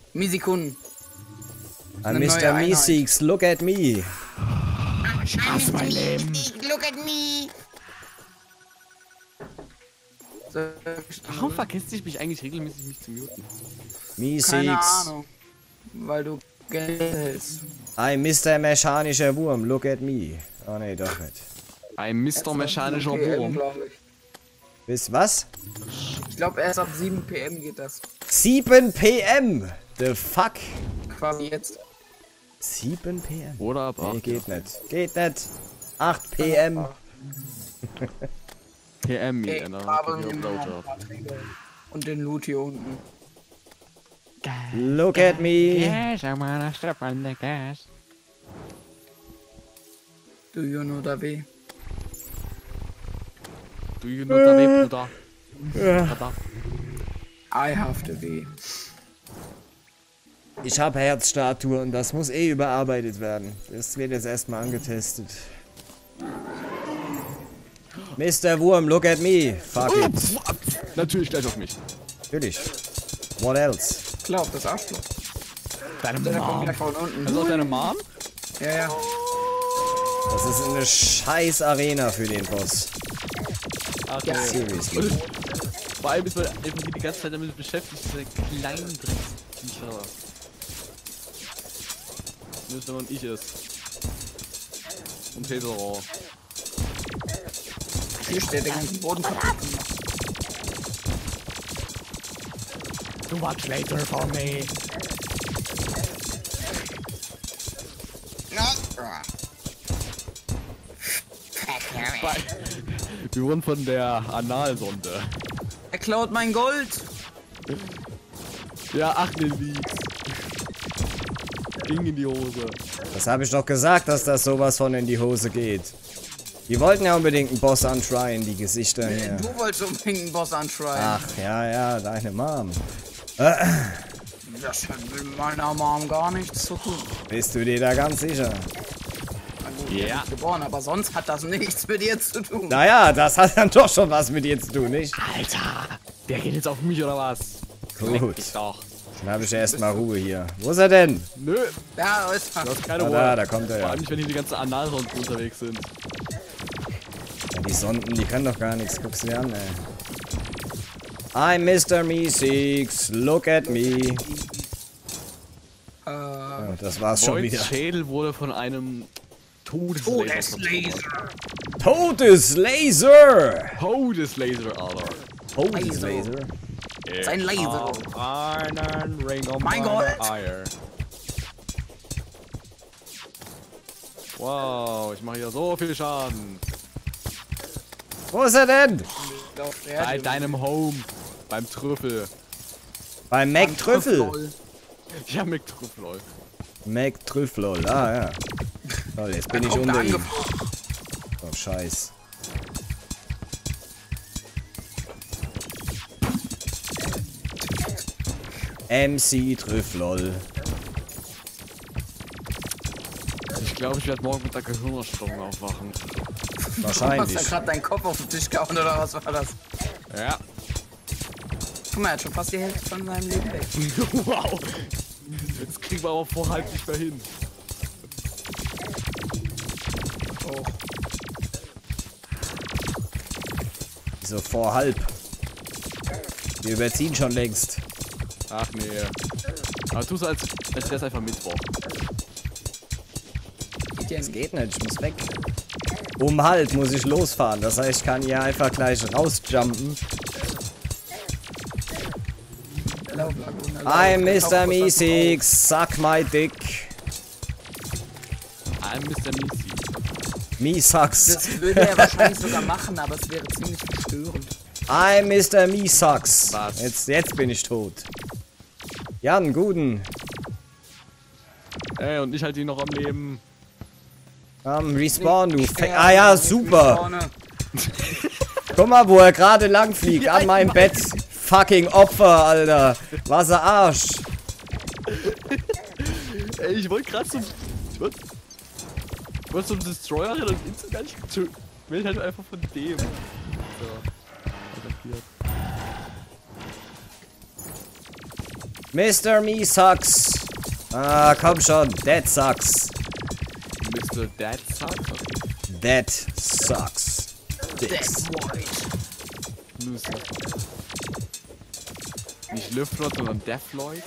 Misekunden. Ah, Eine neue Mr. Einheit. Meeseeks, look at me. Warum vergisst ich mich eigentlich regelmäßig, mich zu muten? keine Meeseeks. Ahnung. Weil du Geld hältst. I'm Mr. Mechanischer Wurm, look at me. Oh nee, doch nicht. Ein Mr. Mechanischer PM, Wurm. Bis was? Ich glaube, erst ab 7 PM geht das. 7 PM. The fuck? Quasi jetzt. 7 PM? Oder ab Nee, 8 geht nicht. Geht nicht. 8 PM. PM in aber einer Blowjob. Und den Loot hier unten. Look at me. Yes, I wanna step on the gas. Do you know da weh? Du you know the way, Bruder. I have to weh. Ich habe Herzstatue und das muss eh überarbeitet werden. Das wird jetzt erstmal angetestet. Mr. Wurm, look at me. Fuck it. Natürlich gleich auf mich. Natürlich. What else? Klar, auf das Arschloch. Deine unten. Das ist auch deine Mom? Ja, ja. Das ist eine scheiß Arena für den Boss. Okay. Seriously. Vor allem ist man die ganze Zeit damit beschäftigt, diese kleinen Drecksviecher. Nur wenn man ich ist. Und Peter. Hier steht der ganze Boden kaputt. Too much later for me. Wir wurden von der Analsonde. Er klaut mein Gold. Ja, ach ne Leaks. Ging in die Hose. Das habe ich doch gesagt, dass das sowas von in die Hose geht. Die wollten ja unbedingt einen Boss antryen, die Gesichter hier. Du wolltest unbedingt einen Boss anschreien. Ach, ja, ja, deine Mom. Das hat mit meiner Mom gar nichts zu tun. Bist du dir da ganz sicher? Ja. bin geboren, aber sonst hat das nichts mit dir zu tun. Naja, das hat dann doch schon was mit dir zu tun, nicht? Alter, der geht jetzt auf mich oder was? Gut. Ich doch. Dann habe ich erstmal Ruhe hier. Wo ist er denn? Nö, Ja, ist du hast keine Ah, Ruhe. da, da kommt er Vor ja. allem nicht, wenn hier die ganzen Analsonden unterwegs sind. Ja, Die Sonden, die können doch gar nichts. Guck's dir an, ey. I'm Mr. Meeseeks. Look at me. Äh, Oh, das war's schon wieder. Schädel wurde von einem Todeslaser. Todeslaser. Todeslaser! Todeslaser, Alter. Todeslaser? Sein Laser. Einen Ring um Mein Gott. Eier. Wow, ich mache hier so viel Schaden. Wo ist er denn? Bei deinem Home. Beim Trüffel. Bei Mac Trüffel. Ja, mit Trüffel. Mac Trüffel, ah ja. Toll, jetzt bin ich unter er ihm. Oh, scheiß. MC Trüfflol. Ich glaube, ich werde morgen mit der Gehirnerstörung aufwachen. Du hast Wahrscheinlich. ja gerade deinen Kopf auf den Tisch gehauen oder was war das? Ja. Guck mal, er hat schon fast die Hälfte von seinem Leben weg. [LAUGHS] wow. Das kriegen wir aber vor halb nicht mehr hin. Oh. So vor halb. Wir überziehen schon längst. Ach nee. Aber tu so, als, als wäre es einfach Mittwoch. Nicht. Geht nicht, ich muss weg. Um halb muss ich losfahren. Das heißt, ich kann hier einfach gleich rausjumpen. I'm Mr. was das Meeseek, suck my dick. I'm Mr. Misi. Me sucks. Das würde er wahrscheinlich sogar machen, aber es wäre ziemlich verstörend. I'm Mr. Me sucks. Was? Jetzt, jetzt bin ich tot. Jan, guten. Ey, und ich halte ihn noch am Leben. Am Respawn, du Fe Ja, Ah ja, super. [LAUGHS] Guck mal, wo er gerade lang fliegt. An meinem Bett. Fucking Opfer, Alter. Was ein Arsch. [LAUGHS] Ey, ich wollte gerade zum. Ich wollte. Ich wollte zum Destroyer rennen und instant gar nicht. zu- Ich will halt einfach von dem. So. attackiert. Mr. Me sucks. Ah, komm schon. That sucks. Mr. Dad Suck? Okay. That sucks. Dicks. Lucy. Nicht Liftloid, sondern Deathloid.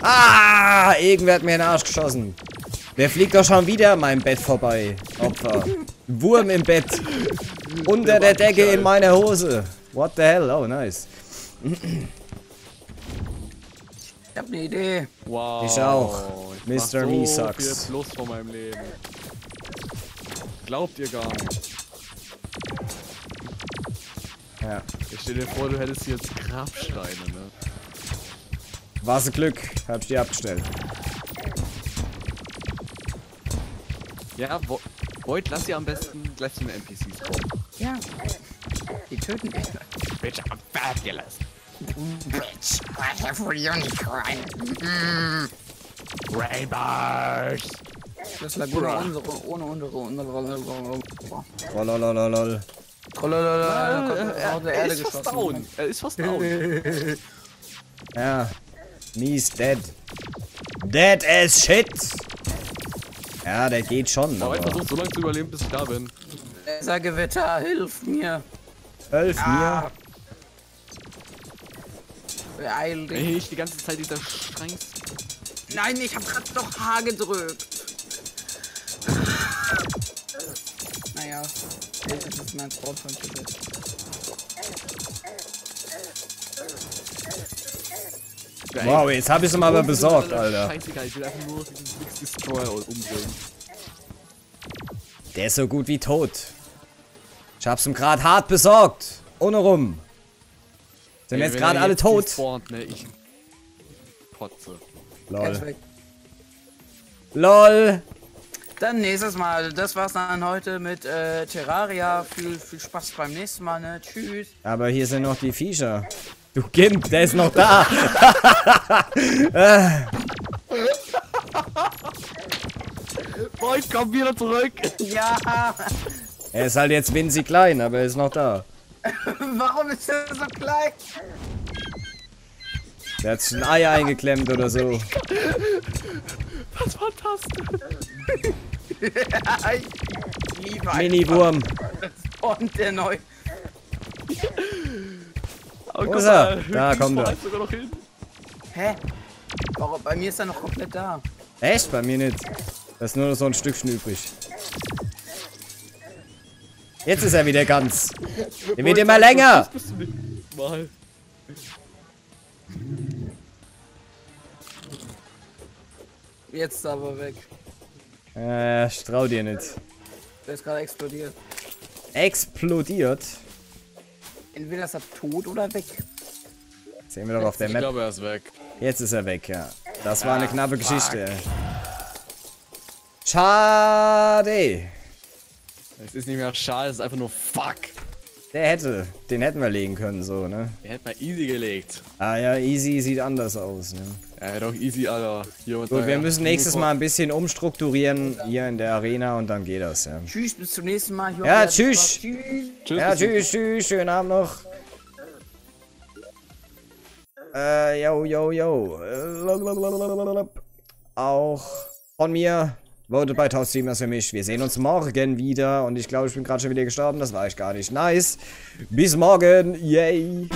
Ah, irgendwer hat mir in den Arsch geschossen. Wer fliegt doch schon wieder an meinem Bett vorbei? Opfer. Wurm im Bett. [LAUGHS] Unter der Decke in meiner Hose. What the hell? Oh, nice. Ich hab eine Idee. Wow. Ich auch. Ich Mr. Me so sucks. viel Plus von meinem Leben. Glaubt ihr gar nicht. Ja. Ich stell dir vor, du hättest hier jetzt Grabsteine, ne? War's ein Glück. Hab ich die abgestellt. Ja, Vo Void, lass sie am besten gleich zu den NPCs kommen. Ja. Die töten dich. Bitch, I'm fabulous. Bitch, I have unicorn. Rainbows! Das Laguna unsere, ohne unsere, unsere, Rololololol. Trolololol, auf der er Erde ist fast down. Er ist fast down. [LAUGHS] Ja. Me's dead. Dead as shit. Ja, der geht schon, Aber ich aber. versuche so lange zu überleben, bis ich da bin. Dieser Gewitter, hilf mir. Helf mir. Ey, nicht die ganze Zeit dieser Schranks. Nein, ich hab grad doch H gedrückt. Naja, das ist mein Sport von Tibet. Wow, jetzt hab ich's ihm aber besorgt, Alter. Scheißegal, ich will einfach nur diesen Mix Destroyer umbringen. Der ist so gut wie tot. Ich hab's ihm gerade hart besorgt. Ohne rum. Sind Ey, jetzt gerade er alle tot. despawnt, ne, ich kotze. Lol. LOL. Dann nächstes Mal. Das war's dann heute mit äh, Terraria. Viel, viel Spaß beim nächsten Mal, ne? Tschüss. Aber hier sind noch die Viecher. Du Gimp, der ist noch da. [LAUGHS] Boah, ich komm wieder zurück. Ja, Er ist halt jetzt winzig klein, aber er ist noch da. [LAUGHS] warum ist er so klein? Der hat sich ein Ei eingeklemmt oder so. Was war das [LAUGHS] ich liebe Mini-Wurm. Und der neu. Oh, Wo ist er? Da kommt er. sogar noch hin. Hä? Warum? Bei mir ist er noch komplett da. Echt? Bei mir nicht. Da ist nur noch so ein Stückchen übrig. Jetzt ist er wieder ganz. Der wird immer länger. Mal. Jetzt ist er aber weg. Äh, ich trau dir nicht. Der ist gerade explodiert. Explodiert. Entweder ist er tot oder weg. Sehen wir doch auf der Ich Map. glaube, er ist weg. Jetzt ist er weg, ja. Das war eine knappe Geschichte. Schade. Es ist nicht mehr schade, es ist einfach nur fuck. Der hätte, den hätten wir legen können, so, ne? Er hätte mal easy gelegt. Ah ja, easy sieht anders aus, ne? Ja, doch easy, Alter. Hier und Gut, da, wir ja. müssen nächstes Mal ein bisschen umstrukturieren hier in der Arena und dann geht das, ja. Tschüss, bis zum nächsten Mal. Hoffe, Ja, tschüss. Tschüss. Tschüss. Ja, tschüss, tschüss, schönen Abend noch. Äh, yo, yo, yo. Äh, Auch von mir. Votet bei Taus Streamers für mich. Wir sehen uns morgen wieder. Und ich glaube, ich bin gerade schon wieder gestorben. Das war ich gar nicht. Nice. Bis morgen. Yay.